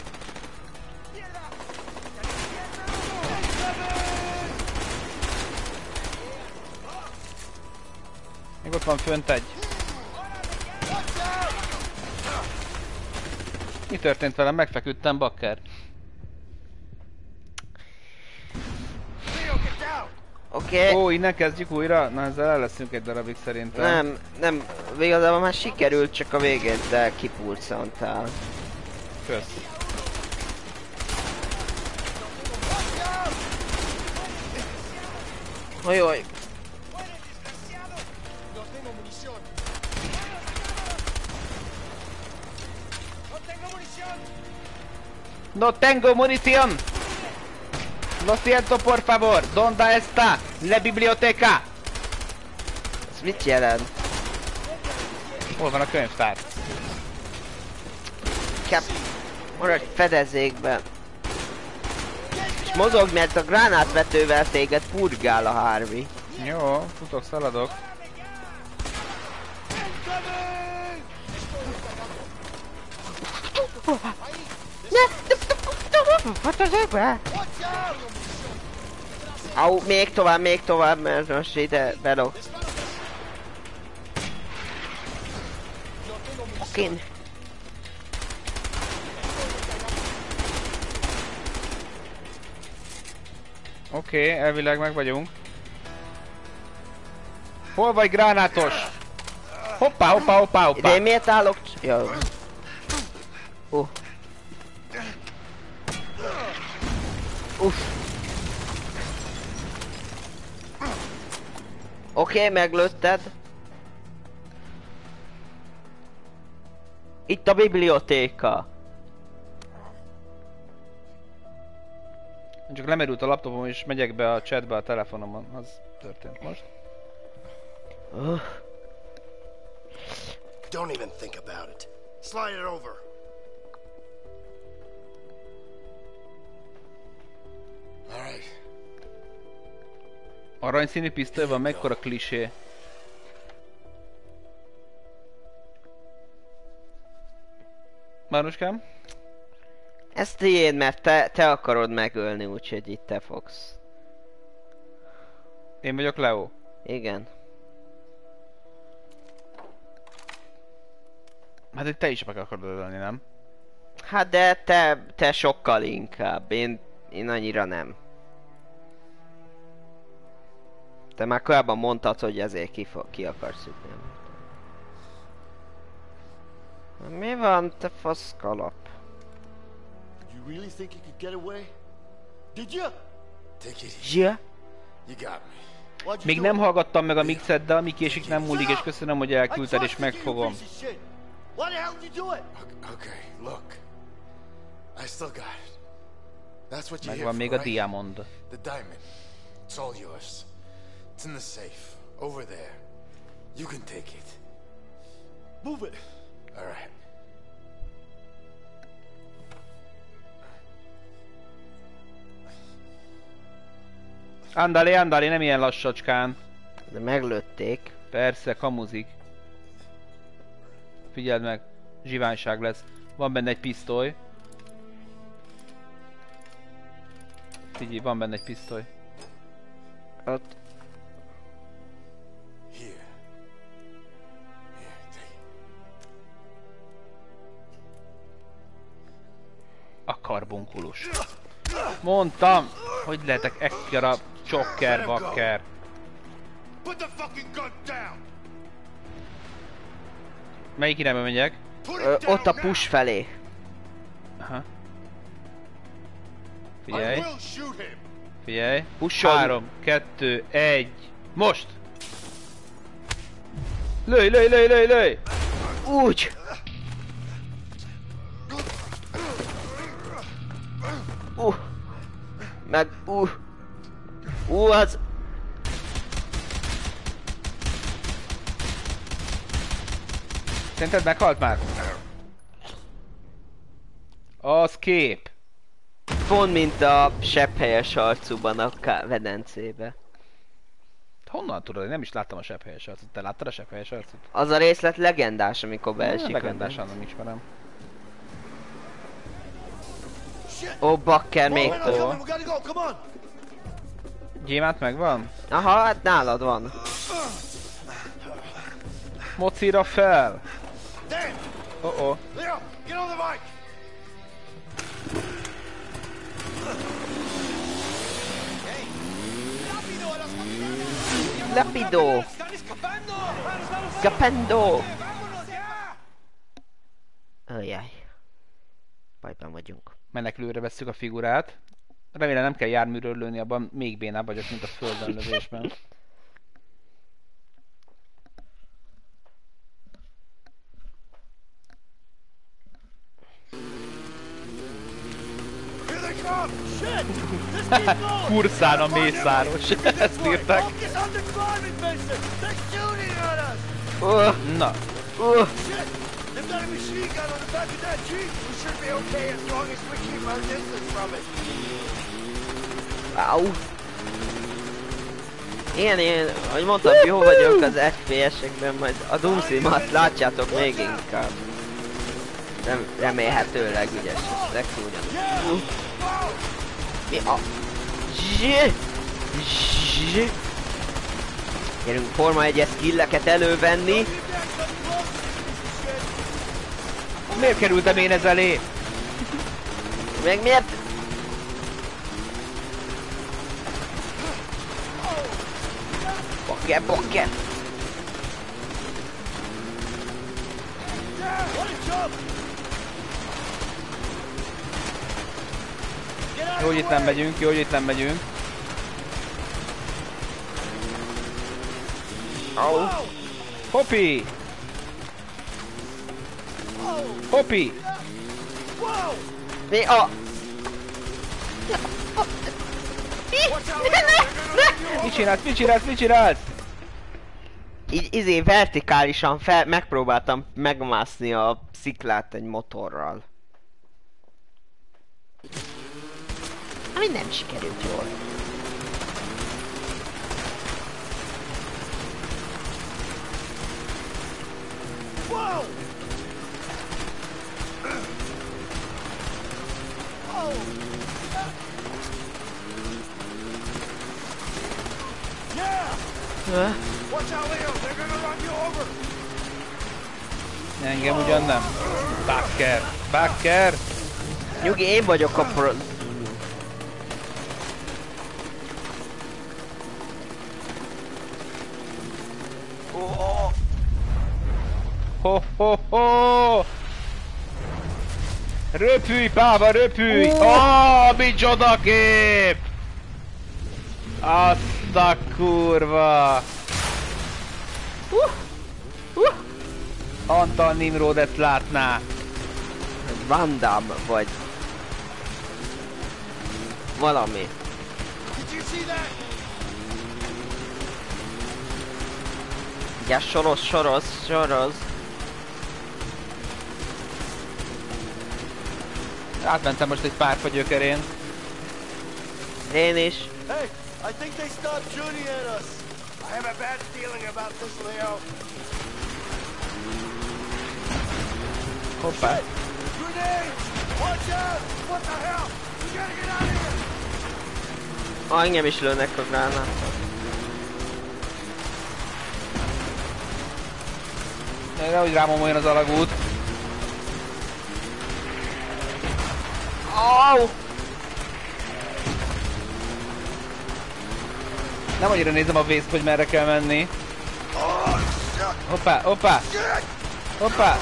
Még ott van fönt egy. Mi történt velem? Megfeküdtem, bakker. Oké. Okay. Ó, innen kezdjük újra? Na ezzel el leszünk egy darabig szerintem. Nem, nem, igazából már sikerült, csak a végén te kipulcantál. Kösz. Ajaj. No tengo munición. No tengo munición. No tengo munición! Lo siento, por favor. ¿Dónde está la biblioteca? Ez mit jelent? Hol van a könyvtár? Inkább maradj fedezékben. És mozog, mert a gránátvetővel téged purgál a Harvey. Jó, futok, szaladok. Fedezékbe! Au, még tovább, még tovább, mert most ide belok. Oké. Oké, okay, elvileg meg vagyunk. Hol vagy gránátos? Hoppá, hoppá, hoppá, hoppá. De miért állok? Jó. Uh. Uff. Oké, okay, meglőtted. Itt a bibliotéka. Csak lemerült a laptopom és megyek be a chatbe a telefonomon. Az történt most. Uh. Don't even think about it. Slide it over. Alright. Aranyszínű pisztoly van, mekkora klisé. Máruskám? Ez tiéd, mert te, te akarod megölni, úgyhogy itt te fogsz. Én vagyok Leo. Igen. Hát hogy te is meg akarod ölni, nem? Hát de te, te sokkal inkább. Én, én annyira nem. Te már korábban mondtad, hogy ezért ki, fog, ki akarsz ütni. Mi van, te faszkalap? You really think you could get away? Did you? Take it easy. Yeah? You got me. You Még nem hallgattam meg a mixet, de ami késik nem múlik, és köszönöm, hogy elküldted, és megfogom. Why the hell did you do it? Okay, look. I still got it. That's what here Megvan még a diamond. The diamond. It's all yours. It's in the safe. Over there. You can take it. Move it. All right. Andali, andali, nem ilyen lassacskán. De meglőtték. Persze, kamuzik. Figyeld meg, zsiványság lesz. Van benne egy pisztoly. Figyelj, van benne egy pisztoly. Ott. Karbonkulus. Mondtam, hogy lehetek ekkora csokker bakker. Melyik irányba megyek? Ö, ott a push felé. Aha. Figyelj, figyelj. Pushol. Három, kettő, egy. Most! Lőj, lőj, lőj, lőj, lőj! Úgy! Meg, uh! Uh, az... Szerinted meghalt már? Az kép. Pont mint a sepphelyes arcúban a vedencébe. Honnan tudod? Én nem is láttam a sepphelyes arcot. Te láttad a sepphelyes arcot? Az a részlet legendás, amikor beesik. Legendásan nem ismerem. Ó, bakker még. On. Gyémánt megvan? Aha, hát nálad van. Mocira fel! Oh oh. Leo, get on the bike! Lapido! Scapendo! Ajjaj. Bajban vagyunk. Menekülőre vesszük a figurát. Remélem nem kell járműről lőni, abban még bénább vagyok, mint a földön lövésben. Kurszán a mészáros. Ezt írták. Na. Got a machine gun on the back of that Jeep. We should be okay as long as we keep our distance from it. Au. Ilyen, én, ahogy mondtam, jó vagyok az FPS-ekben, majd a Doom Sim-at látjátok még inkább. Rem, remélhetőleg ügyes leszek ugyan. Mi a... Zsé! Zsé! Gyerünk Forma 1-es skilleket elővenni. Miért kerültem én ez elé? Meg miért? Bakker, bakker! Jó, hogy itt nem megyünk, jó, hogy itt nem megyünk. Au. Hopi! Hopi! Mi a... Mit csinálsz, mit csinálsz, mit csinálsz? Így izé vertikálisan fel, megpróbáltam megmászni a sziklát egy motorral. Ami nem sikerült jól. Whoa! Over! Engem ugyan nem. Bakker! Bakker! Nyugi, én vagyok a pro... Ho, ho, ho! Röpülj, páva, röpülj! Ó, oh, micsoda kép! Azt a kurva! Uh, uh. Antal Nimrod ezt látná. Van Damme vagy... Valami. Ja, soroz, soroz, soroz. Átmentem most egy párfa gyökerén. Én is. Hey, I think they stopped shooting at us. I have a bad feeling about this, Leo. Hoppá. Grenades! Watch out! What the hell? We gotta get out of here! Ah, engem is lőnek a gránát. Nehogy rámomoljon az alagút. Au! Nem annyira nézem a vészt, hogy merre kell menni. Hoppá, hoppá! Hoppá!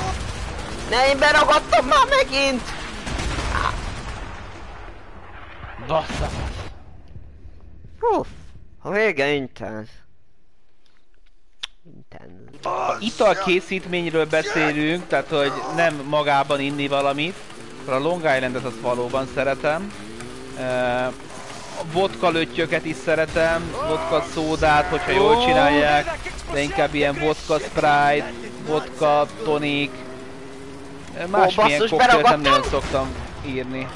Ne, én beragadtam már megint! Bassza! Hú, a vége intenz. Intenz. Ha ital készítményről beszélünk, tehát hogy nem magában inni valamit, a Long Islandet azt valóban szeretem. A vodka löttyöket is szeretem, vodka szódát, hogyha jól csinálják, de inkább ilyen vodka sprite, vodka tonic. Másmilyen koktélt nem nagyon szoktam írni.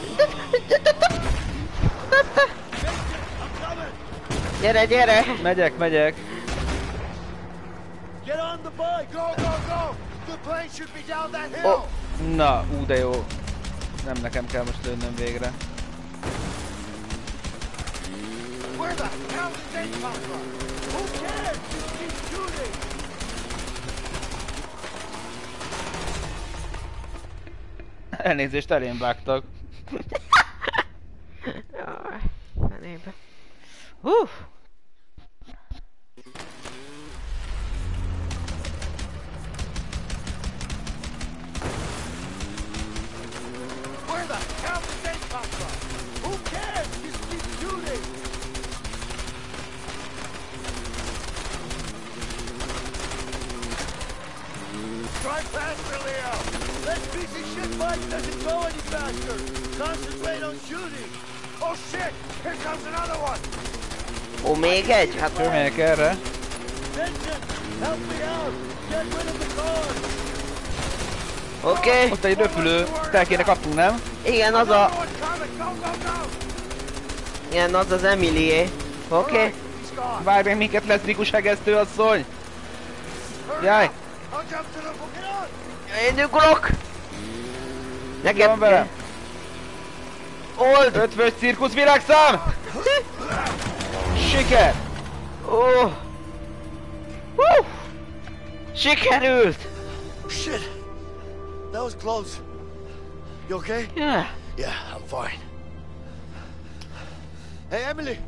Gyere, gyere! Megyek, megyek. Get on the bike! Go, go, go! The plane should be down that hill! Oh. Na, ú de jó. Nem nekem kell most lőnöm végre. Elnézést, elém vágtak. Jaj, fenébe. Hú! Where the hell did they come from? Who cares? Just keep shooting! Drive faster, Leo! That piece of shit bike doesn't go any faster! Concentrate on shooting! Oh shit! Here comes another one! Omega, még egy? Hát ő még. Vincent, help me out! Get rid of the car! Oké. Okay. Ott egy röpülő, fel kéne kapnunk, nem? Igen, az a... Igen, az az Emilié. Oké. Okay. Várj meg minket, leszbikus hegesztő asszony! Jaj! Én ugrok! Neked... Van velem? Old! Ötvös cirkusz világszám! Siker! Ó! Oh. Uh. Sikerült! Shit! That was close. You okay? Yeah. Yeah, I'm fine. Hey, Emily!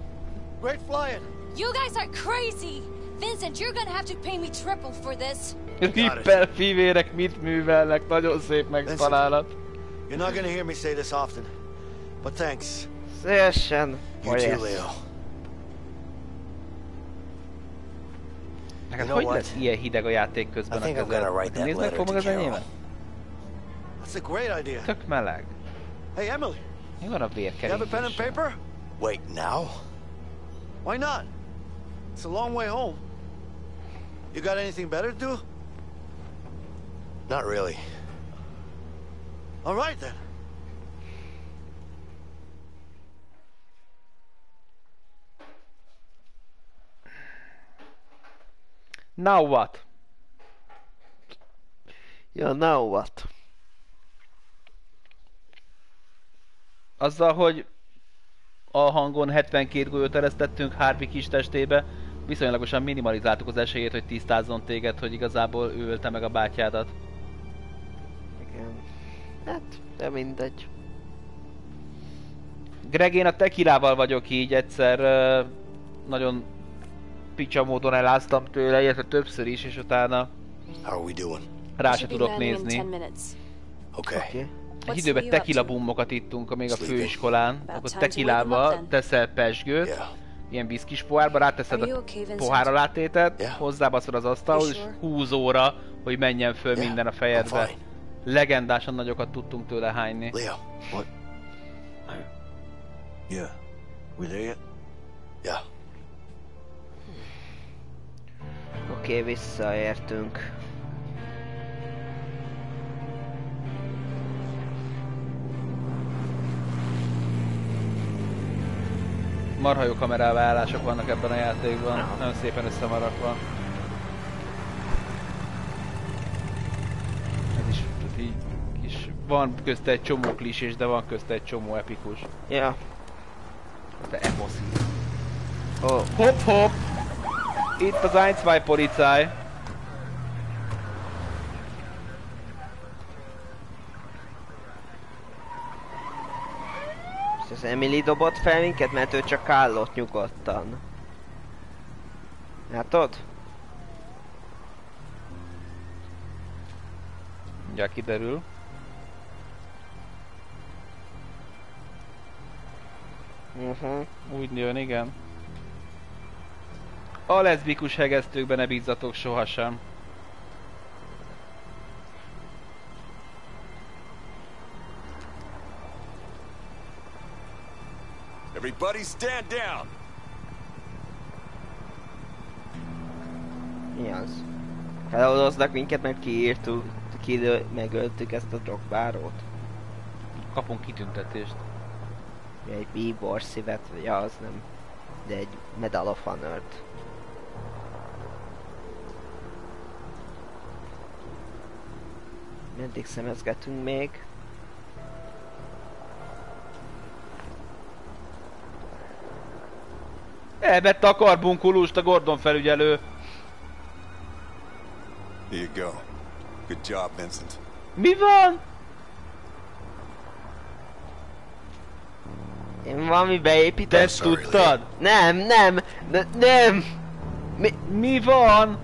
Great flying! You guys are crazy! Vincent, you're gonna have to pay me triple for this. Ripper fivérek mit művelnek, nagyon szép megtalálat. You're not gonna hear me say this often, but thanks. Szívesen. You too, Leo. Neked hogy lesz ilyen hideg a játék I közben a think I'm kezed? gonna write that Nézd meg letter fog meg az enyémet? That's a great idea. Tök meleg. Hey, Emily, You wanna be a kid. you have a pen and paper? Wait, now? Why not? It's a long way home. You got anything better to do? Not really. All right then. Now what? Ja, now what? Azzal, hogy a hangon 72 golyót eresztettünk Harvey kis testébe, viszonylagosan minimalizáltuk az esélyét, hogy tisztázzon téged, hogy igazából ő ölte meg a bátyádat. Igen. Hát, de mindegy. Greg, én a tekilával vagyok így, egyszer uh, nagyon picsa módon eláztam tőle, illetve többször is, és utána How are we doing? rá se tudok nézni. 10 minutes. Okay. Okay. Egy időben tekila bummokat ittunk még a főiskolán, akkor tekilával teszel pesgőt, ilyen viszkis pohárba, ráteszed a pohár alátétet, hozzábaszod az asztalhoz, és sure? 20 óra, hogy menjen föl minden a fejedbe. Legendásan nagyokat tudtunk tőle hányni. Leo. What? Yeah. We there yet? Yeah. Oké, okay, visszaértünk. Marha jó kameráválások vannak ebben a játékban, nagyon szépen összemarakva. Ez is így kis, van közte egy csomó klisés, de van közte egy csomó epikus. Ja. De emoszi. Oh. Hopp hopp! Itt az 1-2 Polizei. És az Emily dobott fel minket, mert ő csak állott nyugodtan. Látod? Ugye kiderül. Uh-huh. Úgy jön, igen. A leszbikus hegesztőkben ne bízzatok sohasem. Everybody stand down. Mi az? Feloldoznak minket, mert kiírtuk, ki megöltük ezt a drogvárót. Kapunk kitüntetést. Egy bíbor szívet, vagy az nem. De egy Medal of Honor-t. Meddig szemezgetünk még? Elvette a karbunkulust a Gordon felügyelő. Here you go. Good job, Vincent. Mi van? Én valami beépítettem. Ezt tudtad? Nem, nem, ne, nem! Mi, mi van?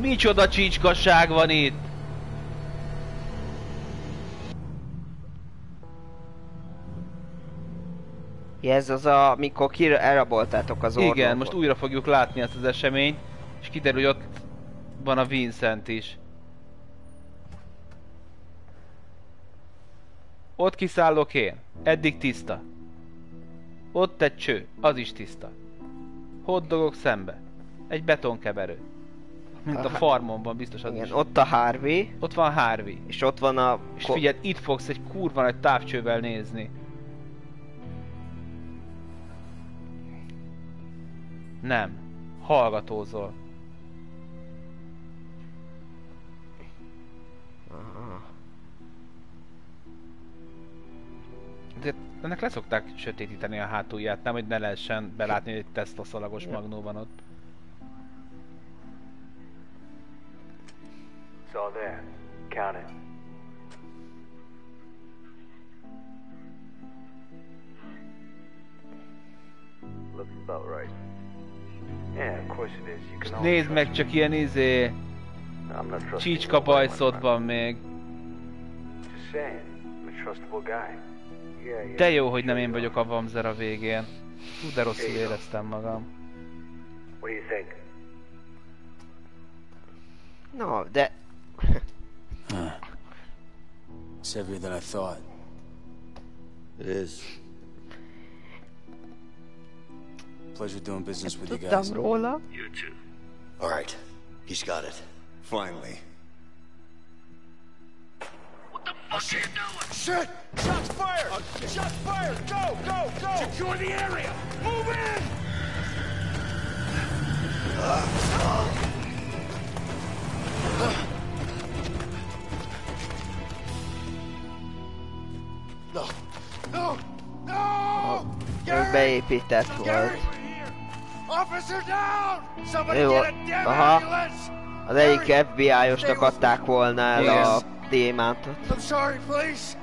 Micsoda csicskasság van itt? Ja, ez az a, mikor ki elraboltátok az orrot. Igen, most újra fogjuk látni ezt az eseményt. És kiderül, hogy ott van a Vincent is. Ott kiszállok én. Eddig tiszta. Ott egy cső, az is tiszta. Hoddogok szembe. Egy betonkeverő. Mint a Aha. farmon biztos az Igen, is. ott a Harvey. Ott van Harvey. És ott van a... És figyeld, itt fogsz egy kurva nagy távcsővel nézni. Nem. Hallgatózol. De ennek leszokták sötétíteni a hátulját, nem, hogy ne lehessen belátni, hogy egy tesztoszalagos Ja. magnó van ott. It's all there. Count it. Looks about right. És nézd meg, csak ilyen izé... I'm not trusting Csicska nobody, my bajszod friend. van még. Just saying. I'm a trustable guy. Yeah, yeah. De jó, hogy nem én vagyok a Vamzer a végén. Hú, de rosszul éreztem magam. What do you think? No, de... Huh. It's heavier than I thought. It is. Pleasure doing business with you guys. róla. You too. All right. He's got it. Finally. What the fuck oh, shit! Shit! Shots fired! Uh, shots fired! Go, go, go! Secure the area! Move in! No! No! No! Ő beépített volt. Officer down! Somebody Jó, get a damn aha. ambulance! Az egyik FBI-osnak adták volna el Igen. a démántot. I'm sorry, police!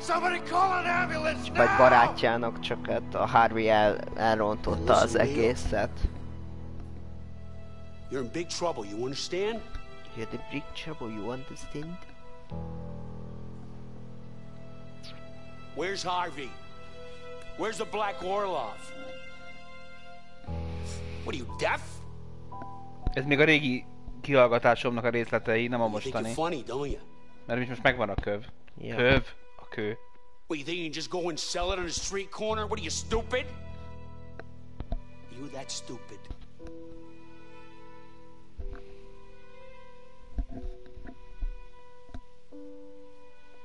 Somebody call an ambulance Vagy now! barátjának, csak hát a Harvey el, elrontotta az egészet. You're in big trouble, you understand? You're the big trouble, you understand? Where's Harvey? Where's the Black Orlov? What are you, deaf? Ez még a régi kihallgatásomnak a részletei, nem a You think mostani. you're funny, don't you? Mert most megvan a köv. Ja. Köv, a kő. What, you think you can just go and sell it on a street corner? What are you, stupid? You that stupid?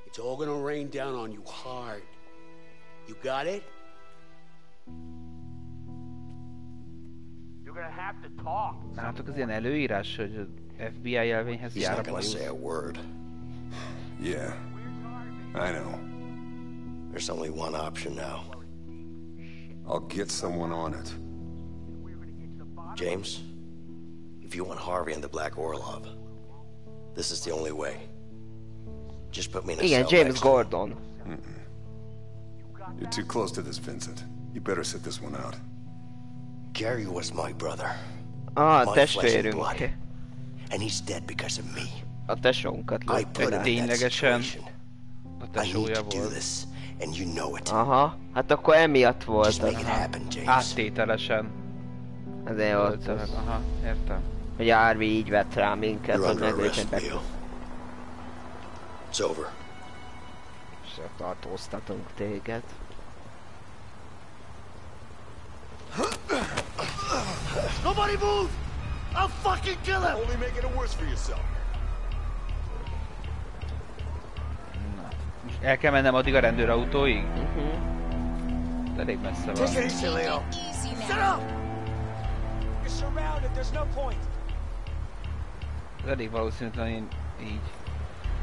It's all gonna rain down on you hard. You got it? You're gonna have to talk. Látok az ilyen előírás, hogy a FBI jelvényhez He's jár a not gonna bajusz. say a word. Yeah. I know. There's only one option now. I'll get someone on it. James, if you want Harvey and the Black Orlov, this is the only way. Just put me in a Igen, cell James next to him. Gordon. You're too close to this, Vincent. You better sit this one out. Gary was my brother. Ah, my flesh and testvérünk. blood. And he's dead because of me. A tesónkat I lőtte put him le. in that Ténylegesen a I need tesója to do volt. this, and you know it. Aha, hát akkor emiatt volt Just make az. it happen, James. Áttételesen. Ezért volt az. Aha, értem. Hogy Harvey így vett rá minket, hogy under arrest, meglépett Leo. It's over. És tartóztatunk téged. Nobody move! I'll fucking kill him! Only making it worse for yourself. Most el kell mennem addig a rendőrautóig? De elég messze Take it van. easy, Leo. Now. up! You're surrounded. There's no point. Ez elég valószínűtlen én így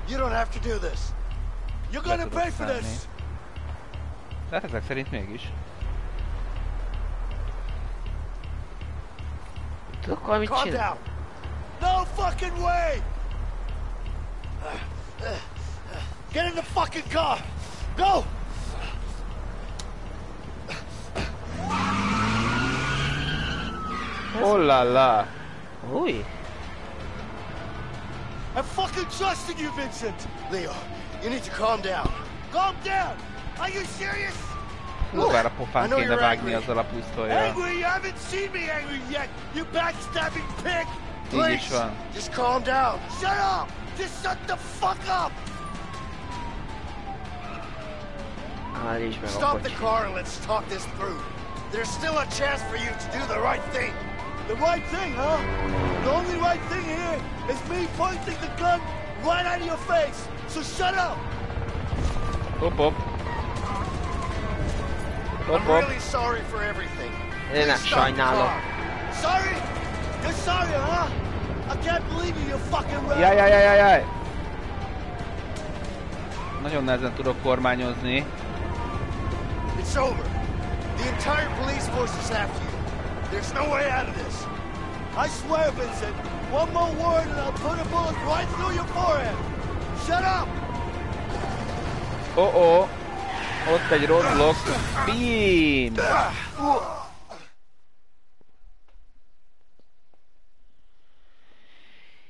You don't have to do this. You're gonna pay for this. Hát ezek szerint mégis. Tudok valamit Calm csinálni? down. No fucking way! Get in the fucking car! Go! Oh la la! Új! I'm fucking trusting you, Vincent! Leo, you need to calm down. Calm down! Are you serious? Kurvára pofán I know kéne you're vágni angry. azzal a pisztolyjal. Angry? You haven't seen me angry yet, you backstabbing pig! Így is van. just calm down. Shut up! Just shut the fuck up! Állítsd meg Stop the car and let's talk this through. There's still a chance for you to do the right thing. The right thing, huh? The only right thing here is me pointing the gun right at your face. So shut up. Hopp, hopp. I'm really sorry for everything. Én nem Please stop the car. Sorry? You're sorry, huh? I can't believe you, you fucking rat. Jaj, jaj, jaj, jaj, jaj. Nagyon nehezen tudok kormányozni. It's over. The entire police force is after you. There's no way out of this. I swear, Vincent, one more word and I'll put a bullet right through your forehead. Shut up! Oh, oh. Ott egy roadblock. Beam!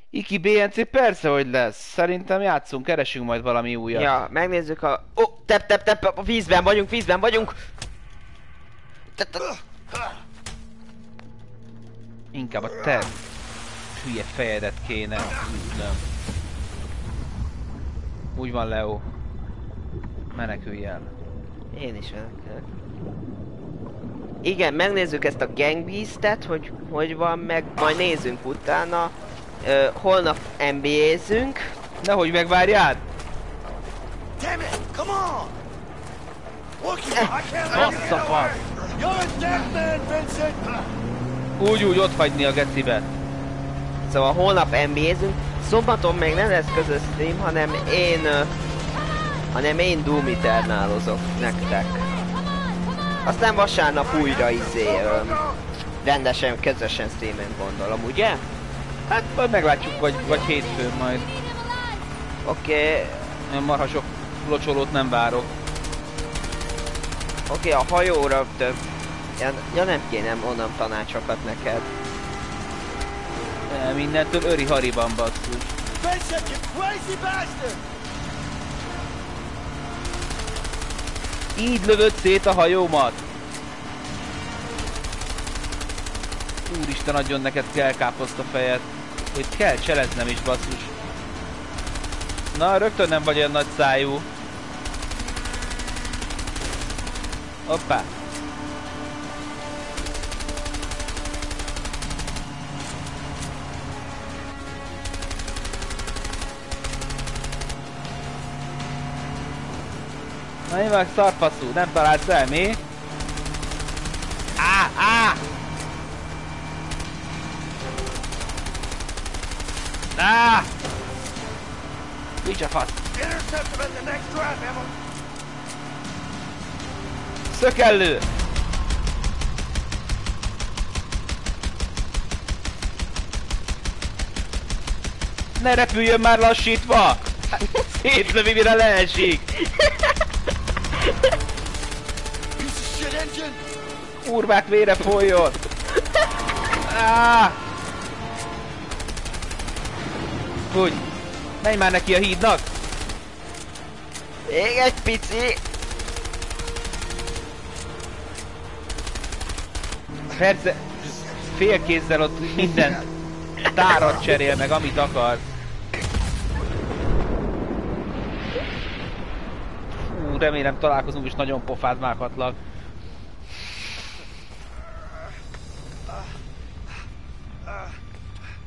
Iki BNC persze, hogy lesz. Szerintem játszunk, keresünk majd valami újat. Ja, megnézzük a... Ó, oh, tep, tep, tep, a vízben vagyunk, vízben vagyunk! Tep, tep. Inkább a te hülye fejedet kéne üznöm. Úgy van, Leo. Menekülj el. Én is menekülök. Igen, megnézzük ezt a Gang Beast-et, hogy hogy van, meg majd nézzünk utána. Ö, holnap NBA-zünk. Nehogy megvárjál! Damn it! Come on! Look, you, I can't! You're a dead man, Vincent! Úgy úgy ott hagyni a gecibe. Szóval holnap NBA-zünk. Szombaton még nem lesz közös stream, hanem én... Ö, hanem én Doom Eternalozok nektek. Aztán vasárnap újra izé... Ö, rendesen, közösen streamen gondolom, ugye? Hát majd meglátjuk, vagy, vagy hétfőn majd. Oké, okay. Olyan marha sok locsolót nem várok. Oké, okay, a hajóra több... Ja, ja nem kéne onnan tanácsokat neked. De mindentől öri hariban basszus. Vincent, you crazy bastard! Így lövöd szét a hajómat! Úristen adjon neked kell káposzta fejet. Hogy kell cseleznem is basszus. Na, rögtön nem vagy olyan nagy szájú. Hoppá. Na én meg szarfaszú, nem találsz el mi? Á, á! Á! Nincs a fasz! Szökellő! Ne repüljön már lassítva! Szétlövi, mire leesik! Kurvák vére folyjon! Á! Úgy! Menj már neki a hídnak! Még egy pici! Persze, félkézzel ott minden tárat cserél meg, amit akar. Fú, remélem találkozunk és nagyon pofád vághatlak.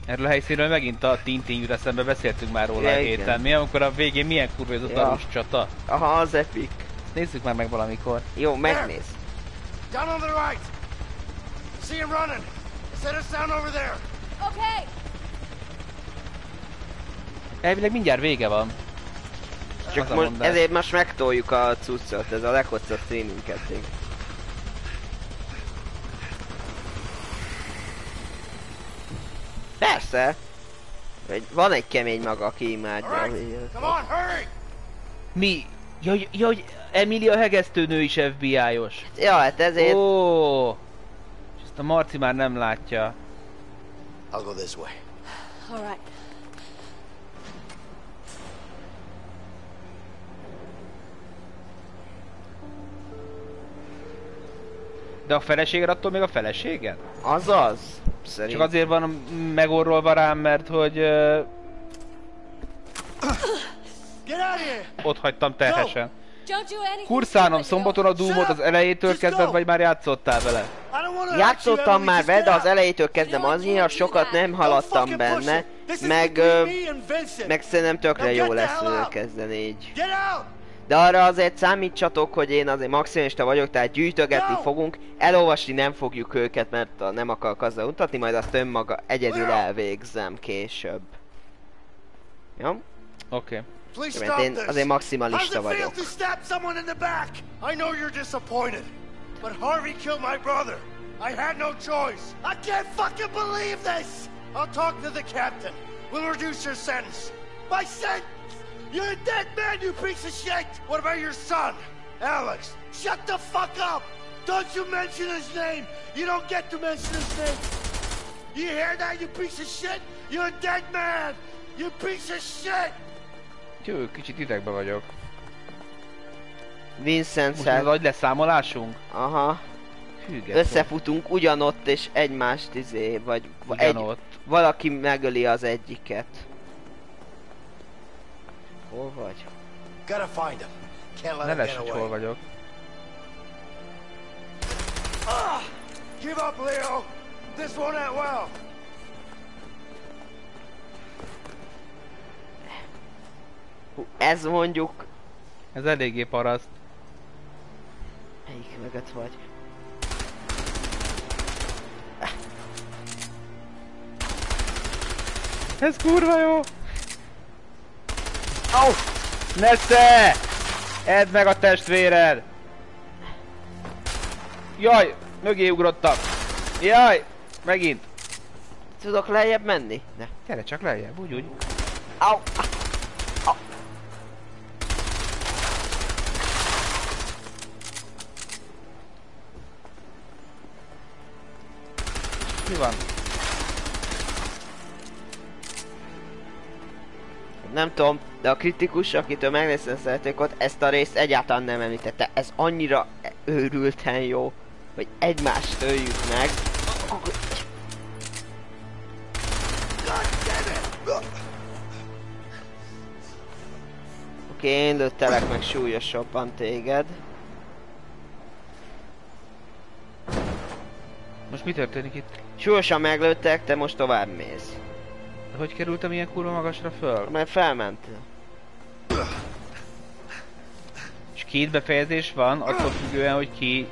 Erről a helyszínről megint a Tintin jut eszembe, beszéltünk már róla Ja, a igen. héten. Mi, amikor a végén milyen kurva ez a Ja. csata? Aha, az epic. Ezt nézzük már meg valamikor. Jó, megnéz. Down on the right! See him running! Set us down over there! Okay. Elvileg mindjárt vége van. Csak Az a most, mondás. ezért most megtoljuk a cuccot, ez a leghosszabb streamünk eddig. Persze! Van egy kemény maga, aki imádja. hogy- Come on, hurry! Mi? Ja, ja, hogy Emilia hegesztőnő is FBI-os. Ja, hát ezért... Ó, és ezt a Marci már nem látja. I'll go this way. All right. De a feleséged attól még a feleséged? Azaz. Szerint. Csak azért van megorrolva rám, mert hogy uh, ott hagytam terhesen. Kurszánom szombaton a Doomot az elejétől kezdve, vagy már játszottál vele? Játszottam már vele, de az elejétől kezdem annyira sokat nem haladtam benne, meg, ö, meg szerintem tökre jó lesz kezdeni így. De arra azért számítsatok, hogy én azért maximista vagyok, tehát gyűjtögetni fogunk, elolvasni nem fogjuk őket, mert a- nem akarok azzal utatni, majd azt önmaga egyedül elvégzem később. Jó? Oké. Okay. Please Mert én azért maximalista vagyok. I know you're disappointed, but Harvey killed my brother. I had no choice. I can't fucking believe this! I'll talk to the captain. We'll reduce your sentence. My sentence? You're a dead man, you piece of shit! What about your son, Alex? Shut the fuck up! Don't you mention his name! You don't get to mention his name! You hear that, you piece of shit? You're a dead man! You piece of shit! Jó, kicsit idegbe vagyok. Vincent Most ez nagy leszámolásunk? Aha. Hűget Összefutunk ugyanott és egymást izé, vagy va- egy, Ugyanott. valaki megöli az egyiket. Hol vagy? Gotta find him. Can't let Ne him lesz, get hogy away. hol vagyok. Ah! Give up, Leo! This won't end well! Hú, ez mondjuk... Ez eléggé paraszt. Melyik mögött vagy? Ez kurva jó! Au! Nesze! Edd meg a testvéred! Jaj! Mögé ugrottam! Jaj! Megint! Tudok lejjebb menni? Ne. Gyere csak lejjebb, úgy úgy. Au! Mi van? Nem tudom, de a kritikus, akitől megnéztem a szeretékot, ezt a részt egyáltalán nem említette. Ez annyira őrülten jó, hogy egymást öljük meg. Oké, én lőttelek meg súlyosabban téged. Most mi történik itt? Súlyosan meglőttek, te most tovább mész. De hogy kerültem ilyen kurva magasra föl? Mert felmentél. És két befejezés van, attól függően, hogy ki...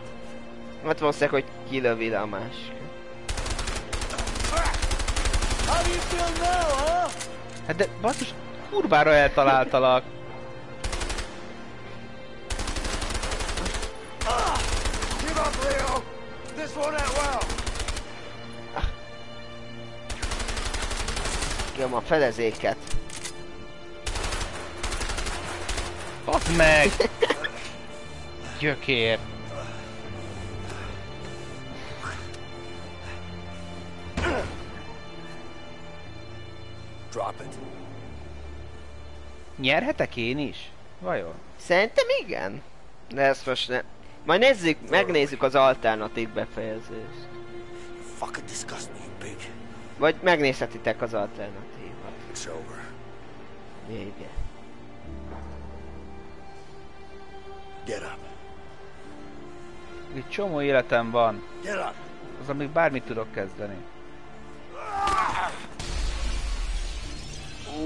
Hát valószínűleg, hogy kilövi le a másik. Hát de basszus, kurvára eltaláltalak. Give up, Leo! This won't end well! Kérem a fedezéket. Basz meg! Gyökér. Drop it. Nyerhetek én is? Vajon? Szerintem igen. De ezt most ne... Majd nézzük, megnézzük az alternatív befejezést. Fucking disgust me, you pig. Vagy megnézhetitek az alternatívat. It's over. Vége. Get up. Egy csomó életem van. Get up. Az, amíg bármit tudok kezdeni.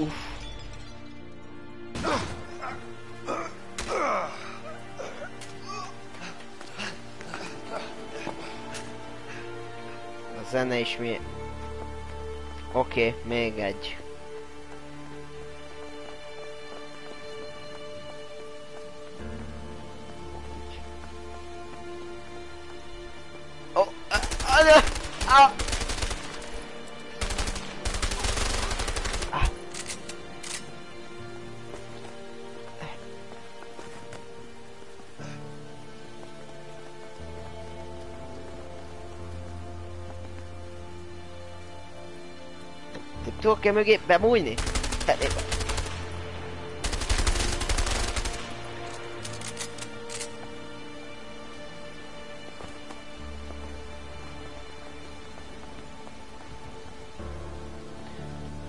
Uff. A zene is mi... Oké, okay, még egy. Oh, ah, ah, ah. tudok-e mögé bemújni? Hát, Felébe.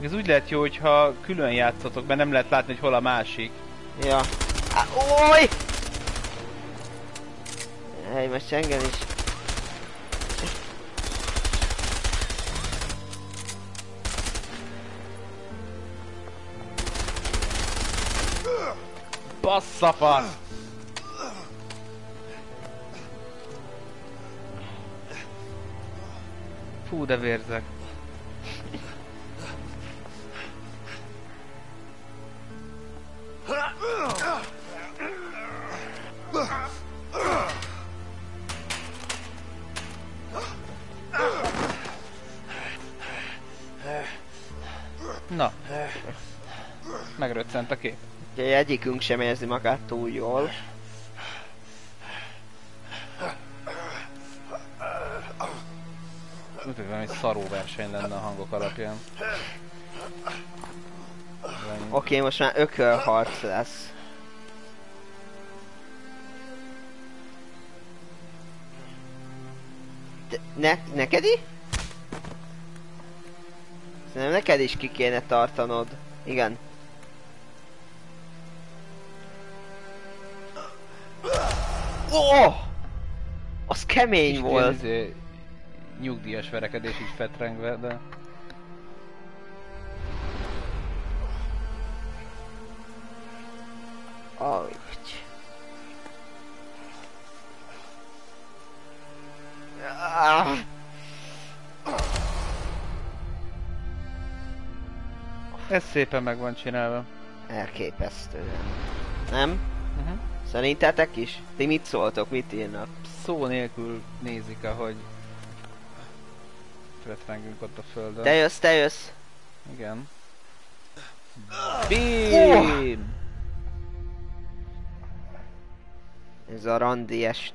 Ez úgy lehet jó, hogyha külön játszatok, mert nem lehet látni, hogy hol a másik. Ja. Á, oly! Hely, most engem is Basszafasz! Fú, de vérzek. Na. Megröccent a kép. Egyikünk sem érzi magát túl jól. Úgy, hogy valami szaró verseny lenne a hangok alapján. Oké, most már ökölharc lesz. De, ne, neked is? Szerintem neked is ki kéne tartanod. Igen. Oh! Az kemény volt. izé, nyugdíjas verekedés így fetrengve, de... Ah. Ez szépen meg van csinálva. Elképesztő. Nem? Uh-huh. Szerintetek is? Ti mit szóltok, mit írnak? Szó nélkül nézik, ahogy fetrengünk ott a földön. Te jössz, te jössz! Igen. Bim! Ez a randi est.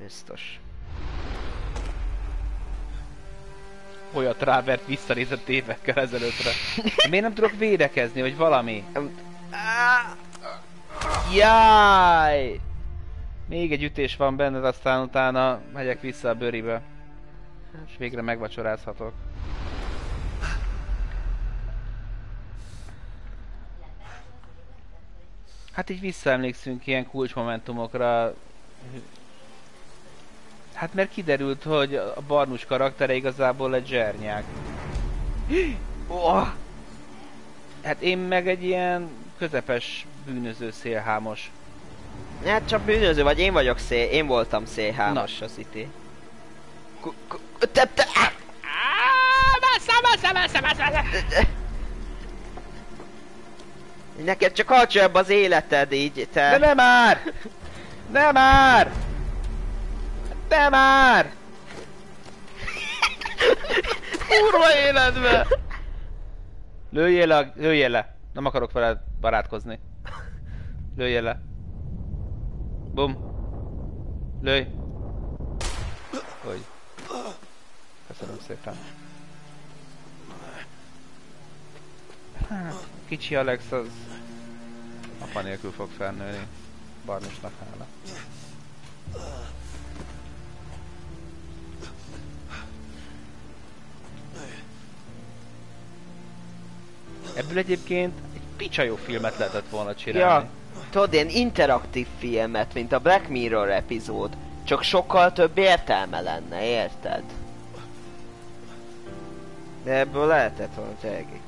Biztos. Olyat rávert visszanézett évekkel ezelőttre. Miért nem tudok védekezni, vagy valami? Jaj! Még egy ütés van benned, aztán utána megyek vissza a bőribe. És végre megvacsorázhatok. Hát így visszaemlékszünk ilyen kulcsmomentumokra. Hát mert kiderült, hogy a Barnus karaktere igazából egy zsernyák. Oh! Hát én meg egy ilyen közepes bűnöző szélhámos. Hát csak bűnöző vagy, én vagyok szél, én voltam szélhámos a City. Te, te! Neked csak alacsonyabb az életed így, te. De nem már! Nem már! De már! Kurva életbe! Lőjél le, lőjél le. Nem akarok veled barátkozni. Lőjél le. Bum. Lőj. Hogy. Köszönöm szépen. Hát, kicsi Alex az apa nélkül fog felnőni. Barnusnak hála. Ebből egyébként egy picsa jó filmet lehetett volna csinálni. Ja, tudod, ilyen interaktív filmet, mint a Black Mirror epizód. Csak sokkal több értelme lenne, érted? De ebből lehetett volna tényleg.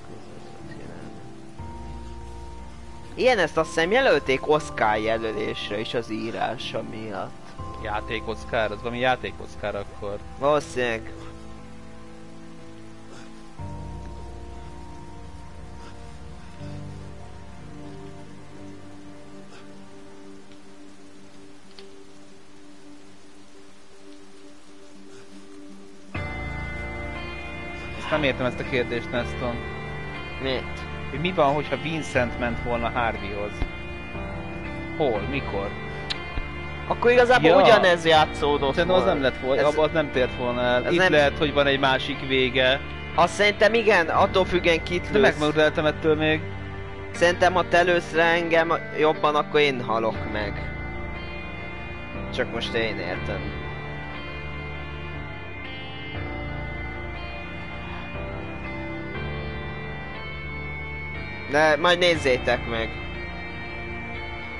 Ilyen ezt azt hiszem jelölték Oscar jelölésre is az írása miatt. Játék Oscar, az valami játék Oscar akkor. Valószínűleg. Ezt nem értem ezt a kérdést, Neston. Miért? Hogy mi van, hogyha Vincent ment volna Harveyhoz? Hol? Mikor? Akkor igazából Ja. ugyanez játszódott Szerintem az nem lett volna, Ez- abban nem tért volna el. ez Itt nem- lehet, hogy van egy másik vége. Azt szerintem igen, attól függően kit De lősz. megmördeltem ettől még. Szerintem ha te lősz rá engem jobban, akkor én halok meg. Csak most én értem. De majd nézzétek meg.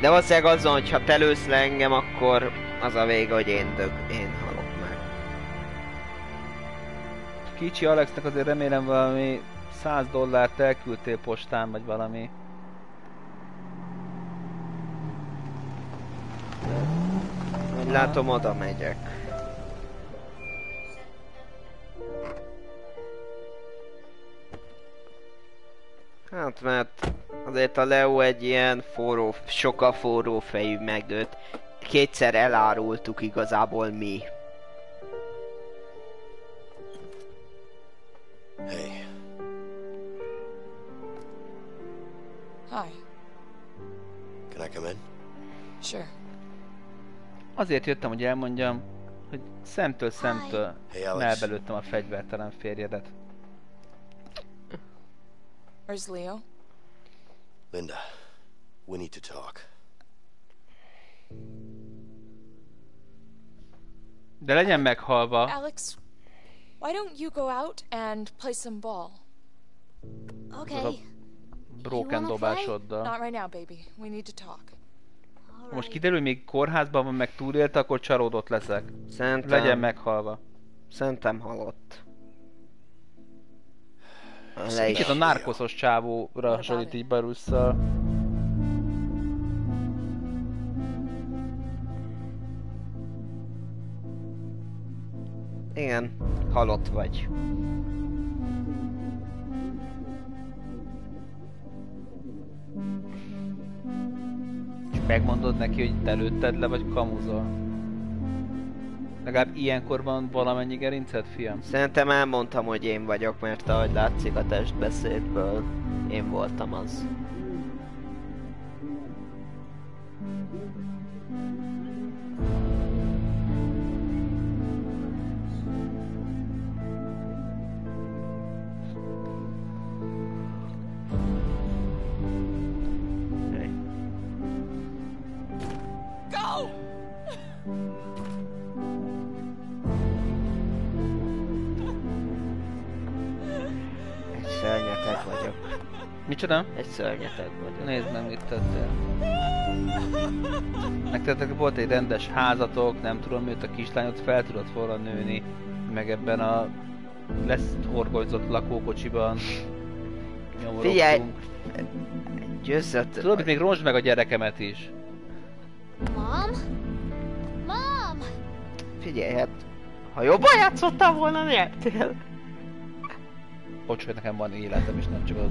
De valószínűleg azon, hogyha te lősz le engem, akkor az a vége, hogy én dög, én halok meg. Kicsi Alexnek azért remélem valami 100 dollárt elküldtél postán, vagy valami. Látom, oda megyek. Hát mert azért a Leo egy ilyen forró, sokkal forró fejű megőt. Kétszer elárultuk igazából mi. Hey, Hi. can I come in? Sure. Azért jöttem, hogy elmondjam, hogy szemtől szemtől Hey, melbelőttem a fegyvertelen férjedet. Where's Leo? Linda, we need to talk. De legyen meghalva. Alex, why don't you go out and play some ball? A broken dobásoddal. Not right now, baby. We need to talk. Ha Most kiderül, még kórházban van, meg túlélte, akkor csalódott leszek. Szerintem... Legyen meghalva. Szerintem halott. Le Kicsit a narkoszos csávóra hasonlít így Barusszal. Igen, halott vagy. És megmondod neki, hogy te lőtted le, vagy kamuzol. Legalább ilyenkor van valamennyi gerinced, fiam? Szerintem elmondtam, hogy én vagyok, mert ahogy látszik a testbeszédből, én voltam az. Micsoda? Egy szörnyeteg vagyok. Nézd meg, mit tettél. Nektek volt egy rendes házatok, nem tudom miért a kislányot fel tudott volna nőni, meg ebben a lesz horgolyzott lakókocsiban nyomorogtunk. Figyelj! Győzött. Tudod, itt még roncsd meg a gyerekemet is. Mom? Mom! Figyelj, hát... Ha jobban játszottál volna, nyertél. Bocs, hogy nekem van életem, és nem csak a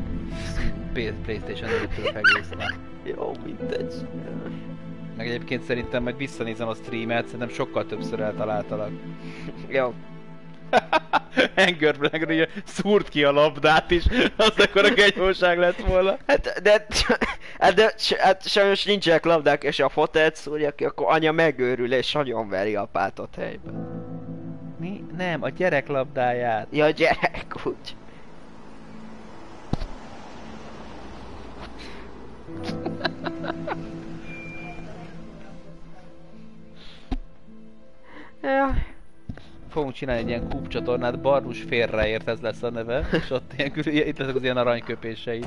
Playstation 4 tudok egészen. Jó, mindegy. Meg egyébként szerintem majd visszanézem a streamet, szerintem sokkal többször eltaláltalak. Jó. Anger Black szúrt ki a labdát is, az akkor a genyóság lett volna. Hát, de, hát, de hát sajnos nincsenek labdák, és a fotelt szúrja ki, akkor anya megőrül, és nagyon veri apát helyben. Mi? Nem, a gyerek labdáját. Ja, gyerek, úgy. Ja. Fogunk csinálni egy ilyen kúp csatornát, Barnus félreért ez lesz a neve, és ott ilyen, itt lesznek az ilyen aranyköpései.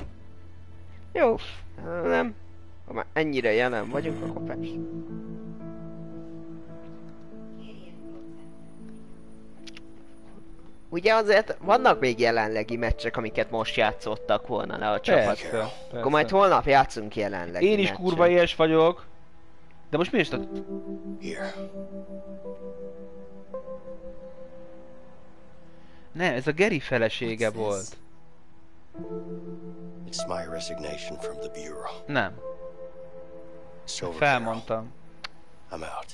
Jó, nem. Ha már ennyire jelen vagyunk, akkor persze. Ugye azért vannak még jelenlegi meccsek, amiket most játszottak volna le a csapat. Persze, Akkor majd holnap játszunk jelenlegi Én is meccset. kurva ilyes vagyok. De most mi is tart? Here. Nem, ez a Geri felesége volt. It's my resignation from the Bureau. Nem. Over, Felmondtam. I'm out.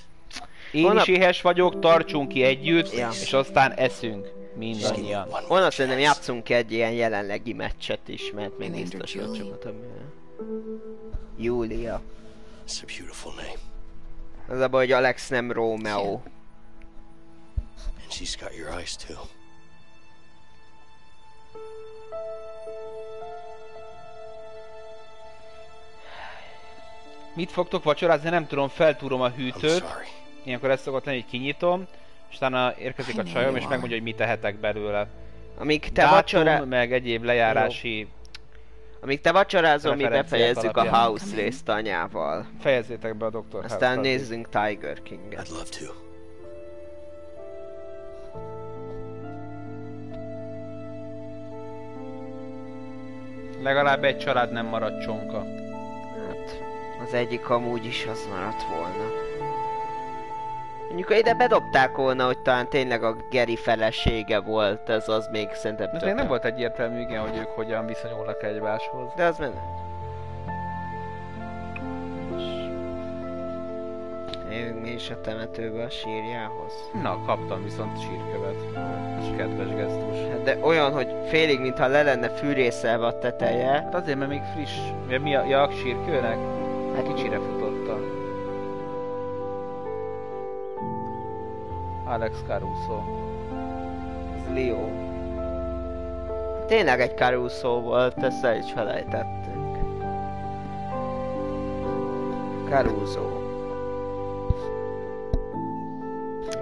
Én Holnap- is éhes vagyok, tartsunk ki együtt, Ja. és aztán eszünk. Mindannyian. Holnap szerintem játszunk egy ilyen jelenlegi meccset is, mert még biztos, hogy csak a. Júlia. It's a beautiful name. Az a baj, hogy Alex nem Romeo. And she's got your eyes too. Mit fogtok vacsorázni? Nem tudom, feltúrom a hűtőt. Ilyenkor ez szokott lenni, hogy kinyitom, és utána érkezik a csajom, és megmondja, hogy mit tehetek belőle. Amíg te Dátum, vacsorá... meg egyéb lejárási Amíg te vacsorázol, mi befejezzük a. House részt anyával. Fejezzétek be a Dr. Aztán nézzünk Tiger King-et. I'd love to. Legalább egy család nem maradt csonka. Hát, az egyik amúgy is az maradt volna. Mondjuk, ide bedobták volna, hogy talán tényleg a Geri felesége volt, ez az még szerintem még nem volt egyértelmű, igen, hogy ők hogyan viszonyulnak egymáshoz. De az benne. Nézzük mi is a temetőbe a sírjához. Na, kaptam viszont sírkövet. Kedves gesztus. Hát de olyan, hogy félig, mintha le lenne fűrészelve a teteje. Hát azért, mert még friss. Mi a, ja, a sírkőnek? Hát kicsire futotta. Alex Caruso. Ez Leo. Tényleg egy Caruso volt, ezt el is felejtettünk. Caruso.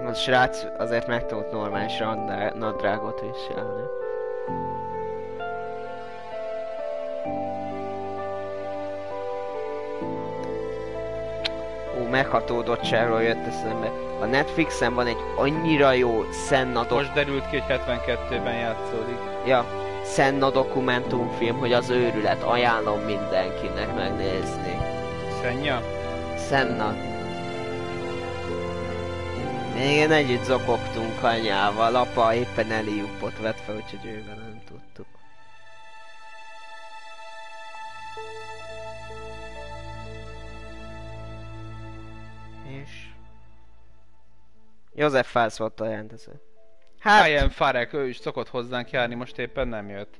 A srác azért megtanult normális nadrágot viselni. Meghatódottságról jött eszembe. A Netflixen van egy annyira jó Senna dok- Most derült ki, hogy 72-ben játszódik. Ja, Senna dokumentumfilm, hogy az őrület. Ajánlom mindenkinek megnézni. Szennya? Senna. Igen, együtt zokogtunk anyával, apa éppen Eliupot vett fel, úgyhogy ővel nem tudtuk. József Fász volt a rendező. Hát... Ryan Farek, ő is szokott hozzánk járni, most éppen nem jött.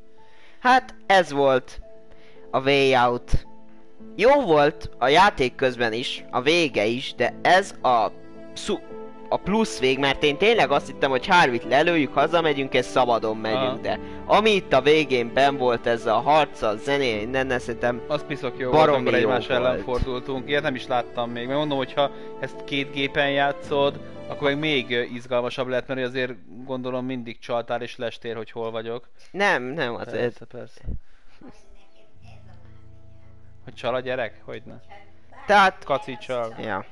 Hát ez volt a Way Out. Jó volt a játék közben is, a vége is, de ez a szu- a plusz vég, mert én tényleg azt hittem, hogy Harvit lelőjük, hazamegyünk és szabadon megyünk, Aha. de ami itt a végén ben volt ez a harca, a zené, innen szerintem Az piszok jó volt, amikor egymás ellen fordultunk. Ilyet nem is láttam még. Mert mondom, hogyha ezt két gépen játszod, akkor meg még izgalmasabb lehet, mert azért gondolom mindig csaltál és lestél, hogy hol vagyok. Nem, nem, azért. Persze, persze. Hogy csal a gyerek? Hogyne. Tehát... Kaci csal. Ja.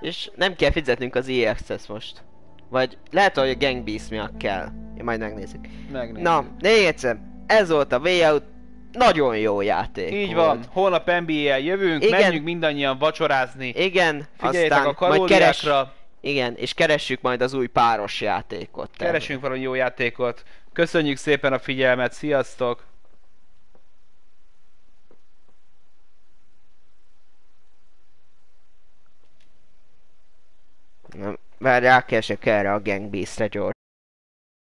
És nem kell fizetnünk az EA Access most. Vagy lehet, hogy a Gang Beast miatt kell. Én majd megnézzük. Megnézzük. Na, még egyszer. Ez volt a Way Out. Nagyon jó játék Így volt. van, holnap NBA-el jövünk, Igen. menjünk mindannyian vacsorázni. Igen, Figyeljetek aztán a majd keres... Igen, és keressük majd az új páros játékot. keresünk valami jó játékot. Köszönjük szépen a figyelmet, sziasztok! Nem, Várj, rákeresek erre a Gang Beast-re, George.